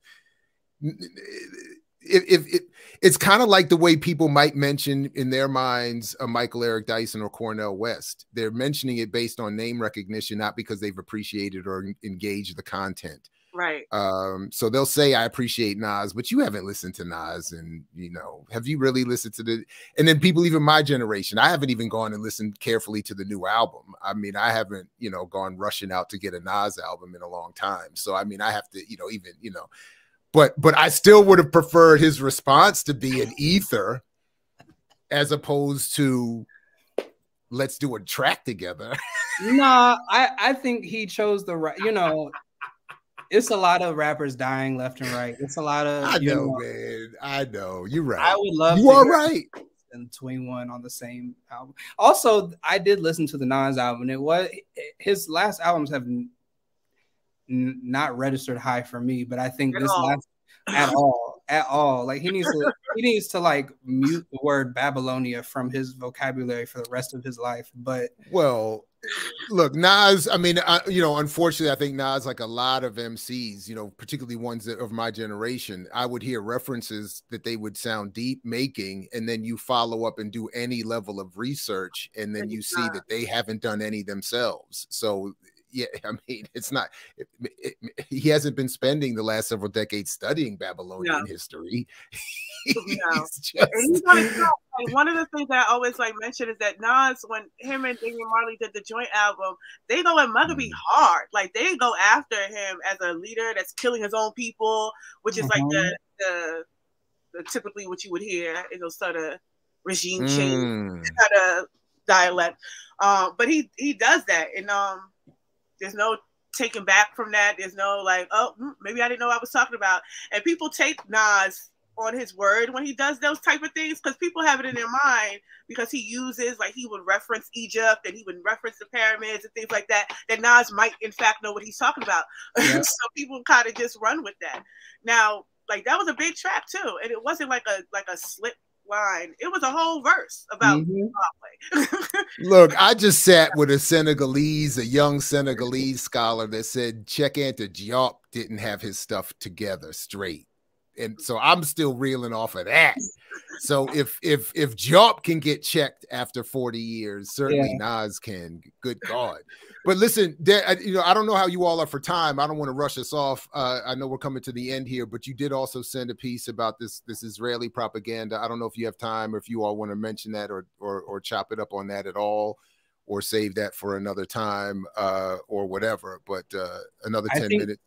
if, if it, it's kind of like the way people might mention in their minds a Michael Eric Dyson or Cornel West. They're mentioning it based on name recognition, not because they've appreciated or engaged the content. Right. Um, so they'll say, I appreciate Nas, but you haven't listened to Nas. And, you know, have you really listened to the, and then people, even my generation, I haven't even gone and listened carefully to the new album. I mean, I haven't, you know, gone rushing out to get a Nas album in a long time. So, I mean, I have to, you know, even, you know, but but I still would have preferred his response to be an ether as opposed to let's do a track together. nah, I I think he chose the right. You know, it's a lot of rappers dying left and right. It's a lot of. I know, know man. I know. You're right. I would love. You are right. And 21 on the same album. Also, I did listen to the Nas album. It was his last albums have not registered high for me, but I think at this all. last at all, at all. Like he needs to he needs to like mute the word Babylonia from his vocabulary for the rest of his life. But well, look, Nas. I mean, I, you know, unfortunately, I think Nas, like a lot of MCs, you know, particularly ones that of my generation, I would hear references that they would sound deep making, and then you follow up and do any level of research, and then you see that they haven't done any themselves. So yeah, I mean, it's not. It, it, he hasn't been spending the last several decades studying Babylonian no. history. no. just... like, one of the things that I always like mention is that Nas, when him and Damian Marley did the joint album, they go at Mugabe mm. hard. Like they go after him as a leader that's killing his own people, which is mm-hmm. like the, mm-hmm. the, the typically what you would hear in those sort of regime change mm. kind of dialect. Um, but he he does that, and um, there's no taking back from that. There's no like, oh, hmm, maybe I didn't know I was talking about. And people take Nas on his word when he does those type of things because people have it in their mind because he uses like he would reference Egypt and he would reference the pyramids and things like that. That Nas might in fact know what he's talking about. Yeah. so people kind of just run with that. Now, like that was a big track too, and it wasn't like a like a slip line. It was a whole verse about mm-hmm. Look, I just sat with a Senegalese, a young Senegalese scholar that said Cheikh Anta Diop didn't have his stuff together straight. And so I'm still reeling off of that. So if if if Diop can get checked after 40 years, certainly yeah. Nas can. Good God. But listen, you know, I don't know how you all are for time. I don't want to rush us off. Uh, I know we're coming to the end here, but you did also send a piece about this this Israeli propaganda. I don't know if you have time or if you all want to mention that or or, or chop it up on that at all. or save that for another time uh, or whatever. But uh, another 10 think- minutes.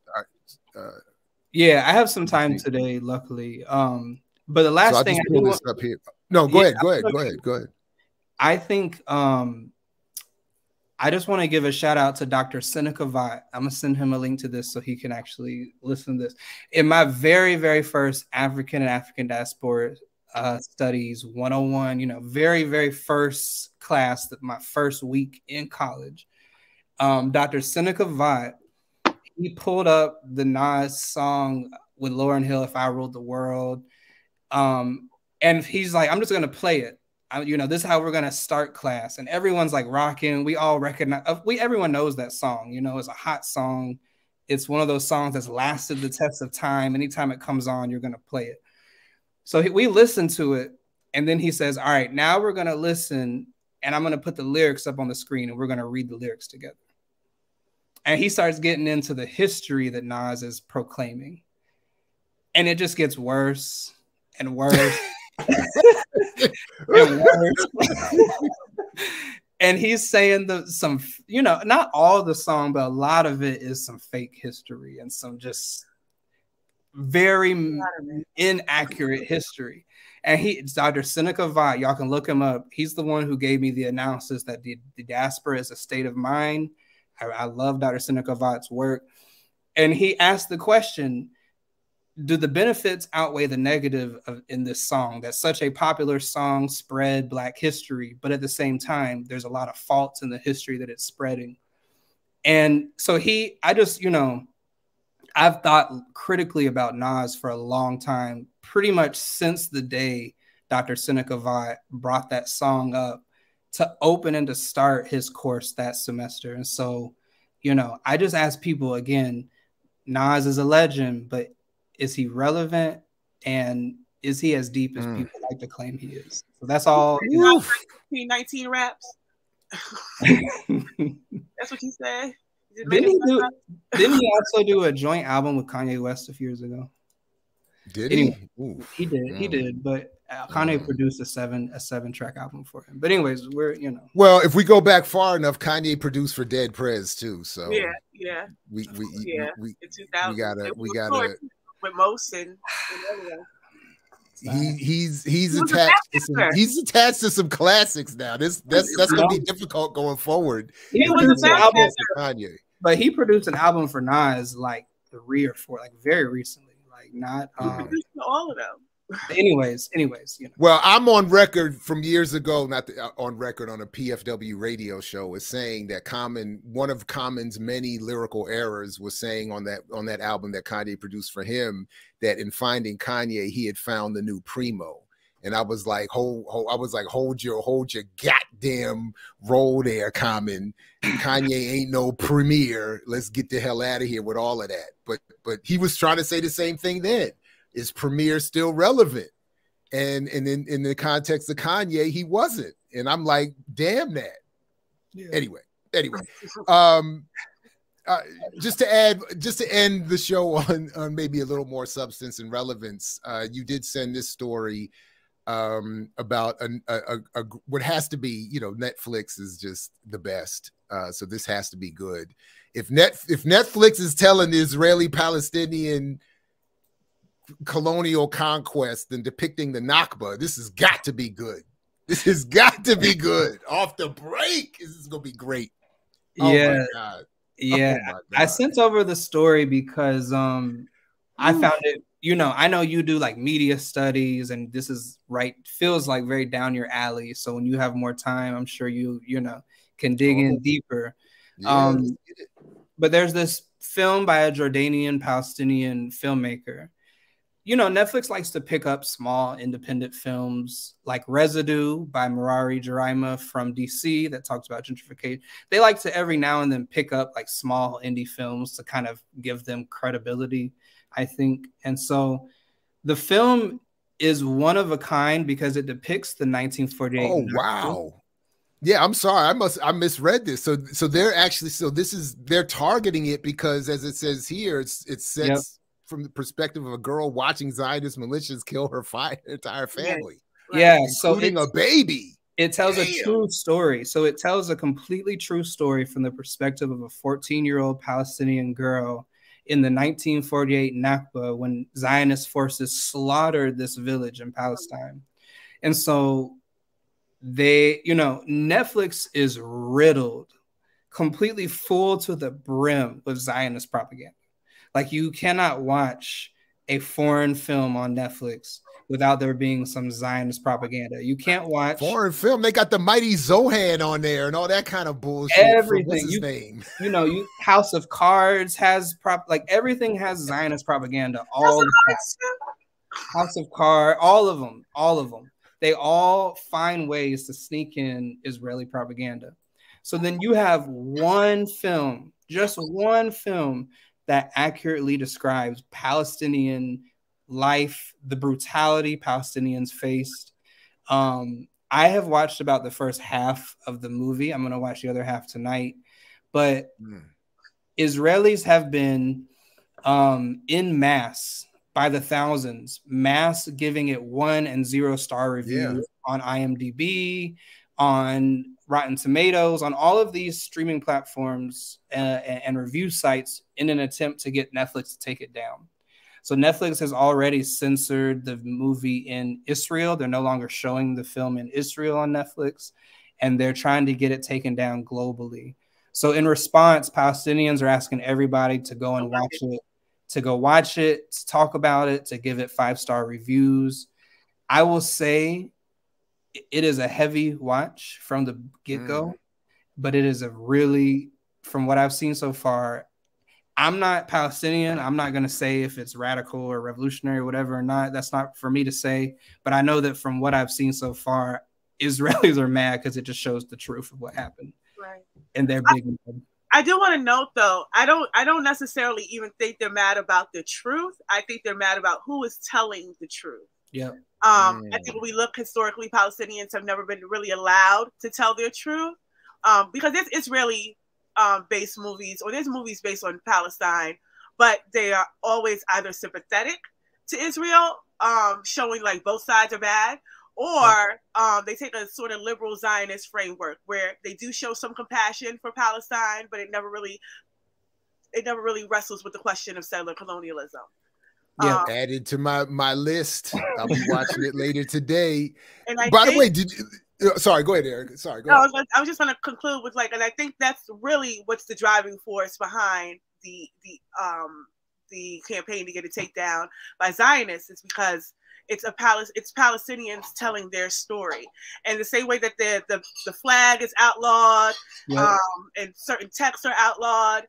Yeah, I have some time today, luckily. Um, but the last so I thing just I, do pulled want- this up here. No, go Yeah, ahead. Go ahead. Go ahead. Go ahead. I think um, I just want to give a shout out to Dr. Seneca Vaught. I'm gonna send him a link to this so he can actually listen to this. In my very, very first African and African diaspora uh, studies 101, you know, very, very first class, that my first week in college, um, Dr. Seneca Vaught, he pulled up the Nas song with Lauryn Hill, "If I Ruled the World," um, and he's like, "I'm just gonna play it." I, you know, this is how we're gonna start class, and everyone's like rocking. We all recognize, we everyone knows that song. You know, it's a hot song. It's one of those songs that's lasted the test of time. Anytime it comes on, you're gonna play it. So he, we listen to it, and then he says, "All right, now we're gonna listen, and I'm gonna put the lyrics up on the screen, and we're gonna read the lyrics together." And he starts getting into the history that Nas is proclaiming, and it just gets worse and worse and worse. and he's saying the some, you know, not all the song, but a lot of it is some fake history and some just very inaccurate history. And he, Dr. Seneca Vaught, y'all can look him up. He's the one who gave me the analysis that the, the diaspora is a state of mind. I, I love Dr. Seneca Vaught's work. And he asked the question do the benefits outweigh the negative of, in this song that's such a popular song spread black history but at the same time there's a lot of faults in the history that it's spreading and so he i just you know i've thought critically about nas for a long time pretty much since the day dr seneca Vaught brought that song up to open and to start his course that semester and so you know i just ask people again nas is a legend but is he relevant and is he as deep as Mm. people like to claim he is? So that's all. You know, 19 raps. That's what you say. Is didn't he do? Didn't he also do a joint album with Kanye West a few years ago? Did Anyway, he? Oof. He did. He did. But uh, Kanye Mm. produced a seven a seven track album for him. But anyways, we're you know Well, if we go back far enough, Kanye produced for Dead Prez too. So Yeah, yeah. we we Yeah. we, In 2000. we gotta It we gotta with Mos and, and everyone. he he's he's He attached to some, he's attached to some classics now. This that's that's gonna be difficult going forward. he He was a an album, master. Kanye. but he produced an album for Nas like three or four, like very recently. Like not um all of them. anyways, anyways, you know. Well, I'm on record from years ago, not the, uh, on record on a PFW radio show, as saying that Common, one of Common's many lyrical errors, was saying on that on that album that Kanye produced for him that in finding Kanye, he had found the new Primo. And I was like, hold, hold I was like, hold your, hold your goddamn roll there, Common. Kanye ain't no premier. Let's get the hell out of here with all of that. But but he was trying to say the same thing then. Is Premier still relevant? And and in, in the context of Kanye, he wasn't. And I'm like, damn that. Anyway, anyway. Um uh, just to add, just to end the show on, on maybe a little more substance and relevance, uh, you did send this story um, about a, a, a, what has to be, you know, Netflix is just the best, uh, so this has to be good. If net if Netflix is telling the Israeli Palestinian colonial conquest and depicting the Nakba, this has got to be good. This has got to be good. Off the break, this is gonna be great. Oh yeah, my god. yeah. Oh I sent over the story because um I found it, you know, I know you do like media studies and this is right feels like very down your alley. So when you have more time, I'm sure you, you know, can dig in Oh. deeper. Yeah, um, let's get it. But there's this film by a Jordanian Palestinian filmmaker. You know, Netflix likes to pick up small independent films like Residue by Merawi Gerima from DC that talks about gentrification. They like to every now and then pick up like small indie films to kind of give them credibility, I think. And so the film is one of a kind because it depicts the 1948. Oh wow. Yeah, I'm sorry. I must I misread this. So so they're actually so this is they're targeting it because as it says here, it's it sets Yep. from the perspective of a girl watching Zionist militias kill her fi- entire family, Yeah, so including it's- a baby. It tells Damn. a true story. So it tells a completely true story from the perspective of a 14 year old Palestinian girl in the 1948 Nakba when Zionist forces slaughtered this village in Palestine. And so they, you know, Netflix is riddled, completely full to the brim with Zionist propaganda. Like you cannot watch a foreign film on Netflix without there being some Zionist propaganda. You can't watch Foreign film. They got the mighty Zohan on there and all that kind of bullshit. from- Everything. What's his You- name? you know, you House of Cards has prop like everything has Zionist propaganda. All the time. House of Cards, all of them, all of them. They all find ways to sneak in Israeli propaganda. So then you have one film, just one film that accurately describes Palestinian life, the brutality Palestinians faced. Um, I have watched about the first half of the movie. I'm going to watch the other half tonight. But Hmm. Israelis have been um, in mass by the thousands, mass giving it one and zero star reviews on IMDb, on Rotten Tomatoes, on all of these streaming platforms uh, and, and review sites in an attempt to get Netflix to take it down. So Netflix has already censored the movie in Israel. They're no longer showing the film in Israel on Netflix, and they're trying to get it taken down globally. So in response, Palestinians are asking everybody to go and watch it, to go watch it, to talk about it, to give it five star reviews. I will say it is a heavy watch from the get go, mm. but it is a really, from what I've seen so far, I'm not Palestinian. I'm not going to say if it's radical or revolutionary or whatever or not. That's not for me to say. But I know that from what I've seen so far, Israelis are mad because it just shows the truth of what happened. Right. And they're big. mad. I do want to note though, I don't I don't necessarily even think they're mad about the truth. I think they're mad about who is telling the truth. Yeah. Um, I think when we look historically, Palestinians have never been really allowed to tell their truth um, because it's Israeli um, based movies or there's movies based on Palestine, but they are always either sympathetic to Israel, um, showing like both sides are bad, or um, they take a sort of liberal Zionist framework where they do show some compassion for Palestine, but it never really it never really wrestles with the question of settler colonialism. Yeah. Um, Added to my my list. I'll be watching it later today. and I By the way, did you? Sorry, go ahead, Eric. Sorry, go No, I was, I was just going to conclude with like, and I think that's really what's the driving force behind the the um the campaign to get it taken down by Zionists is because it's a palace it's Palestinians telling their story, and the same way that the the, the flag is outlawed, um, and certain texts are outlawed.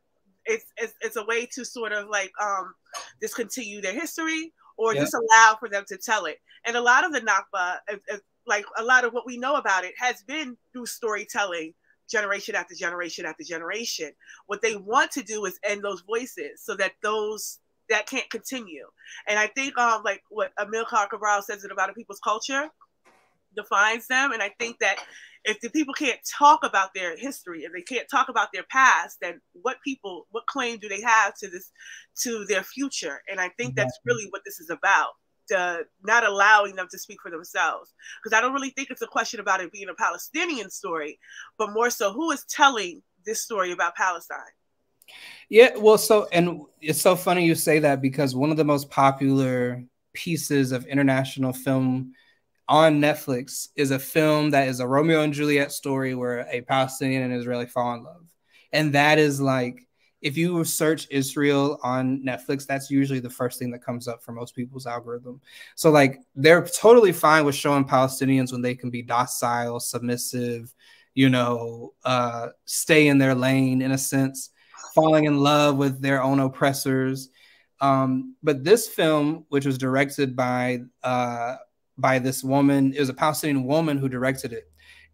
It's, it's it's a way to sort of like um discontinue their history or just allow for them to tell it. And a lot of the Nakba, if- if- like a lot of what we know about it, has been through storytelling, generation after generation after generation. What they want to do is end those voices so that those that can't continue. And I think um like what Amilcar Cabral says it about a people's culture defines them. And I think that if the people can't talk about their history, if they can't talk about their past, then what people, what claim do they have to this, to their future? And I think that's really what this is about. The, not allowing them to speak for themselves because I don't really think it's a question about it being a Palestinian story, but more so who is telling this story about Palestine. Yeah, well, so and it's so funny you say that because one of the most popular pieces of international film on Netflix is a film that is a Romeo and Juliet story where a Palestinian and Israeli fall in love. And that is like if you search Israel on Netflix, that's usually the first thing that comes up for most people's algorithm. So like they're totally fine with showing Palestinians when they can be docile, submissive, you know, uh stay in their lane in a sense falling in love with their own oppressors. Um, but this film, which was directed by uh, by this woman, it was a Palestinian woman who directed it.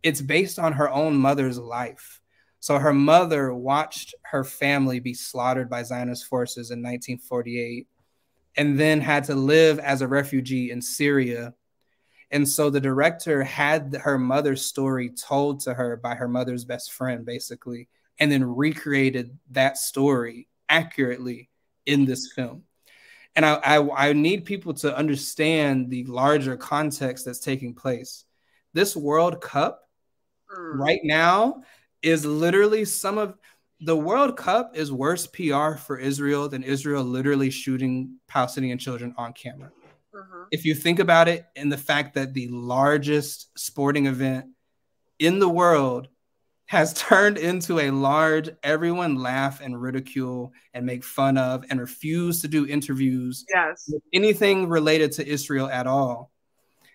It's based on her own mother's life. So her mother watched her family be slaughtered by Zionist forces in 1948, and then had to live as a refugee in Syria. And so the director had her mother's story told to her by her mother's best friend, basically and then recreated that story accurately in this film. And I, I, I, need people to understand the larger context that's taking place. This World Cup Mm. right now is literally some of the World Cup is worse PR for Israel than Israel literally shooting Palestinian children on camera. Mhm. If you think about it, and the fact that the largest sporting event in the world has turned into a large, everyone laugh and ridicule and make fun of and refuse to do interviews Yes. anything related to Israel at all.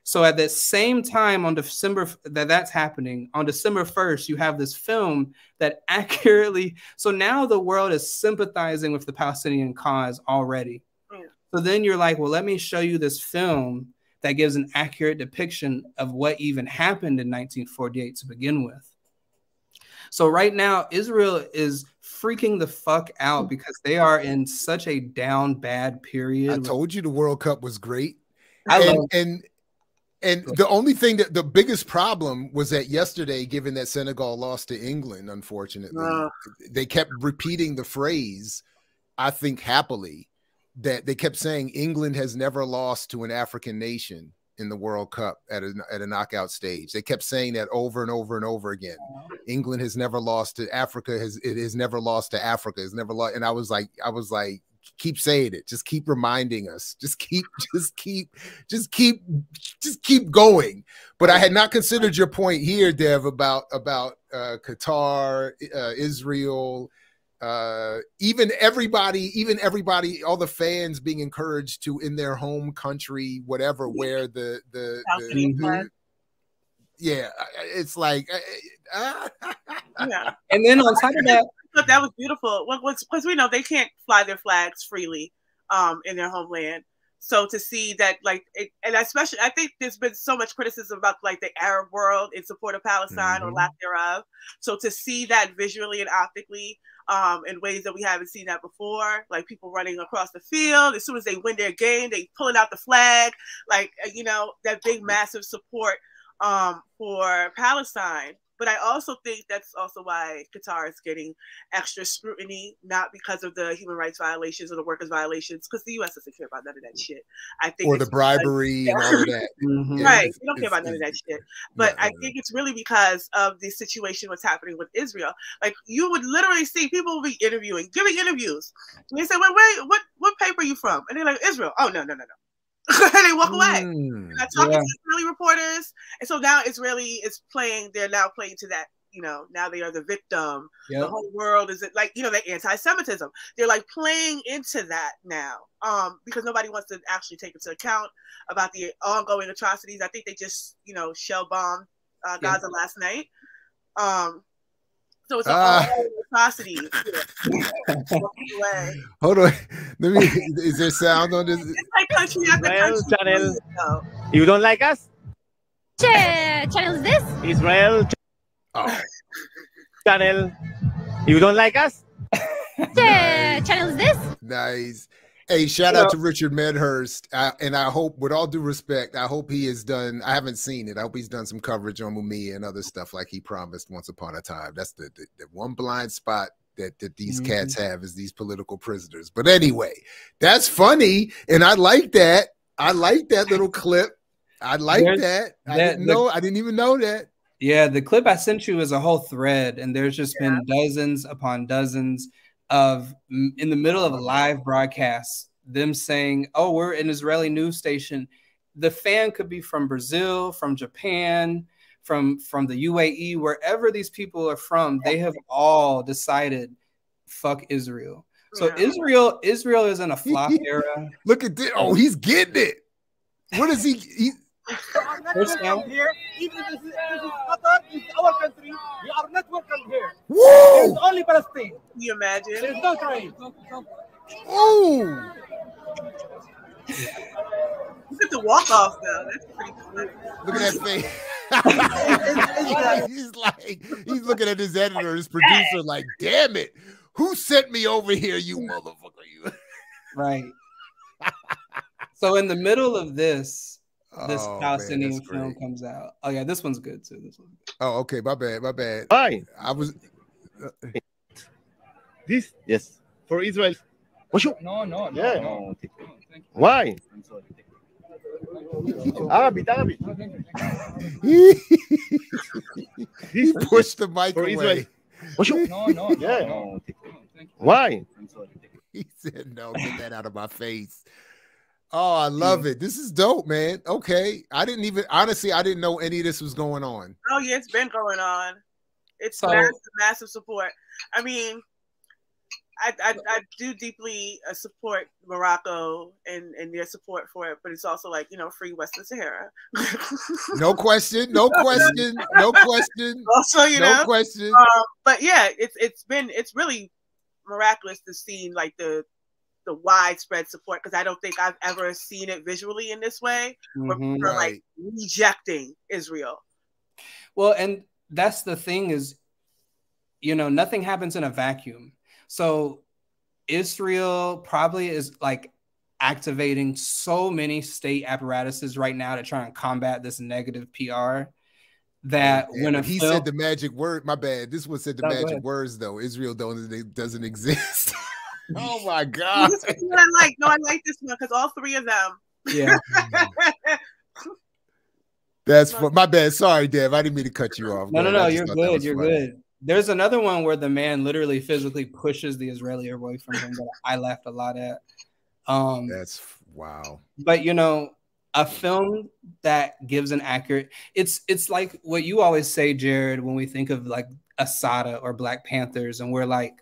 So at the same time on December that that's happening, on December 1st, you have this film that accurately so now the world is sympathizing with the Palestinian cause already. Yeah. So then you're like, well, let me show you this film that gives an accurate depiction of what even happened in 1948 to begin with. So right now, Israel is freaking the fuck out hmm. because they are in such a down bad period. I told you the World Cup was great. I and, love- and and the only thing that the biggest problem was that yesterday, given that Senegal lost to England, unfortunately, Ugh. they kept repeating the phrase, I think happily, that they kept saying England has never lost to an African nation in the World Cup at a, at a knockout stage. They kept saying that over and over and over again. Uh-huh. England has never lost to Africa, has it has never lost to Africa, has never lost. And I was like, I was like, keep saying it, just keep reminding us, just keep, just keep, just keep, just keep going. But I had not considered your point here, Dev, about about uh Qatar, uh, Israel, uh even everybody even everybody all the fans being encouraged to in their home country whatever wear the the, Palestinian the flag. yeah I- I- it's like uh, Yeah. And then on top of that, But that was beautiful. Because we know they can't fly their flags freely um, in their homeland. So to see that, like, it, and especially, I think there's been so much criticism about like the Arab world in support of Palestine or Mhm. lack thereof. So to see that visually and optically um, in ways that we haven't seen that before, like people running across the field as soon as they win their game, they pulling out the flag, like uh, you know that big massive support um, for Palestine. But I also think that's also why Qatar is getting extra scrutiny, not because of the human rights violations or the workers' violations, because the U.S. doesn't care about none of that shit. I think or the it's because- bribery and all of that Mhm. Right? it's- We don't care about none of that shit. But No, I no, no. think it's really because of the situation what's happening with Israel. Like you would literally see people will be interviewing, giving interviews. And they say, "Well, wait, what what paper are you from?" And they're like, "Israel." Oh no, no, no, no. they walk away. Mm. Not talking Yeah. to Israeli reporters, and so now Israeli is playing. They're now playing to that. You know, now they are the victim. The whole world is it like you know the anti-Semitism. They're like playing into that now, um, because nobody wants to actually take into account about the ongoing atrocities. I think they just you know shell bombed uh, Yeah. Gaza last night. Um, so it's an Ah. ongoing atrocity. Yeah. Hold on let me is there sound on this It's like country after Israel country. channel. you. You don't like us? Which channel is this? Israel oh channel. You don't like us? Which channel is this? Nice. Hey, shout out to Richard Medhurst. I, and I hope, with all due respect, I hope he has done, I haven't seen it. I hope he's done some coverage on Mumia and other stuff like he promised once upon a time. That's the, the, the one blind spot that, that these Mhm. cats have is these political prisoners. But anyway, that's funny. And I like that. I like that little clip. I like There's- that. I that- didn't the- know. I didn't even know that. Yeah, the clip I sent you is a whole thread, and there's just been dozens upon dozens of in the middle of a live broadcast, them saying, "Oh, we're an Israeli news station." The fan could be from Brazil, from Japan, from from the UAE, wherever these people are from. They have all decided, "Fuck Israel." So. Israel, Israel is in a flop era. Look at this. Oh, he's getting it. What is he? he First down. here. Even if this is, this is Qatar, this is our country. We are not welcome here. whoa! It's only Palestine. Can you imagine? There is no Israel. Oh! Look at the walk off though. That's pretty cool. Look at that face. he's like, he's looking at his editor, his producer, like, damn it. Who sent me over here, you motherfucker? You Right. so in the middle of this, this Oh, man, Palestinian that's film great. comes out. Oh yeah, this one's good too. This one. Oh, okay, my bad, my bad. Why? I was uh, This? Yes. For Israel. What you? No, no, no. Yeah. no. Why? Arabi, ah, Arabi. he pushed the mic For away. Israel. What you- No, no, Yeah. no. Why? He said, "No, get that out of my face." Oh, I love it. This is dope, man. Okay, I didn't even honestly, I didn't know any of this was going on. Oh yeah, it's been going on. It's So- massive, massive support. I mean, I I, I do deeply uh, support Morocco and and their support for it, but it's also like you know, free Western Sahara. No question, no question, no question, also, you no know, question. um, but yeah, it's it's been it's really miraculous to see like the the widespread support because I don't think I've ever seen it visually in this way. Where Mhm. people are like rejecting Israel. Well, and that's the thing is, you know, nothing happens in a vacuum. So Israel probably is like activating so many state apparatuses right now to try and combat this negative PR that Yeah, when a he film, said the magic word. My bad. This one said the No, magic words though. Israel don't doesn't exist. Oh my god. This is what I like. No, I like this one because all three of them. yeah, That's fu- my bad. Sorry, Dev. I didn't mean to cut you off. no, Go no, no, you're good, you're funny. good. There's another one where the man literally physically pushes the Israeli away from him that I laughed a lot at. Um, That's wow. but you know a film that gives an accurate it's it's like what you always say jared when we think of like Assata or black panthers and we're like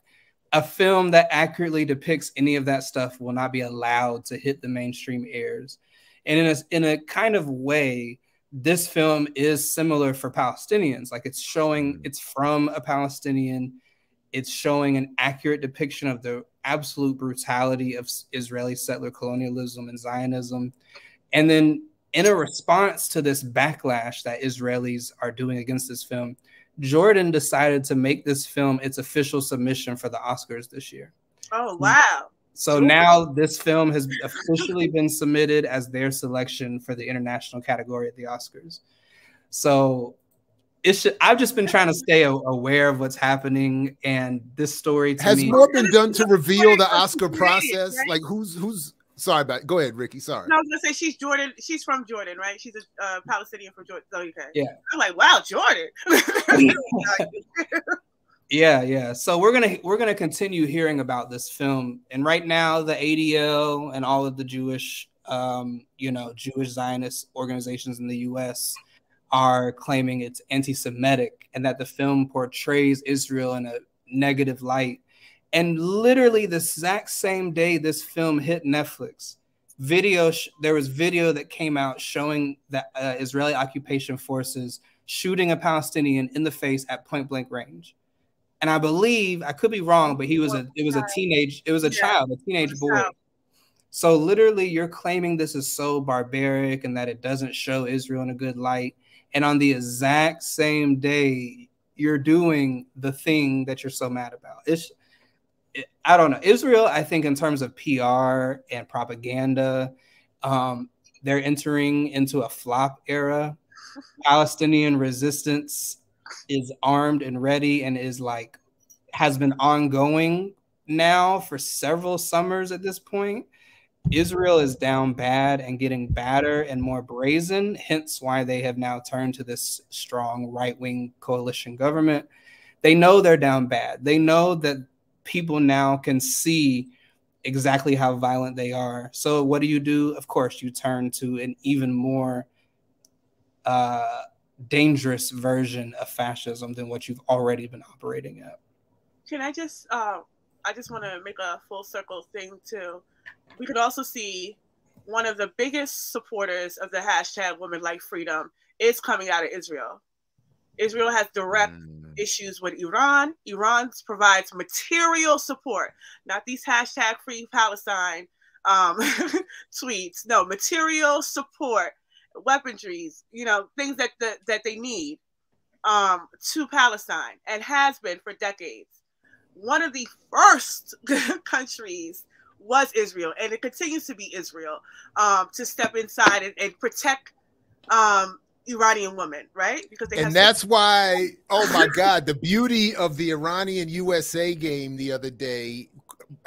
a film that accurately depicts any of that stuff will not be allowed to hit the mainstream airs. And in a, in a kind of way this film is similar for palestinians. Like it's showing mm. it's from a palestinian. It's showing an accurate depiction of the absolute brutality of Israeli settler colonialism and Zionism. And then, in a response to this backlash that Israelis are doing against this film, Jordan decided to make this film its official submission for the Oscars this year. Oh wow! So now this film has officially been submitted as their selection for the international category at the Oscars. So it's just, I've just been trying to stay aware of what's happening, and this story to Has me. more been done to reveal the Oscar process? Like who's who's sorry about go ahead, Ricki. Sorry. No, I was gonna say she's Jordan. She's from Jordan, right? She's a uh, Palestinian from Jordan. So, okay. Yeah. I'm like, wow, Jordan. Yeah, yeah. So we're gonna we're gonna continue hearing about this film, and right now the ADL and all of the Jewish, um, you know, Jewish Zionist organizations in the U.S. are claiming it's anti-Semitic and that the film portrays Israel in a negative light. And literally the exact same day this film hit Netflix, video sh- there was video that came out showing that uh, Israeli occupation forces shooting a Palestinian in the face at point blank range and I believe I could be wrong, but he was a it was a teenage it was a Yeah. child, a teenage boy. So literally, you're claiming this is so barbaric and that it doesn't show Israel in a good light, and on the exact same day, you're doing the thing that you're so mad about. It's it, I don't know Israel. I think in terms of PR and propaganda, um, they're entering into a flop era. Palestinian resistance is armed and ready and is like has been ongoing now for several summers at this point. Israel is down bad and getting badder and more brazen, hence why they have now turned to this strong right wing coalition government. They know they're down bad. They know that people now can see exactly how violent they are. So, what do you do? Of course, you turn to an even more uh, dangerous version of fascism than what you've already been operating at. Can I just, uh, I just want to make a full circle thing too. We could also see one of the biggest supporters of the hashtag Women Like Freedom is coming out of Israel. Israel has direct issues with Iran. Iran provides material support, not these hashtag Free Palestine um, tweets. No, material support, weaponries, you know, things that that, that they need um, to Palestine and has been for decades. One of the first countries was Israel, and it continues to be Israel um, to step inside and, and protect um, Iranian woman, right? Because they and that's why, oh my God, the beauty of the Iranian USA game the other day.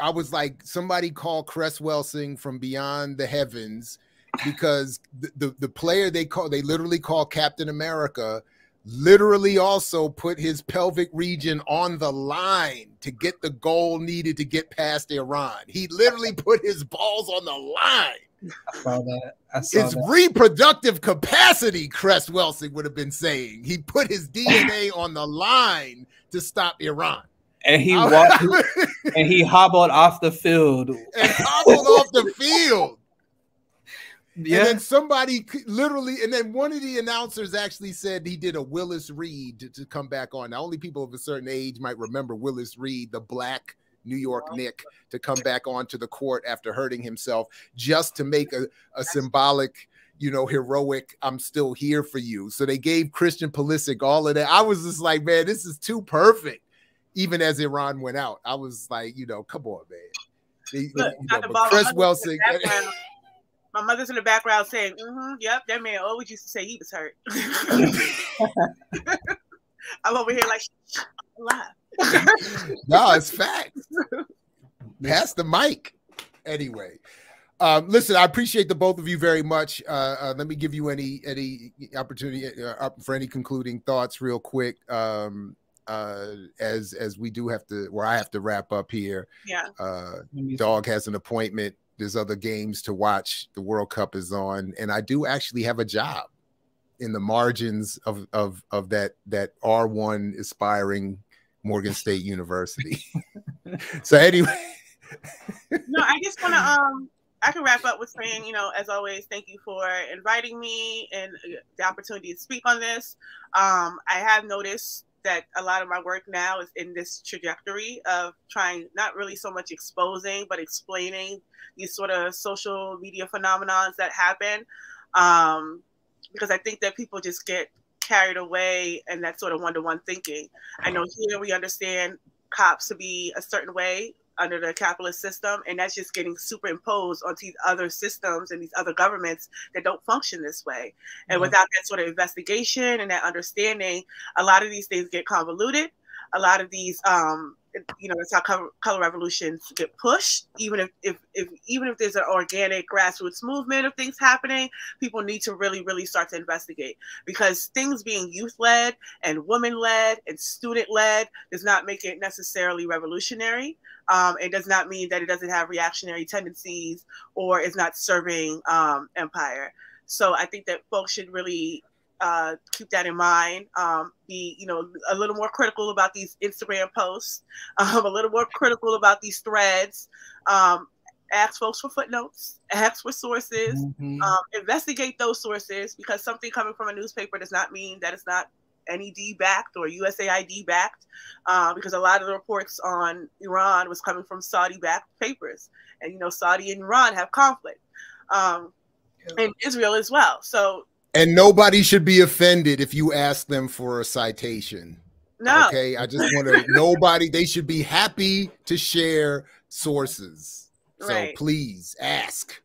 I was like, somebody called Cress Welsing from Beyond the Heavens, because the, the, the player they call they literally call Captain America literally also put his pelvic region on the line to get the goal needed to get past Iran. He literally put his balls on the line. I saw that. I saw It's that. reproductive capacity, Cress Welsing would have been saying. He put his DNA on the line to stop Iran. and he walked and he hobbled off the field. and hobbled off the field. Yeah. And then somebody literally, and then one of the announcers actually said he did a Willis Reed to, to come back on. Now, only people of a certain age might remember Willis Reed, the black New York Knick, to come back onto the court after hurting himself just to make a, a symbolic, you know, heroic, I'm still here for you. So they gave Christian Pulisic all of that. I was just like, man, this is too perfect. Even as Iran went out, I was like, you know, come on, man. They- Look, you know, but ball. Chris My mother's in Welsing, My mother's in the background saying, mm-hmm, "Yep, that man always used to say he was hurt." I'm over here like, laugh. No, it's facts. Pass the mic. Anyway, um, listen, I appreciate the both of you very much. Uh, uh, let me give you any any opportunity uh, for any concluding thoughts, real quick. Um, uh, as as we do have to, where I have to wrap up here. Yeah. Uh, Dog has an appointment. There's other games to watch. The World Cup is on, and I do actually have a job in the margins of of of that that R1 aspiring Morgan State University. so anyway, no, I just want to um I can wrap up with saying, you know, as always, thank you for inviting me and uh, the opportunity to speak on this. Um, I have noticed that a lot of my work now is in this trajectory of trying not really so much exposing, but explaining these sort of social media phenomenons that happen. Um, because I think that people just get carried away and that sort of one-to-one thinking. I know here we understand cops to be a certain way under the capitalist system, and that's just getting superimposed onto these other systems and these other governments that don't function this way. And Mhm. without that sort of investigation and that understanding, a lot of these things get convoluted. A lot of these, um, you know, that's how color, color revolutions get pushed. Even if, if, if, even if there's an organic grassroots movement of things happening, people need to really, really start to investigate because things being youth led and woman led and student led does not make it necessarily revolutionary. Um, it does not mean that it doesn't have reactionary tendencies or is not serving um, empire. So I think that folks should really uh, keep that in mind. Um, be you know a little more critical about these Instagram posts, um, a little more critical about these threads. Um, ask folks for footnotes, ask for sources, Mhm. um, investigate those sources because something coming from a newspaper does not mean that it's not NED backed or USAID backed, uh, because a lot of the reports on Iran was coming from Saudi backed papers, and you know Saudi and Iran have conflict, um, and Israel as well. So and nobody should be offended if you ask them for a citation. no, Okay, I just want to nobody. They should be happy to share sources. So Right. please ask.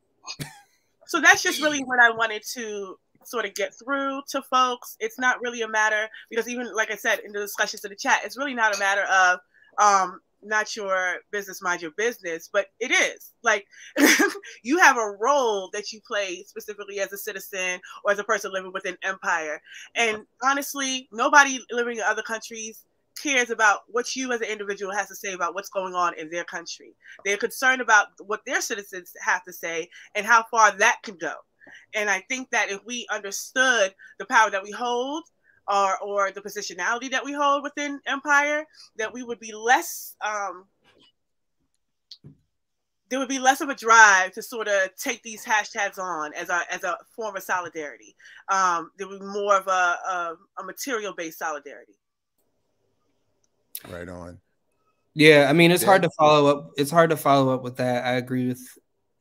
so that's just really what I wanted to sort of get through to folks. It's not really a matter because even like I said in the discussions in the chat, it's really not a matter of um not your business, mind your business, but it is like you have a role that you play specifically as a citizen or as a person living within empire. And honestly, nobody living in other countries cares about what you as an individual has to say about what's going on in their country. They're concerned about what their citizens have to say and how far that can go. And I think that if we understood the power that we hold or or the positionality that we hold within empire, that we would be less um there would be less of a drive to sort of take these hashtags on as a as a form of solidarity. Um, there would be more of a a, a material based solidarity. Right on. Yeah, I mean it's hard to follow up. It's hard to follow up with that. I agree with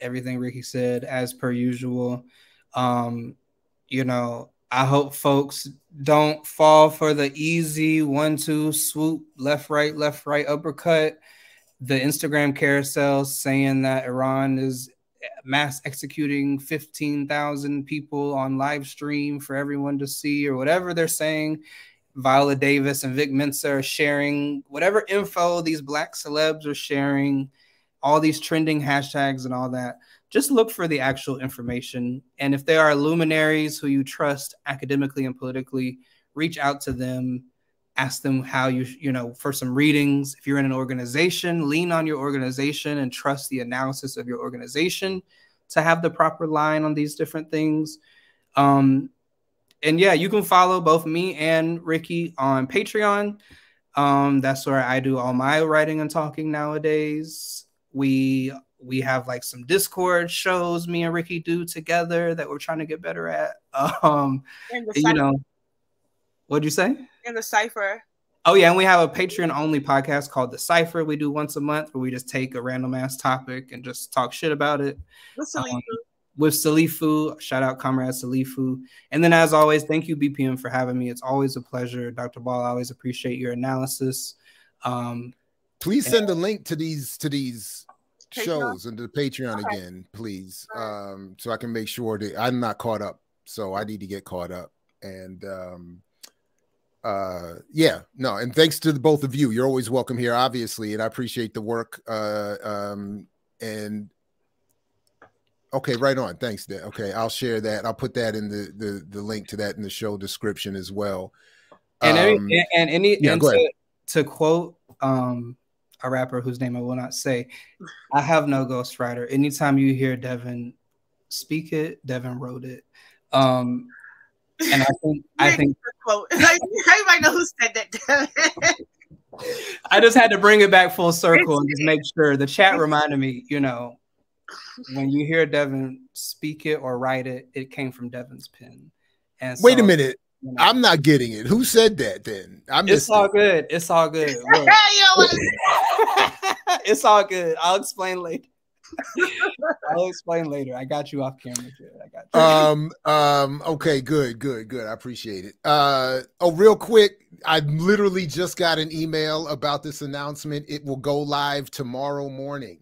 everything Ricki said, as per usual. Um, you know, I hope folks don't fall for the easy one-two swoop, left, right, left, right, uppercut. The Instagram carousel saying that Iran is mass executing 15,000 people on live stream for everyone to see, or whatever they're saying. Viola Davis and Vic Mensa are sharing whatever info these black celebs are sharing, all these trending hashtags and all that. Just look for the actual information. And if there are luminaries who you trust academically and politically, reach out to them, ask them how you, you know, for some readings. If you're in an organization, lean on your organization and trust the analysis of your organization to have the proper line on these different things. Um, and yeah, you can follow both me and Ricki on Patreon. Um, that's where I do all my writing and talking nowadays. We we have like some Discord shows me and Ricki do together that we're trying to get better at. Um, you know, what'd you say? In the cipher. Oh yeah, and we have a Patreon only podcast called The Cipher. We do once a month where we just take a random ass topic and just talk shit about it. Um, with Salifu, shout out Comrade Salifu. And then as always, thank you BPM for having me. It's always a pleasure, Dr. Ball. I always appreciate your analysis. Um, Please send a link to these to these shows and the Patreon okay. again, please, um, so I can make sure that I'm not caught up. So I need to get caught up. And um, uh, yeah, no, and thanks to the both of you. You're always welcome here, obviously, and I appreciate the work. Uh, um, and okay, right on. Thanks, Dan. Okay, I'll share that. I'll put that in the the, the link to that in the show description as well. And any, um, and any yeah, and to, to quote um a rapper whose name I will not say. I have no ghostwriter. Anytime you hear Devyn speak it, Devyn wrote it. Um, and I think I think quote. I might know who said that. I just had to bring it back full circle and just make sure the chat reminded me, you know, when you hear Devyn speak it or write it, it came from Devyn's pen. And wait a minute. You know, I'm not getting it. Who said that then? I It's all it. good. It's all good. it's all good. I'll explain later. I'll explain later. I got you off camera. I got you. Um. Um. Okay. Good. Good. Good. I appreciate it. Uh. Oh, real quick. I literally just got an email about this announcement. It will go live tomorrow morning.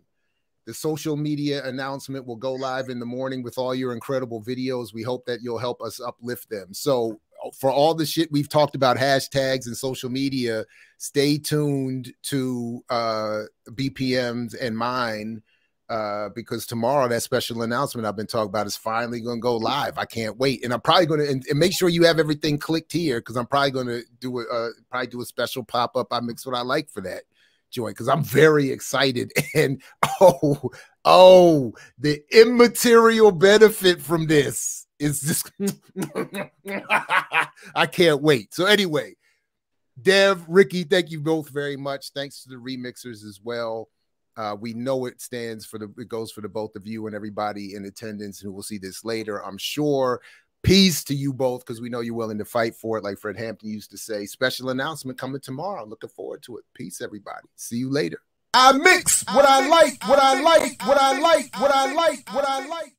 The social media announcement will go live in the morning with all your incredible videos. We hope that you'll help us uplift them. So for all the shit we've talked about hashtags and social media, stay tuned to uh, BPMs and mine uh, because tomorrow that special announcement I've been talking about is finally going to go live. I can't wait, and I'm probably going to and, and, make sure you have everything clicked here because I'm probably going to do a uh, probably do a special pop up. I mix what I like for that joint because I'm very excited and oh oh the immaterial benefit from this is just I can't wait. So anyway, Dev, Ricki, thank you both very much. Thanks to the remixers as well. Uh, we know it stands for the it goes for the both of you and everybody in attendance who will see this later. I'm sure. Peace to you both because we know you're willing to fight for it, like Fred Hampton used to say. Special announcement coming tomorrow. Looking forward to it. Peace, everybody. See you later. I mix what I like, what I like, what I like, what I like, what I like.